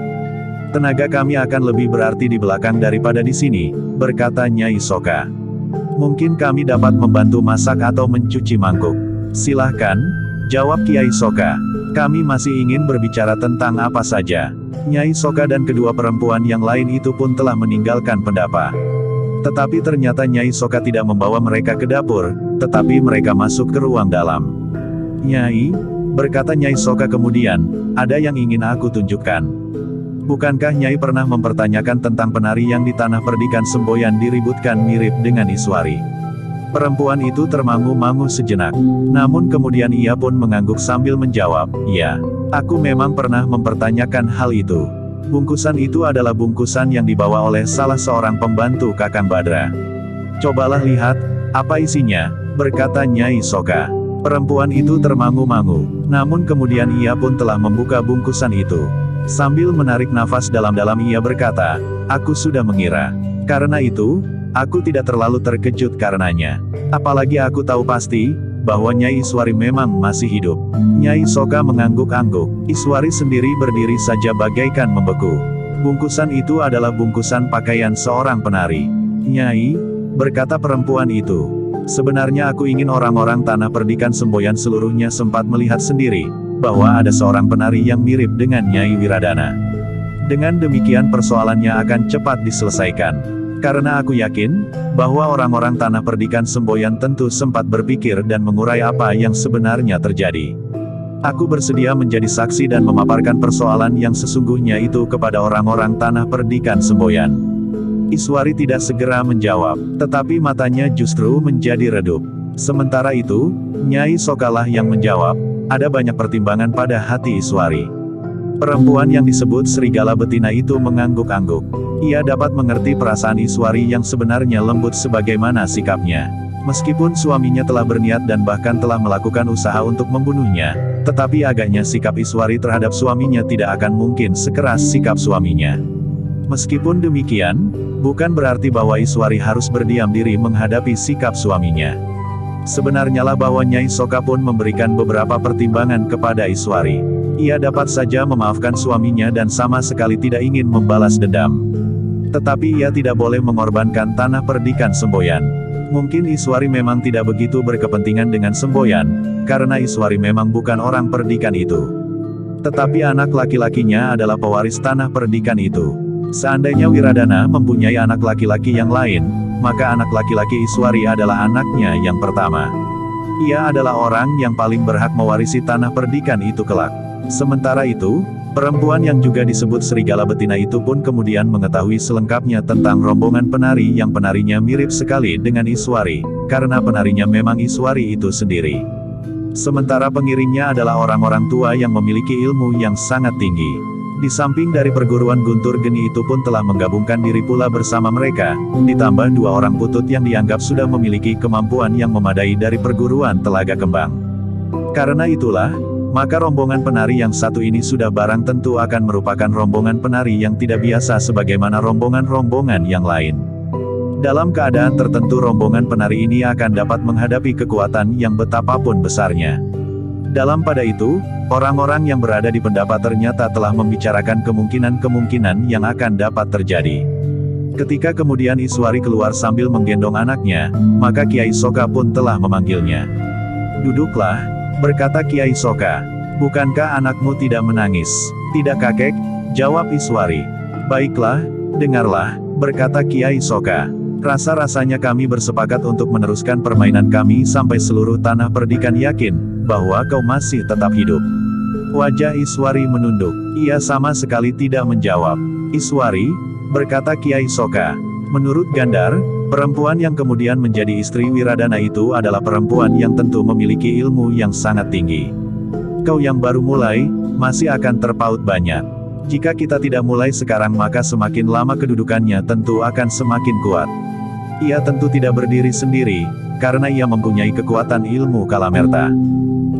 Tenaga kami akan lebih berarti di belakang daripada di sini, berkata Nyai Soka. Mungkin kami dapat membantu masak atau mencuci mangkuk. Silahkan, jawab Kiai Soka. Kami masih ingin berbicara tentang apa saja. Nyai Soka dan kedua perempuan yang lain itu pun telah meninggalkan pendapa. Tetapi ternyata Nyai Soka tidak membawa mereka ke dapur, tetapi mereka masuk ke ruang dalam. Nyai, berkata Nyai Soka kemudian, ada yang ingin aku tunjukkan. Bukankah Nyai pernah mempertanyakan tentang penari yang di tanah perdikan semboyan diributkan mirip dengan Iswari? Perempuan itu termangu-mangu sejenak. Namun kemudian ia pun mengangguk sambil menjawab, ya, aku memang pernah mempertanyakan hal itu. Bungkusan itu adalah bungkusan yang dibawa oleh salah seorang pembantu Kakang Badra. Cobalah lihat, apa isinya, berkata Nyai Soka. Perempuan itu termangu-mangu, namun kemudian ia pun telah membuka bungkusan itu. Sambil menarik nafas dalam-dalam ia berkata, aku sudah mengira. Karena itu, aku tidak terlalu terkejut karenanya. Apalagi aku tahu pasti, bahwa Nyai Iswari memang masih hidup. Nyai Soka mengangguk-angguk, Iswari sendiri berdiri saja bagaikan membeku. Bungkusan itu adalah bungkusan pakaian seorang penari. Nyai, berkata perempuan itu. Sebenarnya aku ingin orang-orang tanah perdikan semboyan seluruhnya sempat melihat sendiri, bahwa ada seorang penari yang mirip dengan Nyai Wiradana. Dengan demikian persoalannya akan cepat diselesaikan. Karena aku yakin, bahwa orang-orang tanah perdikan semboyan tentu sempat berpikir dan mengurai apa yang sebenarnya terjadi. Aku bersedia menjadi saksi dan memaparkan persoalan yang sesungguhnya itu kepada orang-orang tanah perdikan semboyan. Iswari tidak segera menjawab, tetapi matanya justru menjadi redup. Sementara itu, Nyai Sokalah yang menjawab, ada banyak pertimbangan pada hati Iswari. Perempuan yang disebut serigala betina itu mengangguk-angguk. Ia dapat mengerti perasaan Iswari yang sebenarnya lembut sebagaimana sikapnya. Meskipun suaminya telah berniat dan bahkan telah melakukan usaha untuk membunuhnya, tetapi agaknya sikap Iswari terhadap suaminya tidak akan mungkin sekeras sikap suaminya. Meskipun demikian, bukan berarti bahwa Iswari harus berdiam diri menghadapi sikap suaminya. Sebenarnya lah bahwa Nyai Soka pun memberikan beberapa pertimbangan kepada Iswari. Ia dapat saja memaafkan suaminya dan sama sekali tidak ingin membalas dendam. Tetapi ia tidak boleh mengorbankan tanah perdikan Semboyan. Mungkin Iswari memang tidak begitu berkepentingan dengan Semboyan, karena Iswari memang bukan orang perdikan itu. Tetapi anak laki-lakinya adalah pewaris tanah perdikan itu. Seandainya Wiradana mempunyai anak laki-laki yang lain, maka anak laki-laki Iswari adalah anaknya yang pertama. Ia adalah orang yang paling berhak mewarisi tanah perdikan itu kelak. Sementara itu, perempuan yang juga disebut serigala betina itu pun kemudian mengetahui selengkapnya tentang rombongan penari yang penarinya mirip sekali dengan Iswari, karena penarinya memang Iswari itu sendiri. Sementara pengiringnya adalah orang-orang tua yang memiliki ilmu yang sangat tinggi. Di samping dari perguruan Guntur Geni itu pun telah menggabungkan diri pula bersama mereka, ditambah dua orang putut yang dianggap sudah memiliki kemampuan yang memadai dari perguruan Telaga Kembang. Karena itulah, maka rombongan penari yang satu ini sudah barang tentu akan merupakan rombongan penari yang tidak biasa sebagaimana rombongan-rombongan yang lain. Dalam keadaan tertentu rombongan penari ini akan dapat menghadapi kekuatan yang betapapun besarnya. Dalam pada itu, orang-orang yang berada di pendapat ternyata telah membicarakan kemungkinan-kemungkinan yang akan dapat terjadi. Ketika kemudian Iswari keluar sambil menggendong anaknya, maka Kiai Soka pun telah memanggilnya. Duduklah, berkata Kiai Soka. Bukankah anakmu tidak menangis? Tidak kakek, jawab Iswari. Baiklah, dengarlah, berkata Kiai Soka. Rasa-rasanya kami bersepakat untuk meneruskan permainan kami sampai seluruh tanah perdikan yakin, bahwa kau masih tetap hidup. Wajah Iswari menunduk. Ia sama sekali tidak menjawab. Iswari, berkata Kiai Soka. Menurut Gandar, perempuan yang kemudian menjadi istri Wiradana itu adalah perempuan yang tentu memiliki ilmu yang sangat tinggi. Kau yang baru mulai, masih akan terpaut banyak. Jika kita tidak mulai sekarang maka semakin lama kedudukannya tentu akan semakin kuat. Ia tentu tidak berdiri sendiri, karena ia mempunyai kekuatan ilmu Kalamerta.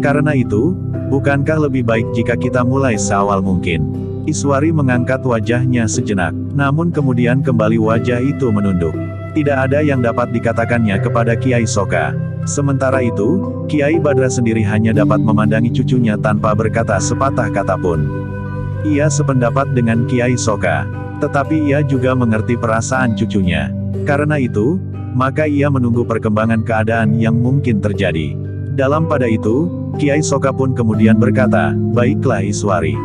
Karena itu, bukankah lebih baik jika kita mulai seawal mungkin? Iswari mengangkat wajahnya sejenak, namun kemudian kembali wajah itu menunduk. Tidak ada yang dapat dikatakannya kepada Kiai Soka. Sementara itu, Kiai Badra sendiri hanya dapat memandangi cucunya tanpa berkata sepatah kata pun. Ia sependapat dengan Kiai Soka. Tetapi ia juga mengerti perasaan cucunya. Karena itu, maka ia menunggu perkembangan keadaan yang mungkin terjadi. Dalam pada itu, Kiai Soka pun kemudian berkata, Baiklah Iswari.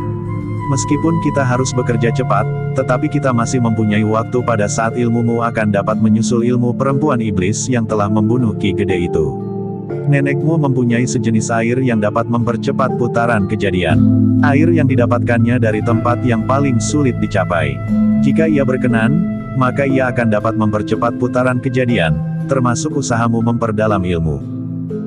Meskipun kita harus bekerja cepat, tetapi kita masih mempunyai waktu pada saat ilmumu akan dapat menyusul ilmu perempuan iblis yang telah membunuh Ki Gede itu. Nenekmu mempunyai sejenis air yang dapat mempercepat putaran kejadian. Air yang didapatkannya dari tempat yang paling sulit dicapai. Jika ia berkenan, maka ia akan dapat mempercepat putaran kejadian, termasuk usahamu memperdalam ilmu.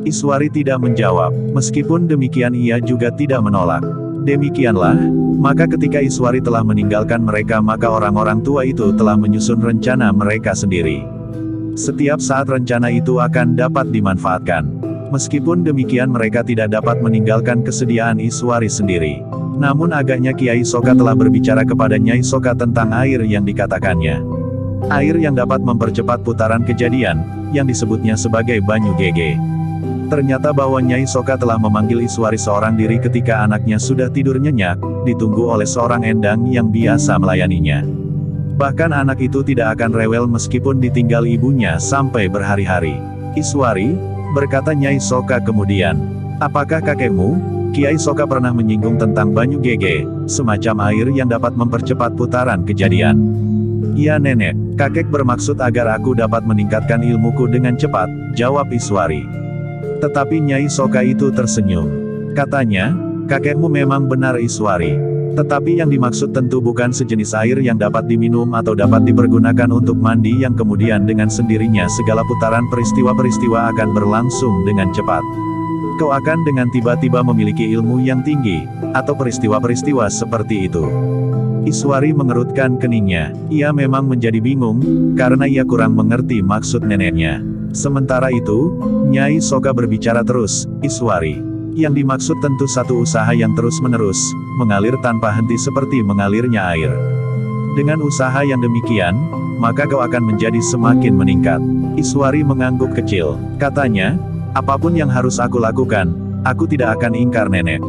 Iswari tidak menjawab, meskipun demikian ia juga tidak menolak. Demikianlah, maka ketika Iswari telah meninggalkan mereka maka orang-orang tua itu telah menyusun rencana mereka sendiri. Setiap saat rencana itu akan dapat dimanfaatkan. Meskipun demikian mereka tidak dapat meninggalkan kesediaan Iswari sendiri. Namun agaknya Kiai Soka telah berbicara kepada Nyai Soka tentang air yang dikatakannya. Air yang dapat mempercepat putaran kejadian, yang disebutnya sebagai Banyu Gege. Ternyata bahwa Nyai Soka telah memanggil Iswari seorang diri ketika anaknya sudah tidur nyenyak, ditunggu oleh seorang endang yang biasa melayaninya. Bahkan anak itu tidak akan rewel meskipun ditinggal ibunya sampai berhari-hari. Iswari, Berkata Nyai Soka kemudian, apakah kakekmu, Kiai Soka pernah menyinggung tentang Banyu Gege, semacam air yang dapat mempercepat putaran kejadian. Iya nenek, kakek bermaksud agar aku dapat meningkatkan ilmuku dengan cepat, jawab Iswari. Tetapi Nyai Soka itu tersenyum. Katanya, kakekmu memang benar Iswari. Tetapi yang dimaksud tentu bukan sejenis air yang dapat diminum atau dapat dipergunakan untuk mandi yang kemudian dengan sendirinya segala putaran peristiwa-peristiwa akan berlangsung dengan cepat. Kau akan dengan tiba-tiba memiliki ilmu yang tinggi, atau peristiwa-peristiwa seperti itu. Iswari mengerutkan keningnya. Ia memang menjadi bingung, karena ia kurang mengerti maksud neneknya. Sementara itu, Nyai Soka berbicara terus, Iswari. Yang dimaksud tentu satu usaha yang terus-menerus, mengalir tanpa henti seperti mengalirnya air. Dengan usaha yang demikian, maka kau akan menjadi semakin meningkat. Iswari mengangguk kecil. Katanya, apa pun yang harus aku lakukan, aku tidak akan ingkar nenek.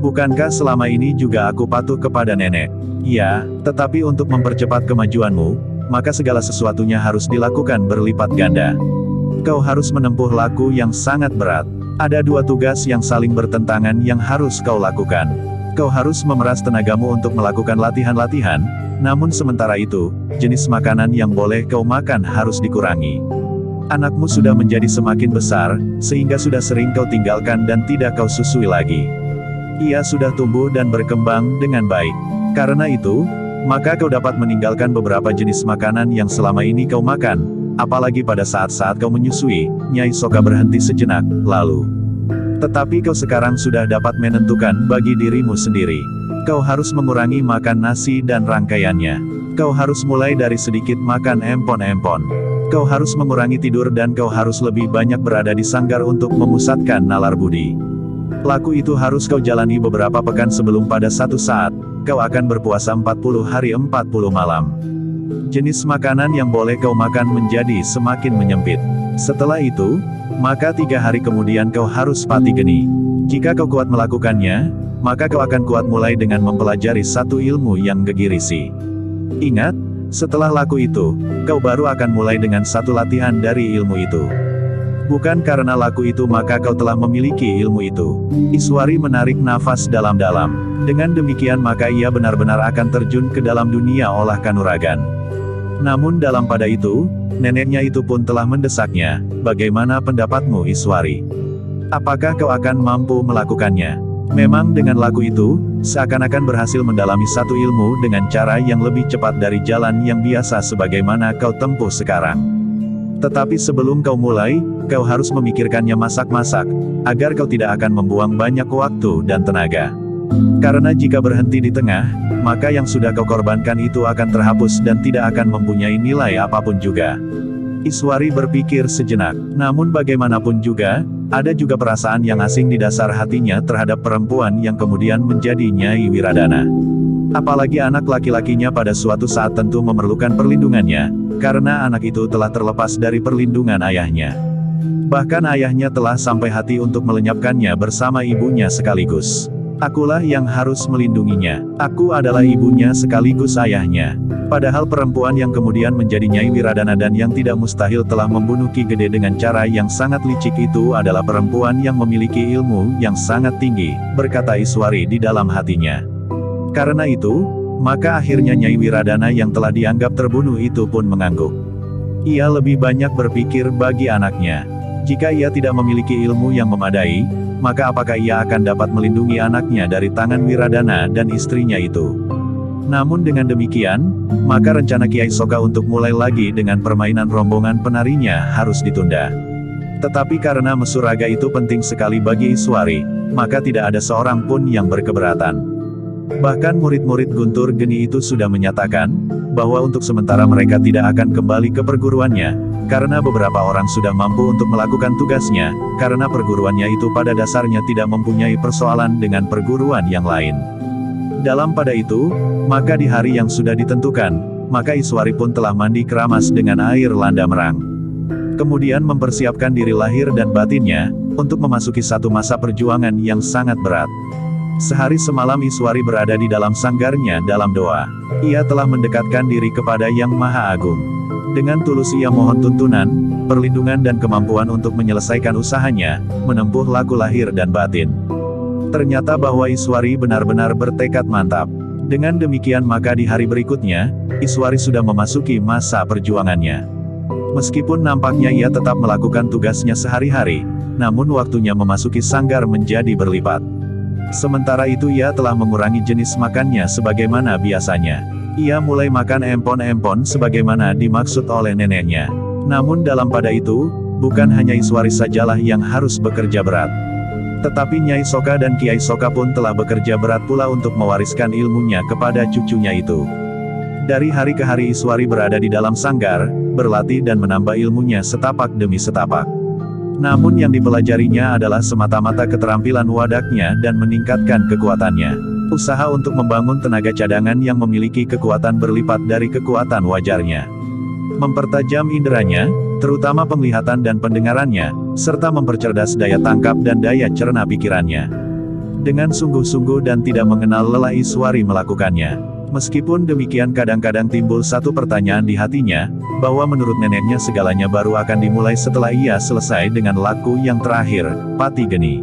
Bukankah selama ini juga aku patuh kepada nenek? Ya, tetapi untuk mempercepat kemajuanmu, maka segala sesuatunya harus dilakukan berlipat ganda. Kau harus menempuh laku yang sangat berat. Ada dua tugas yang saling bertentangan yang harus kau lakukan. Kau harus memeras tenagamu untuk melakukan latihan-latihan, namun sementara itu, jenis makanan yang boleh kau makan harus dikurangi. Anakmu sudah menjadi semakin besar, sehingga sudah sering kau tinggalkan dan tidak kau susui lagi. Ia sudah tumbuh dan berkembang dengan baik. Karena itu, maka kau dapat meninggalkan beberapa jenis makanan yang selama ini kau makan, Apalagi pada saat-saat kau menyusui, Nyai Soka berhenti sejenak, lalu. Tetapi kau sekarang sudah dapat menentukan bagi dirimu sendiri. Kau harus mengurangi makan nasi dan rangkaiannya. Kau harus mulai dari sedikit makan empon-empon. Kau harus mengurangi tidur dan kau harus lebih banyak berada di sanggar untuk memusatkan nalar budi. Laku itu harus kau jalani beberapa pekan sebelum pada satu saat, kau akan berpuasa 40 hari 40 malam. Jenis makanan yang boleh kau makan menjadi semakin menyempit. Setelah itu, maka tiga hari kemudian kau harus pati geni. Jika kau kuat melakukannya, maka kau akan kuat mulai dengan mempelajari satu ilmu yang gegirisi. Ingat, setelah laku itu, kau baru akan mulai dengan satu latihan dari ilmu itu. Bukan karena laku itu maka kau telah memiliki ilmu itu. Iswari menarik nafas dalam-dalam. Dengan demikian maka ia benar-benar akan terjun ke dalam dunia olah kanuragan. Namun dalam pada itu, neneknya itu pun telah mendesaknya, bagaimana pendapatmu Iswari? Apakah kau akan mampu melakukannya? Memang dengan laku itu, seakan-akan berhasil mendalami satu ilmu dengan cara yang lebih cepat dari jalan yang biasa sebagaimana kau tempuh sekarang. Tetapi sebelum kau mulai, kau harus memikirkannya masak-masak, agar kau tidak akan membuang banyak waktu dan tenaga. Karena jika berhenti di tengah, maka yang sudah kau korbankan itu akan terhapus dan tidak akan mempunyai nilai apa pun juga. Iswari berpikir sejenak, namun bagaimanapun juga, ada juga perasaan yang asing di dasar hatinya terhadap perempuan yang kemudian menjadi Nyai Wiradana. Apalagi anak laki-lakinya pada suatu saat tentu memerlukan perlindungannya, karena anak itu telah terlepas dari perlindungan ayahnya. Bahkan ayahnya telah sampai hati untuk melenyapkannya bersama ibunya sekaligus. Akulah yang harus melindunginya. Aku adalah ibunya sekaligus ayahnya. Padahal perempuan yang kemudian menjadi Nyai Wiradana dan yang tidak mustahil telah membunuh Ki Gede dengan cara yang sangat licik itu adalah perempuan yang memiliki ilmu yang sangat tinggi, berkata Iswari di dalam hatinya. Karena itu, maka akhirnya Nyai Wiradana yang telah dianggap terbunuh itu pun mengangguk. Ia lebih banyak berpikir bagi anaknya. Jika ia tidak memiliki ilmu yang memadai, maka apakah ia akan dapat melindungi anaknya dari tangan Wiradana dan istrinya itu? Namun dengan demikian, maka rencana Kiai Soka untuk mulai lagi dengan permainan rombongan penarinya harus ditunda. Tetapi karena mesuraga itu penting sekali bagi Iswari, maka tidak ada seorang pun yang berkeberatan. Bahkan murid-murid Guntur Geni itu sudah menyatakan, bahwa untuk sementara mereka tidak akan kembali ke perguruannya, karena beberapa orang sudah mampu untuk melakukan tugasnya, karena perguruannya itu pada dasarnya tidak mempunyai persoalan dengan perguruan yang lain. Dalam pada itu, maka di hari yang sudah ditentukan, maka Iswari pun telah mandi keramas dengan air landa merang. Kemudian mempersiapkan diri lahir dan batinnya, untuk memasuki satu masa perjuangan yang sangat berat. Sehari semalam Iswari berada di dalam sanggarnya dalam doa. Ia telah mendekatkan diri kepada Yang Maha Agung. Dengan tulus ia mohon tuntunan, perlindungan dan kemampuan untuk menyelesaikan usahanya, menempuh laku lahir dan batin. Ternyata bahwa Iswari benar-benar bertekad mantap. Dengan demikian maka di hari berikutnya, Iswari sudah memasuki masa perjuangannya. Meskipun nampaknya ia tetap melakukan tugasnya sehari-hari, namun waktunya memasuki sanggar menjadi berlipat. Sementara itu ia telah mengurangi jenis makannya sebagaimana biasanya. Ia mulai makan empon-empon sebagaimana dimaksud oleh neneknya. Namun dalam pada itu, bukan hanya Iswari sajalah yang harus bekerja berat. Tetapi Nyai Soka dan Kiai Soka pun telah bekerja berat pula untuk mewariskan ilmunya kepada cucunya itu. Dari hari ke hari Iswari berada di dalam sanggar, berlatih dan menambah ilmunya setapak demi setapak. Namun yang dipelajarinya adalah semata-mata keterampilan wadaknya dan meningkatkan kekuatannya. Usaha untuk membangun tenaga cadangan yang memiliki kekuatan berlipat dari kekuatan wajarnya. Mempertajam inderanya, terutama penglihatan dan pendengarannya, serta mempercerdas daya tangkap dan daya cerna pikirannya. Dengan sungguh-sungguh dan tidak mengenal lelah Iswari melakukannya. Meskipun demikian kadang-kadang timbul satu pertanyaan di hatinya, bahwa menurut neneknya segalanya baru akan dimulai setelah ia selesai dengan laku yang terakhir, Pati Geni.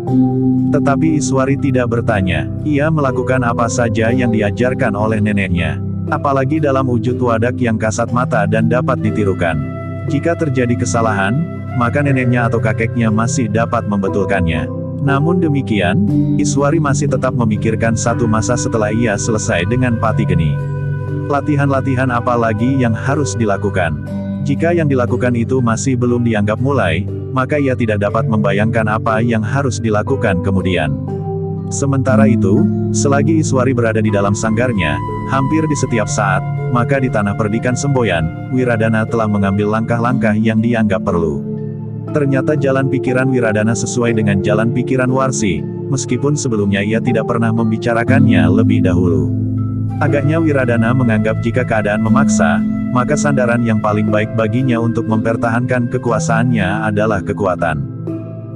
Tetapi Iswari tidak bertanya, ia melakukan apa saja yang diajarkan oleh neneknya. Apalagi dalam wujud wadak yang kasat mata dan dapat ditirukan. Jika terjadi kesalahan, maka neneknya atau kakeknya masih dapat membetulkannya. Namun demikian, Iswari masih tetap memikirkan satu masa setelah ia selesai dengan pati geni. Latihan-latihan apa lagi yang harus dilakukan? Jika yang dilakukan itu masih belum dianggap mulai, maka ia tidak dapat membayangkan apa yang harus dilakukan kemudian. Sementara itu, selagi Iswari berada di dalam sanggarnya, hampir di setiap saat, maka di tanah perdikan Semboyan, Wiradana telah mengambil langkah-langkah yang dianggap perlu. Ternyata jalan pikiran Wiradana sesuai dengan jalan pikiran Warsi, meskipun sebelumnya ia tidak pernah membicarakannya lebih dahulu. Agaknya Wiradana menganggap jika keadaan memaksa, maka sandaran yang paling baik baginya untuk mempertahankan kekuasaannya adalah kekuatan.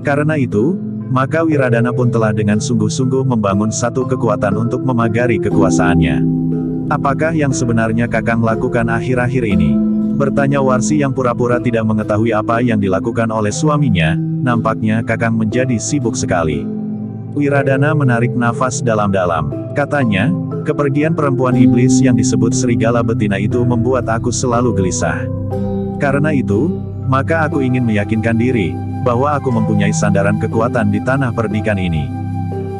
Karena itu, maka Wiradana pun telah dengan sungguh-sungguh membangun satu kekuatan untuk memagari kekuasaannya. Apakah yang sebenarnya Kakang lakukan akhir-akhir ini? Bertanya Warsi yang pura-pura tidak mengetahui apa yang dilakukan oleh suaminya, nampaknya Kakang menjadi sibuk sekali. Wiradana menarik nafas dalam-dalam. Katanya, kepergian perempuan iblis yang disebut serigala betina itu membuat aku selalu gelisah. Karena itu, maka aku ingin meyakinkan diri, bahwa aku mempunyai sandaran kekuatan di tanah perdikan ini.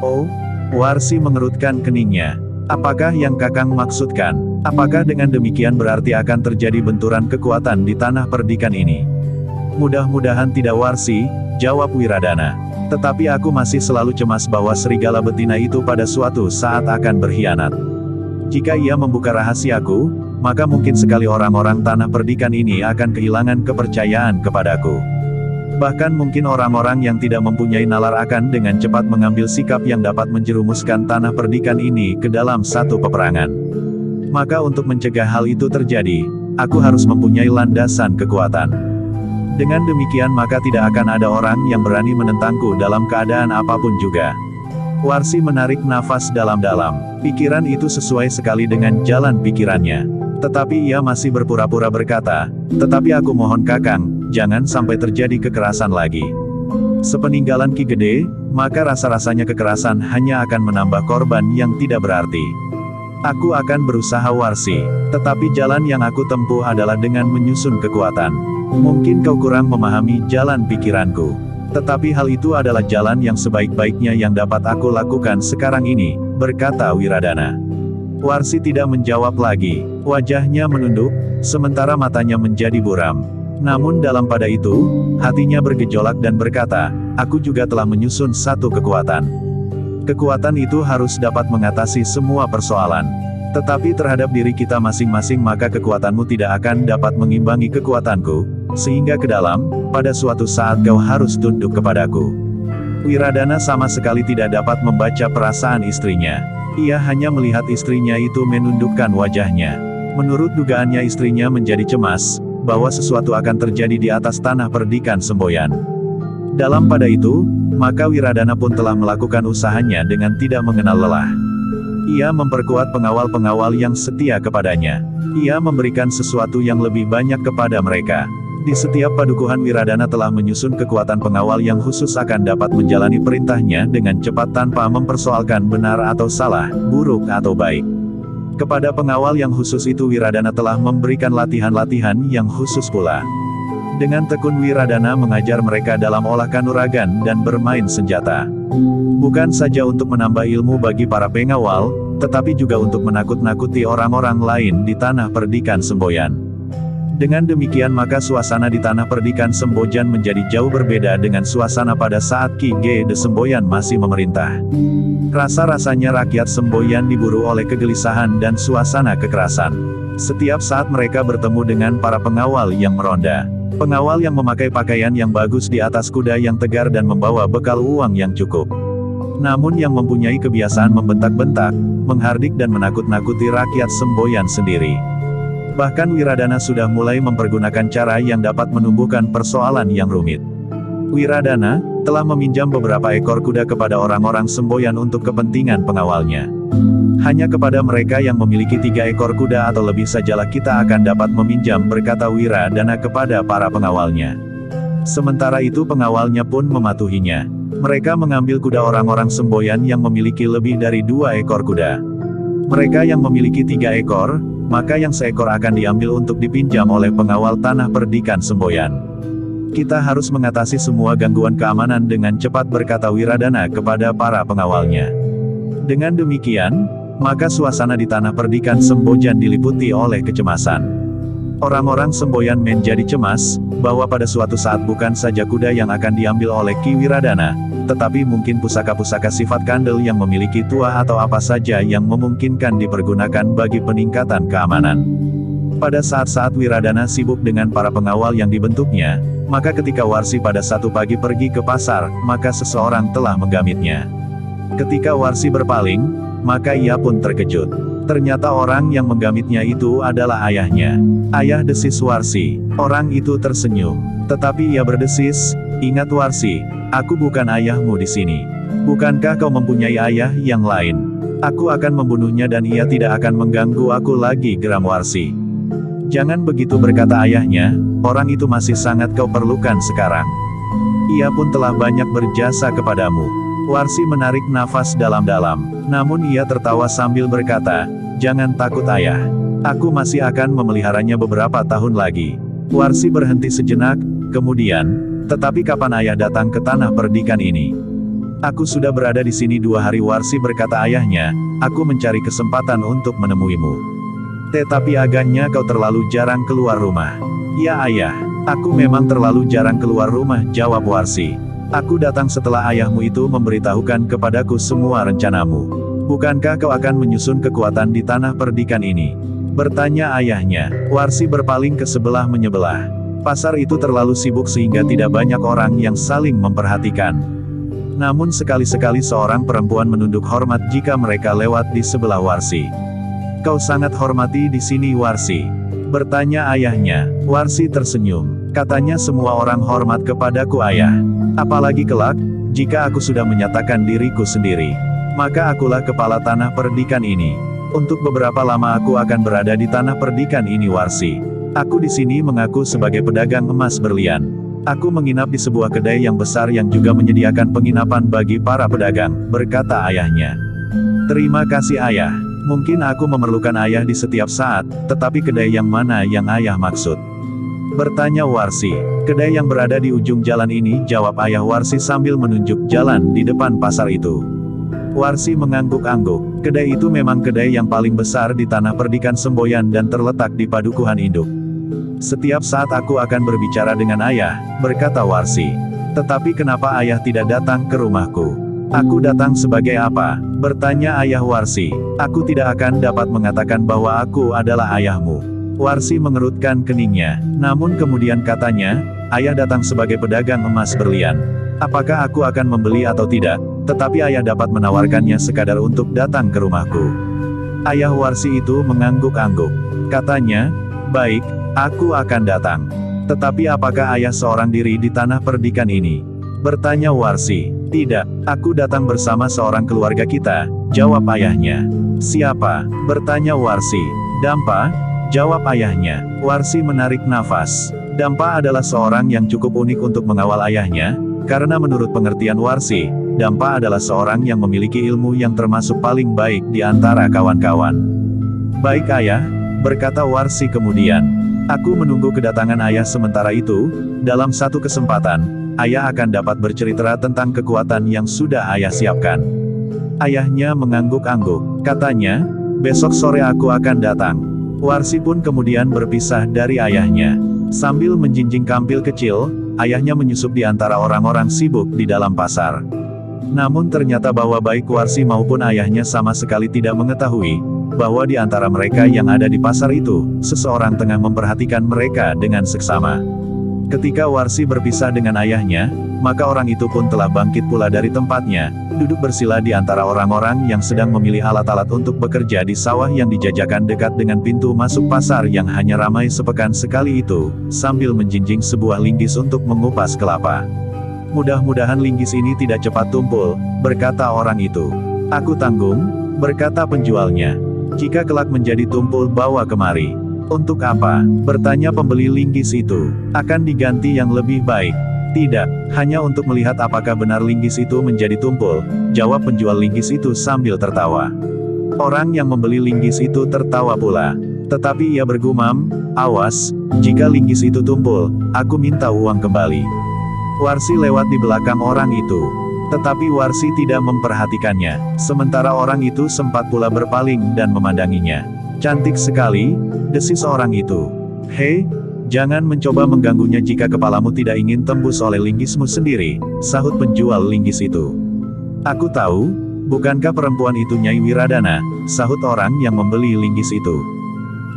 Oh, Warsi mengerutkan keningnya. Apakah yang Kakang maksudkan? Apakah dengan demikian berarti akan terjadi benturan kekuatan di tanah perdikan ini? Mudah-mudahan tidak Warsi, jawab Wiradana. Tetapi aku masih selalu cemas bahwa serigala betina itu pada suatu saat akan berkhianat. Jika ia membuka rahasiaku, maka mungkin sekali orang-orang tanah perdikan ini akan kehilangan kepercayaan kepadaku. Bahkan mungkin orang-orang yang tidak mempunyai nalar akan dengan cepat mengambil sikap yang dapat menjerumuskan tanah perdikan ini ke dalam satu peperangan. Maka untuk mencegah hal itu terjadi, aku harus mempunyai landasan kekuatan. Dengan demikian maka tidak akan ada orang yang berani menentangku dalam keadaan apa pun juga. Warsi menarik nafas dalam-dalam. Pikiran itu sesuai sekali dengan jalan pikirannya. Tetapi ia masih berpura-pura berkata, tetapi aku mohon kakang, jangan sampai terjadi kekerasan lagi. Sepeninggalan Ki Gede, maka rasa-rasanya kekerasan hanya akan menambah korban yang tidak berarti. Aku akan berusaha warsi, tetapi jalan yang aku tempuh adalah dengan menyusun kekuatan. Mungkin kau kurang memahami jalan pikiranku. Tetapi hal itu adalah jalan yang sebaik-baiknya yang dapat aku lakukan sekarang ini, berkata Wiradana. Warsi tidak menjawab lagi. Wajahnya menunduk, sementara matanya menjadi buram. Namun dalam pada itu, hatinya bergejolak dan berkata, aku juga telah menyusun satu kekuatan. Kekuatan itu harus dapat mengatasi semua persoalan. Tetapi terhadap diri kita masing-masing maka kekuatanmu tidak akan dapat mengimbangi kekuatanku, sehingga ke dalam, pada suatu saat kau harus tunduk kepadaku. Wiradana sama sekali tidak dapat membaca perasaan istrinya. Ia hanya melihat istrinya itu menundukkan wajahnya. Menurut dugaannya istrinya menjadi cemas, bahwa sesuatu akan terjadi di atas tanah perdikan semboyan. Dalam pada itu, maka Wiradana pun telah melakukan usahanya dengan tidak mengenal lelah. Ia memperkuat pengawal-pengawal yang setia kepadanya. Ia memberikan sesuatu yang lebih banyak kepada mereka. Di setiap padukuhan Wiradana telah menyusun kekuatan pengawal yang khusus akan dapat menjalani perintahnya dengan cepat tanpa mempersoalkan benar atau salah, buruk atau baik. Kepada pengawal yang khusus itu Wiradana telah memberikan latihan-latihan yang khusus pula. Dengan tekun Wiradana mengajar mereka dalam olah kanuragan dan bermain senjata. Bukan saja untuk menambah ilmu bagi para pengawal, tetapi juga untuk menakut-nakuti orang-orang lain di tanah perdikan Semboyan. Dengan demikian maka suasana di tanah perdikan Sembojan menjadi jauh berbeda dengan suasana pada saat Ki Gede Semboyan masih memerintah. Rasa-rasanya rakyat Semboyan diburu oleh kegelisahan dan suasana kekerasan. Setiap saat mereka bertemu dengan para pengawal yang meronda. Pengawal yang memakai pakaian yang bagus di atas kuda yang tegar dan membawa bekal uang yang cukup namun yang mempunyai kebiasaan membentak-bentak, menghardik dan menakut-nakuti rakyat semboyan sendiri. Bahkan Wiradana sudah mulai mempergunakan cara yang dapat menumbuhkan persoalan yang rumit. Wiradana, telah meminjam beberapa ekor kuda kepada orang-orang semboyan untuk kepentingan pengawalnya. Hanya kepada mereka yang memiliki tiga ekor kuda atau lebih sajalah kita akan dapat meminjam berkata Wiradana kepada para pengawalnya. Sementara itu pengawalnya pun mematuhinya. Mereka mengambil kuda orang-orang semboyan yang memiliki lebih dari dua ekor kuda. Mereka yang memiliki tiga ekor, maka yang seekor akan diambil untuk dipinjam oleh pengawal tanah perdikan semboyan. Kita harus mengatasi semua gangguan keamanan dengan cepat berkata Wiradana kepada para pengawalnya. Dengan demikian, maka suasana di tanah perdikan Sembojan diliputi oleh kecemasan. Orang-orang semboyan menjadi cemas, bahwa pada suatu saat bukan saja kuda yang akan diambil oleh Ki Wiradana, tetapi mungkin pusaka-pusaka sifat kandel yang memiliki tua atau apa saja yang memungkinkan dipergunakan bagi peningkatan keamanan. Pada saat-saat Wiradana sibuk dengan para pengawal yang dibentuknya, maka ketika Warsi pada satu pagi pergi ke pasar, maka seseorang telah menggamitnya. Ketika Warsi berpaling, maka ia pun terkejut. Ternyata orang yang menggamitnya itu adalah ayahnya. Ayah desis Warsi. Orang itu tersenyum. Tetapi ia berdesis, ingat Warsi, aku bukan ayahmu di sini. Bukankah kau mempunyai ayah yang lain? Aku akan membunuhnya dan ia tidak akan mengganggu aku lagi geram Warsi. Jangan begitu berkata ayahnya, orang itu masih sangat kau perlukan sekarang. Ia pun telah banyak berjasa kepadamu. Warsi menarik nafas dalam-dalam, namun ia tertawa sambil berkata, Jangan takut ayah. Aku masih akan memeliharanya beberapa tahun lagi. Warsi berhenti sejenak, kemudian, tetapi kapan ayah datang ke tanah perdikan ini? Aku sudah berada di sini dua hari Warsi berkata ayahnya, aku mencari kesempatan untuk menemuimu. Tetapi agaknya kau terlalu jarang keluar rumah. Ya ayah, aku memang terlalu jarang keluar rumah, jawab Warsi. Aku datang setelah ayahmu itu memberitahukan kepadaku semua rencanamu. Bukankah kau akan menyusun kekuatan di tanah perdikan ini? Bertanya ayahnya. Warsi berpaling ke sebelah menyebelah. Pasar itu terlalu sibuk sehingga tidak banyak orang yang saling memperhatikan. Namun sekali-sekali seorang perempuan menunduk hormat jika mereka lewat di sebelah Warsi. Kau sangat hormati di sini Warsi. Bertanya ayahnya. Warsi tersenyum. Katanya semua orang hormat kepadaku ayah. Apalagi kelak, jika aku sudah menyatakan diriku sendiri. Maka akulah kepala tanah perdikan ini. Untuk beberapa lama aku akan berada di tanah perdikan ini Warsi. Aku di sini mengaku sebagai pedagang emas berlian. Aku menginap di sebuah kedai yang besar yang juga menyediakan penginapan bagi para pedagang, berkata ayahnya. Terima kasih ayah. Mungkin aku memerlukan ayah di setiap saat, tetapi kedai yang mana yang ayah maksud? Bertanya Warsi. Kedai yang berada di ujung jalan ini, jawab ayah Warsi sambil menunjuk jalan di depan pasar itu. Warsi mengangguk-angguk. Kedai itu memang kedai yang paling besar di tanah perdikan Semboyan dan terletak di Padukuhan Induk. Setiap saat aku akan berbicara dengan ayah, berkata Warsi. Tetapi kenapa ayah tidak datang ke rumahku? Aku datang sebagai apa? Bertanya ayah Warsi. Aku tidak akan dapat mengatakan bahwa aku adalah ayahmu. Warsi mengerutkan keningnya. Namun kemudian katanya, ayah datang sebagai pedagang emas berlian. Apakah aku akan membeli atau tidak? Tetapi ayah dapat menawarkannya sekadar untuk datang ke rumahku. Ayah Warsi itu mengangguk-angguk. Katanya, baik, aku akan datang. Tetapi apakah ayah seorang diri di tanah perdikan ini? Bertanya Warsi. Tidak, aku datang bersama seorang keluarga kita, jawab ayahnya. Siapa? Bertanya Warsi. Dampa? Jawab ayahnya. Warsi menarik nafas. Dampa adalah seorang yang cukup unik untuk mengawal ayahnya, karena menurut pengertian Warsi, Dampa adalah seorang yang memiliki ilmu yang termasuk paling baik di antara kawan-kawan. Baik ayah, berkata Warsi kemudian. Aku menunggu kedatangan ayah sementara itu, dalam satu kesempatan, ayah akan dapat bercerita tentang kekuatan yang sudah ayah siapkan. Ayahnya mengangguk-angguk, katanya, besok sore aku akan datang. Warsi pun kemudian berpisah dari ayahnya. Sambil menjinjing kampil kecil, ayahnya menyusup di antara orang-orang sibuk di dalam pasar. Namun ternyata bahwa baik Warsi maupun ayahnya sama sekali tidak mengetahui, bahwa di antara mereka yang ada di pasar itu, seseorang tengah memperhatikan mereka dengan seksama. Ketika Warsi berpisah dengan ayahnya, maka orang itu pun telah bangkit pula dari tempatnya, duduk bersila di antara orang-orang yang sedang memilih alat-alat untuk bekerja di sawah yang dijajakan dekat dengan pintu masuk pasar yang hanya ramai sepekan sekali itu, sambil menjinjing sebuah linggis untuk mengupas kelapa. Mudah-mudahan linggis ini tidak cepat tumpul, berkata orang itu. Aku tanggung, berkata penjualnya. Jika kelak menjadi tumpul bawa kemari. Untuk apa? Bertanya pembeli linggis itu. Akan diganti yang lebih baik. Tidak, hanya untuk melihat apakah benar linggis itu menjadi tumpul, jawab penjual linggis itu sambil tertawa. Orang yang membeli linggis itu tertawa pula. Tetapi ia bergumam, awas, jika linggis itu tumpul, aku minta uang kembali. Warsi lewat di belakang orang itu. Tetapi Warsi tidak memperhatikannya, sementara orang itu sempat pula berpaling dan memandanginya. Cantik sekali, desis orang itu. Hei, jangan mencoba mengganggunya jika kepalamu tidak ingin tembus oleh linggismu sendiri, sahut penjual linggis itu. Aku tahu, bukankah perempuan itu Nyai Wiradana, sahut orang yang membeli linggis itu.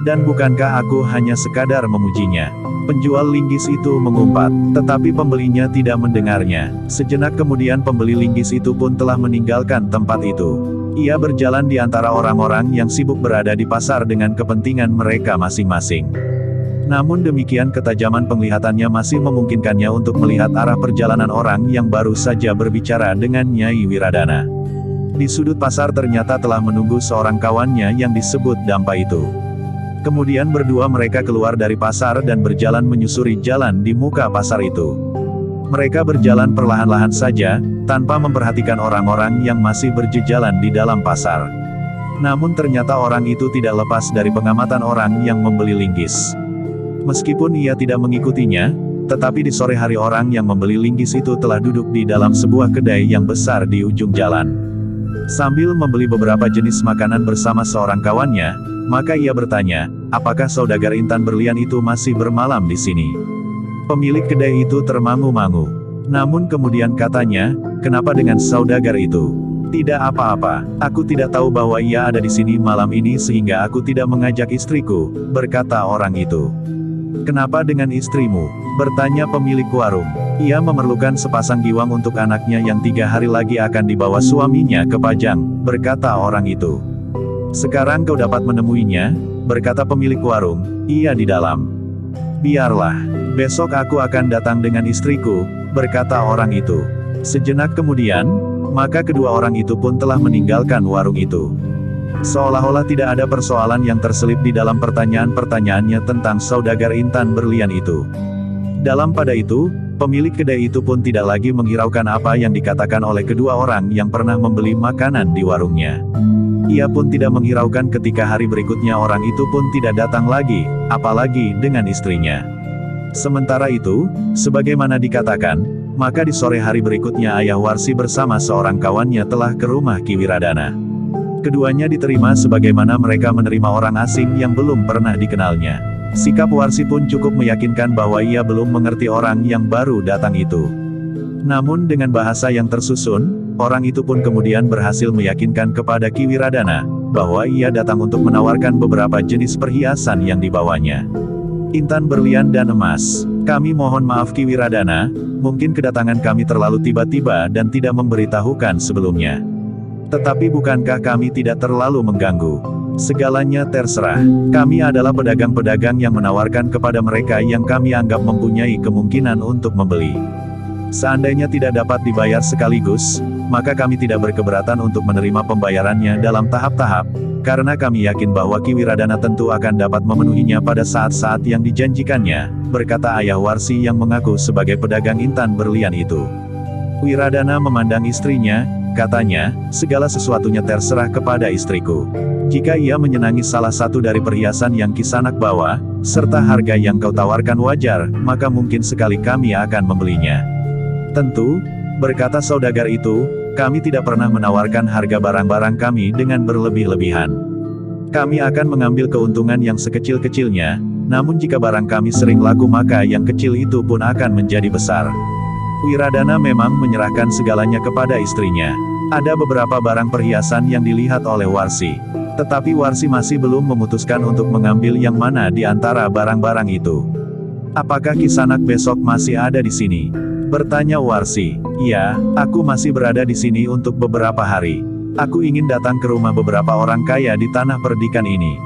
Dan bukankah aku hanya sekadar memujinya? Penjual linggis itu mengumpat, tetapi pembelinya tidak mendengarnya. Sejenak kemudian pembeli linggis itu pun telah meninggalkan tempat itu. Ia berjalan di antara orang-orang yang sibuk berada di pasar dengan kepentingan mereka masing-masing. Namun demikian ketajaman penglihatannya masih memungkinkannya untuk melihat arah perjalanan orang yang baru saja berbicara dengan Nyai Wiradana. Di sudut pasar ternyata telah menunggu seorang kawannya yang disebut Dampa itu. Kemudian berdua mereka keluar dari pasar dan berjalan menyusuri jalan di muka pasar itu. Mereka berjalan perlahan-lahan saja, tanpa memperhatikan orang-orang yang masih berjejalan di dalam pasar. Namun ternyata orang itu tidak lepas dari pengamatan orang yang membeli linggis. Meskipun ia tidak mengikutinya, tetapi di sore hari orang yang membeli linggis itu telah duduk di dalam sebuah kedai yang besar di ujung jalan. Sambil membeli beberapa jenis makanan bersama seorang kawannya, maka ia bertanya, apakah saudagar intan berlian itu masih bermalam di sini? Pemilik kedai itu termangu-mangu. Namun kemudian katanya, kenapa dengan saudagar itu? Tidak apa-apa, aku tidak tahu bahwa ia ada di sini malam ini sehingga aku tidak mengajak istriku, berkata orang itu. Kenapa dengan istrimu? Bertanya pemilik warung. Ia memerlukan sepasang giwang untuk anaknya yang tiga hari lagi akan dibawa suaminya ke Pajang, berkata orang itu. Sekarang kau dapat menemuinya, berkata pemilik warung, ia di dalam. Biarlah. Besok aku akan datang dengan istriku, berkata orang itu. Sejenak kemudian, maka kedua orang itu pun telah meninggalkan warung itu. Seolah-olah tidak ada persoalan yang terselip di dalam pertanyaan-pertanyaannya tentang saudagar intan berlian itu. Dalam pada itu, pemilik kedai itu pun tidak lagi menghiraukan apa yang dikatakan oleh kedua orang yang pernah membeli makanan di warungnya. Ia pun tidak menghiraukan ketika hari berikutnya orang itu pun tidak datang lagi, apalagi dengan istrinya. Sementara itu, sebagaimana dikatakan, maka di sore hari berikutnya ayah Warsi bersama seorang kawannya telah ke rumah Kiwiradana. Keduanya diterima sebagaimana mereka menerima orang asing yang belum pernah dikenalnya. Sikap Warsi pun cukup meyakinkan bahwa ia belum mengerti orang yang baru datang itu. Namun dengan bahasa yang tersusun, orang itu pun kemudian berhasil meyakinkan kepada Kiwiradana, bahwa ia datang untuk menawarkan beberapa jenis perhiasan yang dibawanya. Intan berlian dan emas. Kami mohon maaf Ki Wiradana, mungkin kedatangan kami terlalu tiba-tiba dan tidak memberitahukan sebelumnya. Tetapi bukankah kami tidak terlalu mengganggu? Segalanya terserah. Kami adalah pedagang-pedagang yang menawarkan kepada mereka yang kami anggap mempunyai kemungkinan untuk membeli. Seandainya tidak dapat dibayar sekaligus, maka kami tidak berkeberatan untuk menerima pembayarannya dalam tahap-tahap, karena kami yakin bahwa Ki Wiradana tentu akan dapat memenuhinya pada saat-saat yang dijanjikannya, berkata ayah Warsi yang mengaku sebagai pedagang intan berlian itu. Wiradana memandang istrinya, katanya, segala sesuatunya terserah kepada istriku. Jika ia menyenangi salah satu dari perhiasan yang kisanak bawa, serta harga yang kau tawarkan wajar, maka mungkin sekali kami akan membelinya. Tentu, berkata saudagar itu, kami tidak pernah menawarkan harga barang-barang kami dengan berlebih-lebihan. Kami akan mengambil keuntungan yang sekecil-kecilnya, namun jika barang kami sering laku maka yang kecil itu pun akan menjadi besar. Wiradana memang menyerahkan segalanya kepada istrinya. Ada beberapa barang perhiasan yang dilihat oleh Warsi. Tetapi Warsi masih belum memutuskan untuk mengambil yang mana di antara barang-barang itu. Apakah Kisanak besok masih ada di sini? Bertanya Warsi. Ya, aku masih berada di sini untuk beberapa hari. Aku ingin datang ke rumah beberapa orang kaya di tanah perdikan ini.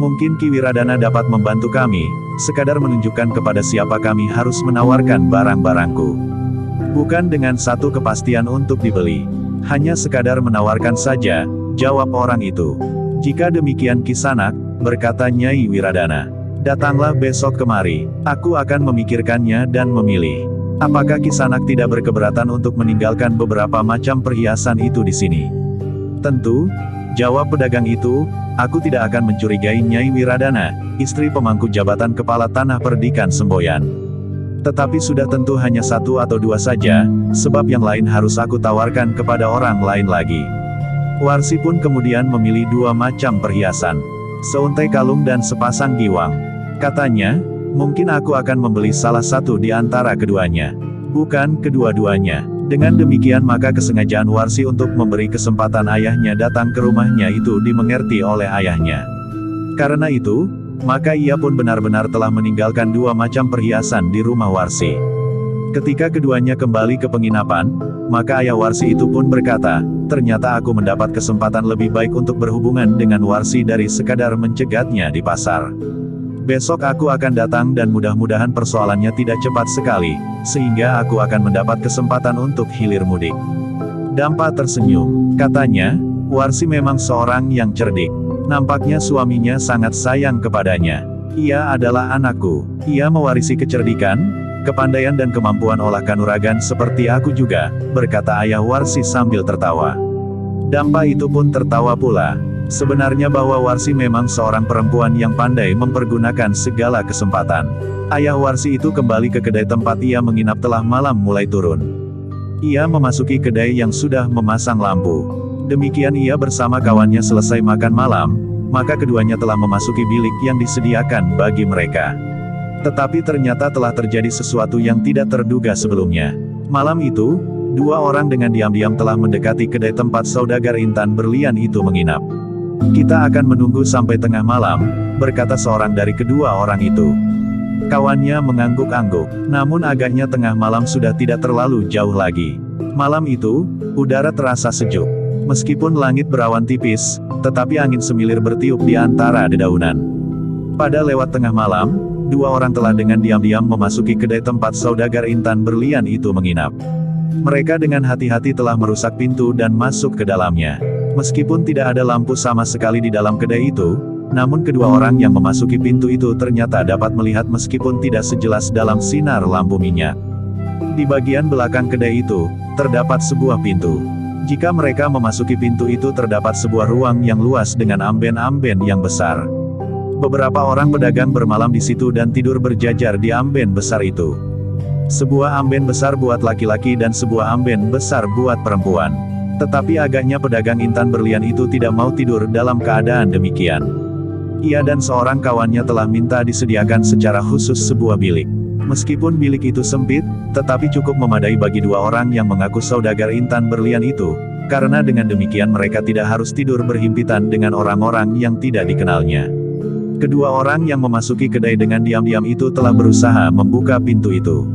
Mungkin Kiwiradana dapat membantu kami, sekadar menunjukkan kepada siapa kami harus menawarkan barang-barangku. Bukan dengan satu kepastian untuk dibeli. Hanya sekadar menawarkan saja, jawab orang itu. Jika demikian kisanak, berkata Nyai Wiradana. Datanglah besok kemari, aku akan memikirkannya dan memilih. Apakah Kisanak tidak berkeberatan untuk meninggalkan beberapa macam perhiasan itu di sini? Tentu, jawab pedagang itu, aku tidak akan mencurigai Nyai Wiradana, istri pemangku jabatan kepala tanah perdikan Semboyan. Tetapi sudah tentu hanya satu atau dua saja, sebab yang lain harus aku tawarkan kepada orang lain lagi. Warsi pun kemudian memilih dua macam perhiasan. Seuntai kalung dan sepasang giwang. Katanya, Mungkin aku akan membeli salah satu di antara keduanya. Bukan kedua-duanya. Dengan demikian maka kesengajaan Warsi untuk memberi kesempatan ayahnya datang ke rumahnya itu dimengerti oleh ayahnya. Karena itu, maka ia pun benar-benar telah meninggalkan dua macam perhiasan di rumah Warsi. Ketika keduanya kembali ke penginapan, maka ayah Warsi itu pun berkata, ternyata aku mendapat kesempatan lebih baik untuk berhubungan dengan Warsi dari sekadar mencegatnya di pasar. Besok aku akan datang dan mudah-mudahan persoalannya tidak cepat sekali, sehingga aku akan mendapat kesempatan untuk hilir mudik. Dampa tersenyum. Katanya, Warsi memang seorang yang cerdik. Nampaknya suaminya sangat sayang kepadanya. Ia adalah anakku. Ia mewarisi kecerdikan, kepandaian dan kemampuan olah kanuragan seperti aku juga, berkata ayah Warsi sambil tertawa. Dampa itu pun tertawa pula. Sebenarnya bahwa Warsi memang seorang perempuan yang pandai mempergunakan segala kesempatan. Ayah Warsi itu kembali ke kedai tempat ia menginap telah malam mulai turun. Ia memasuki kedai yang sudah memasang lampu. Demikian ia bersama kawannya selesai makan malam, maka keduanya telah memasuki bilik yang disediakan bagi mereka. Tetapi ternyata telah terjadi sesuatu yang tidak terduga sebelumnya. Malam itu, dua orang dengan diam-diam telah mendekati kedai tempat saudagar intan berlian itu menginap. Kita akan menunggu sampai tengah malam, berkata seorang dari kedua orang itu. Kawannya mengangguk-angguk, namun agaknya tengah malam sudah tidak terlalu jauh lagi. Malam itu, udara terasa sejuk. Meskipun langit berawan tipis, tetapi angin semilir bertiup di antara dedaunan. Pada lewat tengah malam, dua orang telah dengan diam-diam memasuki kedai tempat saudagar intan berlian itu menginap. Mereka dengan hati-hati telah merusak pintu dan masuk ke dalamnya. Meskipun tidak ada lampu sama sekali di dalam kedai itu, namun kedua orang yang memasuki pintu itu ternyata dapat melihat meskipun tidak sejelas dalam sinar lampu minyak. Di bagian belakang kedai itu, terdapat sebuah pintu. Jika mereka memasuki pintu itu terdapat sebuah ruang yang luas dengan amben-amben yang besar. Beberapa orang pedagang bermalam di situ dan tidur berjajar di amben besar itu. Sebuah amben besar buat laki-laki dan sebuah amben besar buat perempuan. Tetapi agaknya pedagang intan berlian itu tidak mau tidur dalam keadaan demikian. Ia dan seorang kawannya telah minta disediakan secara khusus sebuah bilik. Meskipun bilik itu sempit, tetapi cukup memadai bagi dua orang yang mengaku saudagar intan berlian itu, karena dengan demikian mereka tidak harus tidur berhimpitan dengan orang-orang yang tidak dikenalnya. Kedua orang yang memasuki kedai dengan diam-diam itu telah berusaha membuka pintu itu.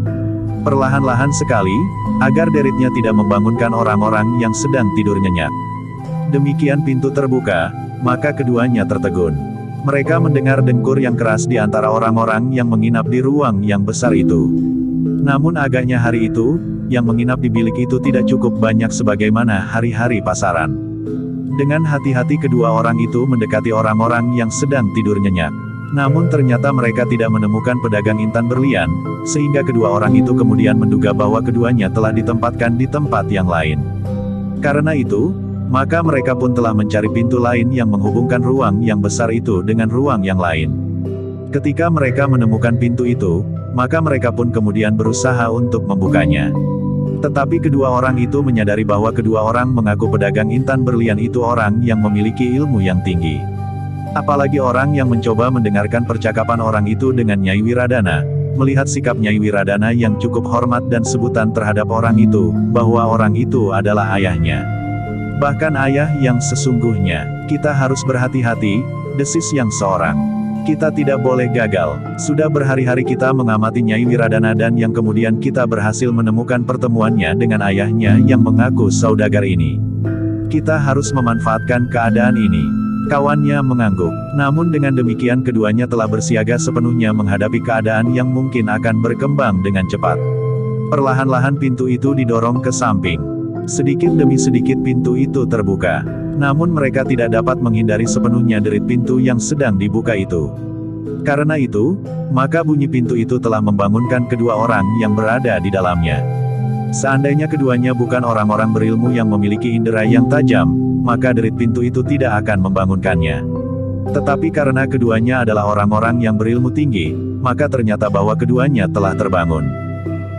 Perlahan-lahan sekali, agar deritnya tidak membangunkan orang-orang yang sedang tidur nyenyak. Demikian pintu terbuka, maka keduanya tertegun. Mereka mendengar dengkur yang keras di antara orang-orang yang menginap di ruang yang besar itu. Namun agaknya hari itu, yang menginap di bilik itu tidak cukup banyak sebagaimana hari-hari pasaran. Dengan hati-hati kedua orang itu mendekati orang-orang yang sedang tidur nyenyak. Namun ternyata mereka tidak menemukan pedagang intan berlian, sehingga kedua orang itu kemudian menduga bahwa keduanya telah ditempatkan di tempat yang lain. Karena itu, maka mereka pun telah mencari pintu lain yang menghubungkan ruang yang besar itu dengan ruang yang lain. Ketika mereka menemukan pintu itu, maka mereka pun kemudian berusaha untuk membukanya. Tetapi kedua orang itu menyadari bahwa kedua orang mengaku pedagang intan berlian itu orang yang memiliki ilmu yang tinggi. Apalagi orang yang mencoba mendengarkan percakapan orang itu dengan Nyai Wiradana, melihat sikap Nyai Wiradana yang cukup hormat dan sebutan terhadap orang itu, bahwa orang itu adalah ayahnya. Bahkan ayah yang sesungguhnya, kita harus berhati-hati, desis yang seorang. Kita tidak boleh gagal. Sudah berhari-hari kita mengamati Nyai Wiradana dan yang kemudian kita berhasil menemukan pertemuannya dengan ayahnya yang mengaku saudagar ini. Kita harus memanfaatkan keadaan ini. Kawannya mengangguk. Namun dengan demikian keduanya telah bersiaga sepenuhnya menghadapi keadaan yang mungkin akan berkembang dengan cepat. Perlahan-lahan pintu itu didorong ke samping. Sedikit demi sedikit pintu itu terbuka. Namun mereka tidak dapat menghindari sepenuhnya derit pintu yang sedang dibuka itu. Karena itu, maka bunyi pintu itu telah membangunkan kedua orang yang berada di dalamnya. Seandainya keduanya bukan orang-orang berilmu yang memiliki indera yang tajam, maka derit pintu itu tidak akan membangunkannya. Tetapi karena keduanya adalah orang-orang yang berilmu tinggi, maka ternyata bahwa keduanya telah terbangun.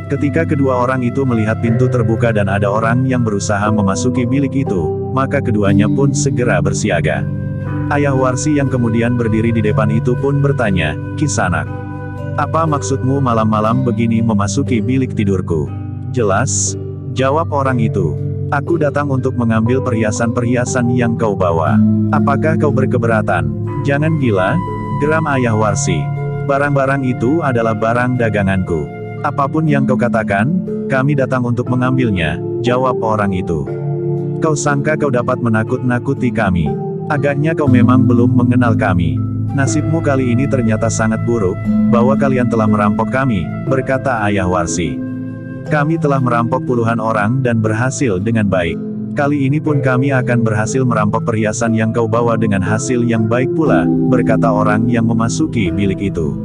Ketika kedua orang itu melihat pintu terbuka dan ada orang yang berusaha memasuki bilik itu, maka keduanya pun segera bersiaga. Ayah Warsi yang kemudian berdiri di depan itu pun bertanya, Kisanak. Apa maksudmu malam-malam begini memasuki bilik tidurku? Jelas, jawab orang itu. Aku datang untuk mengambil perhiasan-perhiasan yang kau bawa. Apakah kau berkeberatan? Jangan gila, geram ayah Warsi. Barang-barang itu adalah barang daganganku. Apa pun yang kau katakan, kami datang untuk mengambilnya, jawab orang itu. Kau sangka kau dapat menakut-nakuti kami. Agaknya kau memang belum mengenal kami. Nasibmu kali ini ternyata sangat buruk, bahwa kalian telah merampok kami, berkata ayah Warsi. Kami telah merampok puluhan orang dan berhasil dengan baik. Kali ini pun kami akan berhasil merampok perhiasan yang kau bawa dengan hasil yang baik pula, berkata orang yang memasuki bilik itu.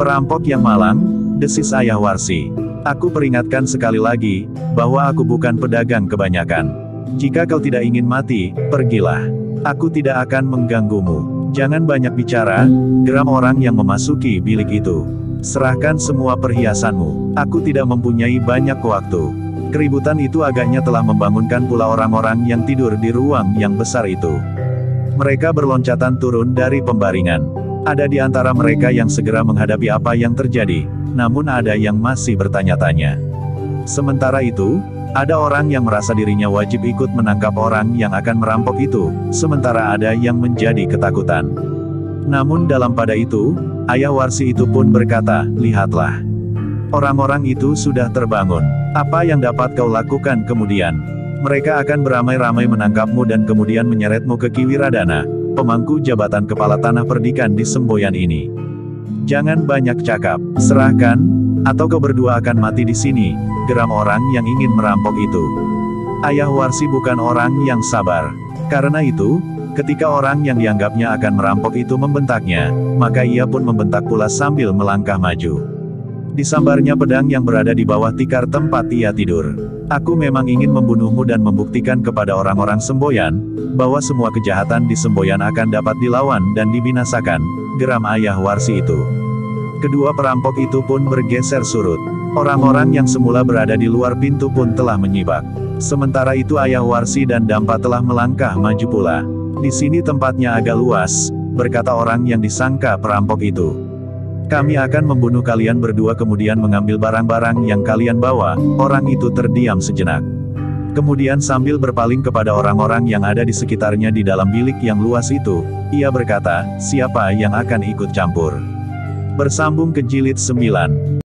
Perampok yang malang, desis ayah Warsi. Aku peringatkan sekali lagi, bahwa aku bukan pedagang kebanyakan. Jika kau tidak ingin mati, pergilah. Aku tidak akan mengganggumu. Jangan banyak bicara, geram orang yang memasuki bilik itu. Serahkan semua perhiasanmu. Aku tidak mempunyai banyak waktu. Keributan itu agaknya telah membangunkan pula orang-orang yang tidur di ruang yang besar itu. Mereka berloncatan turun dari pembaringan. Ada di antara mereka yang segera menghadapi apa yang terjadi, namun ada yang masih bertanya-tanya. Sementara itu, ada orang yang merasa dirinya wajib ikut menangkap orang yang akan merampok itu, sementara ada yang menjadi ketakutan. Namun dalam pada itu, ayah Warsi itu pun berkata, lihatlah. Orang-orang itu sudah terbangun. Apa yang dapat kau lakukan kemudian? Mereka akan beramai-ramai menangkapmu dan kemudian menyeretmu ke Kiwiradana, pemangku jabatan kepala tanah perdikan di semboyan ini. Jangan banyak cakap, serahkan, atau kau berdua akan mati di sini, geram orang yang ingin merampok itu. Ayah Warsi bukan orang yang sabar. Karena itu, ketika orang yang dianggapnya akan merampok itu membentaknya, maka ia pun membentak pula sambil melangkah maju. Disambarnya pedang yang berada di bawah tikar tempat ia tidur. Aku memang ingin membunuhmu dan membuktikan kepada orang-orang semboyan, bahwa semua kejahatan di semboyan akan dapat dilawan dan dibinasakan, geram ayah Warsi itu. Kedua perampok itu pun bergeser surut. Orang-orang yang semula berada di luar pintu pun telah menyibak. Sementara itu ayah Warsi dan Dampa telah melangkah maju pula. Di sini tempatnya agak luas, berkata orang yang disangka perampok itu. Kami akan membunuh kalian berdua kemudian mengambil barang-barang yang kalian bawa, orang itu terdiam sejenak. Kemudian sambil berpaling kepada orang-orang yang ada di sekitarnya di dalam bilik yang luas itu, ia berkata, siapa yang akan ikut campur? Bersambung ke jilid 9.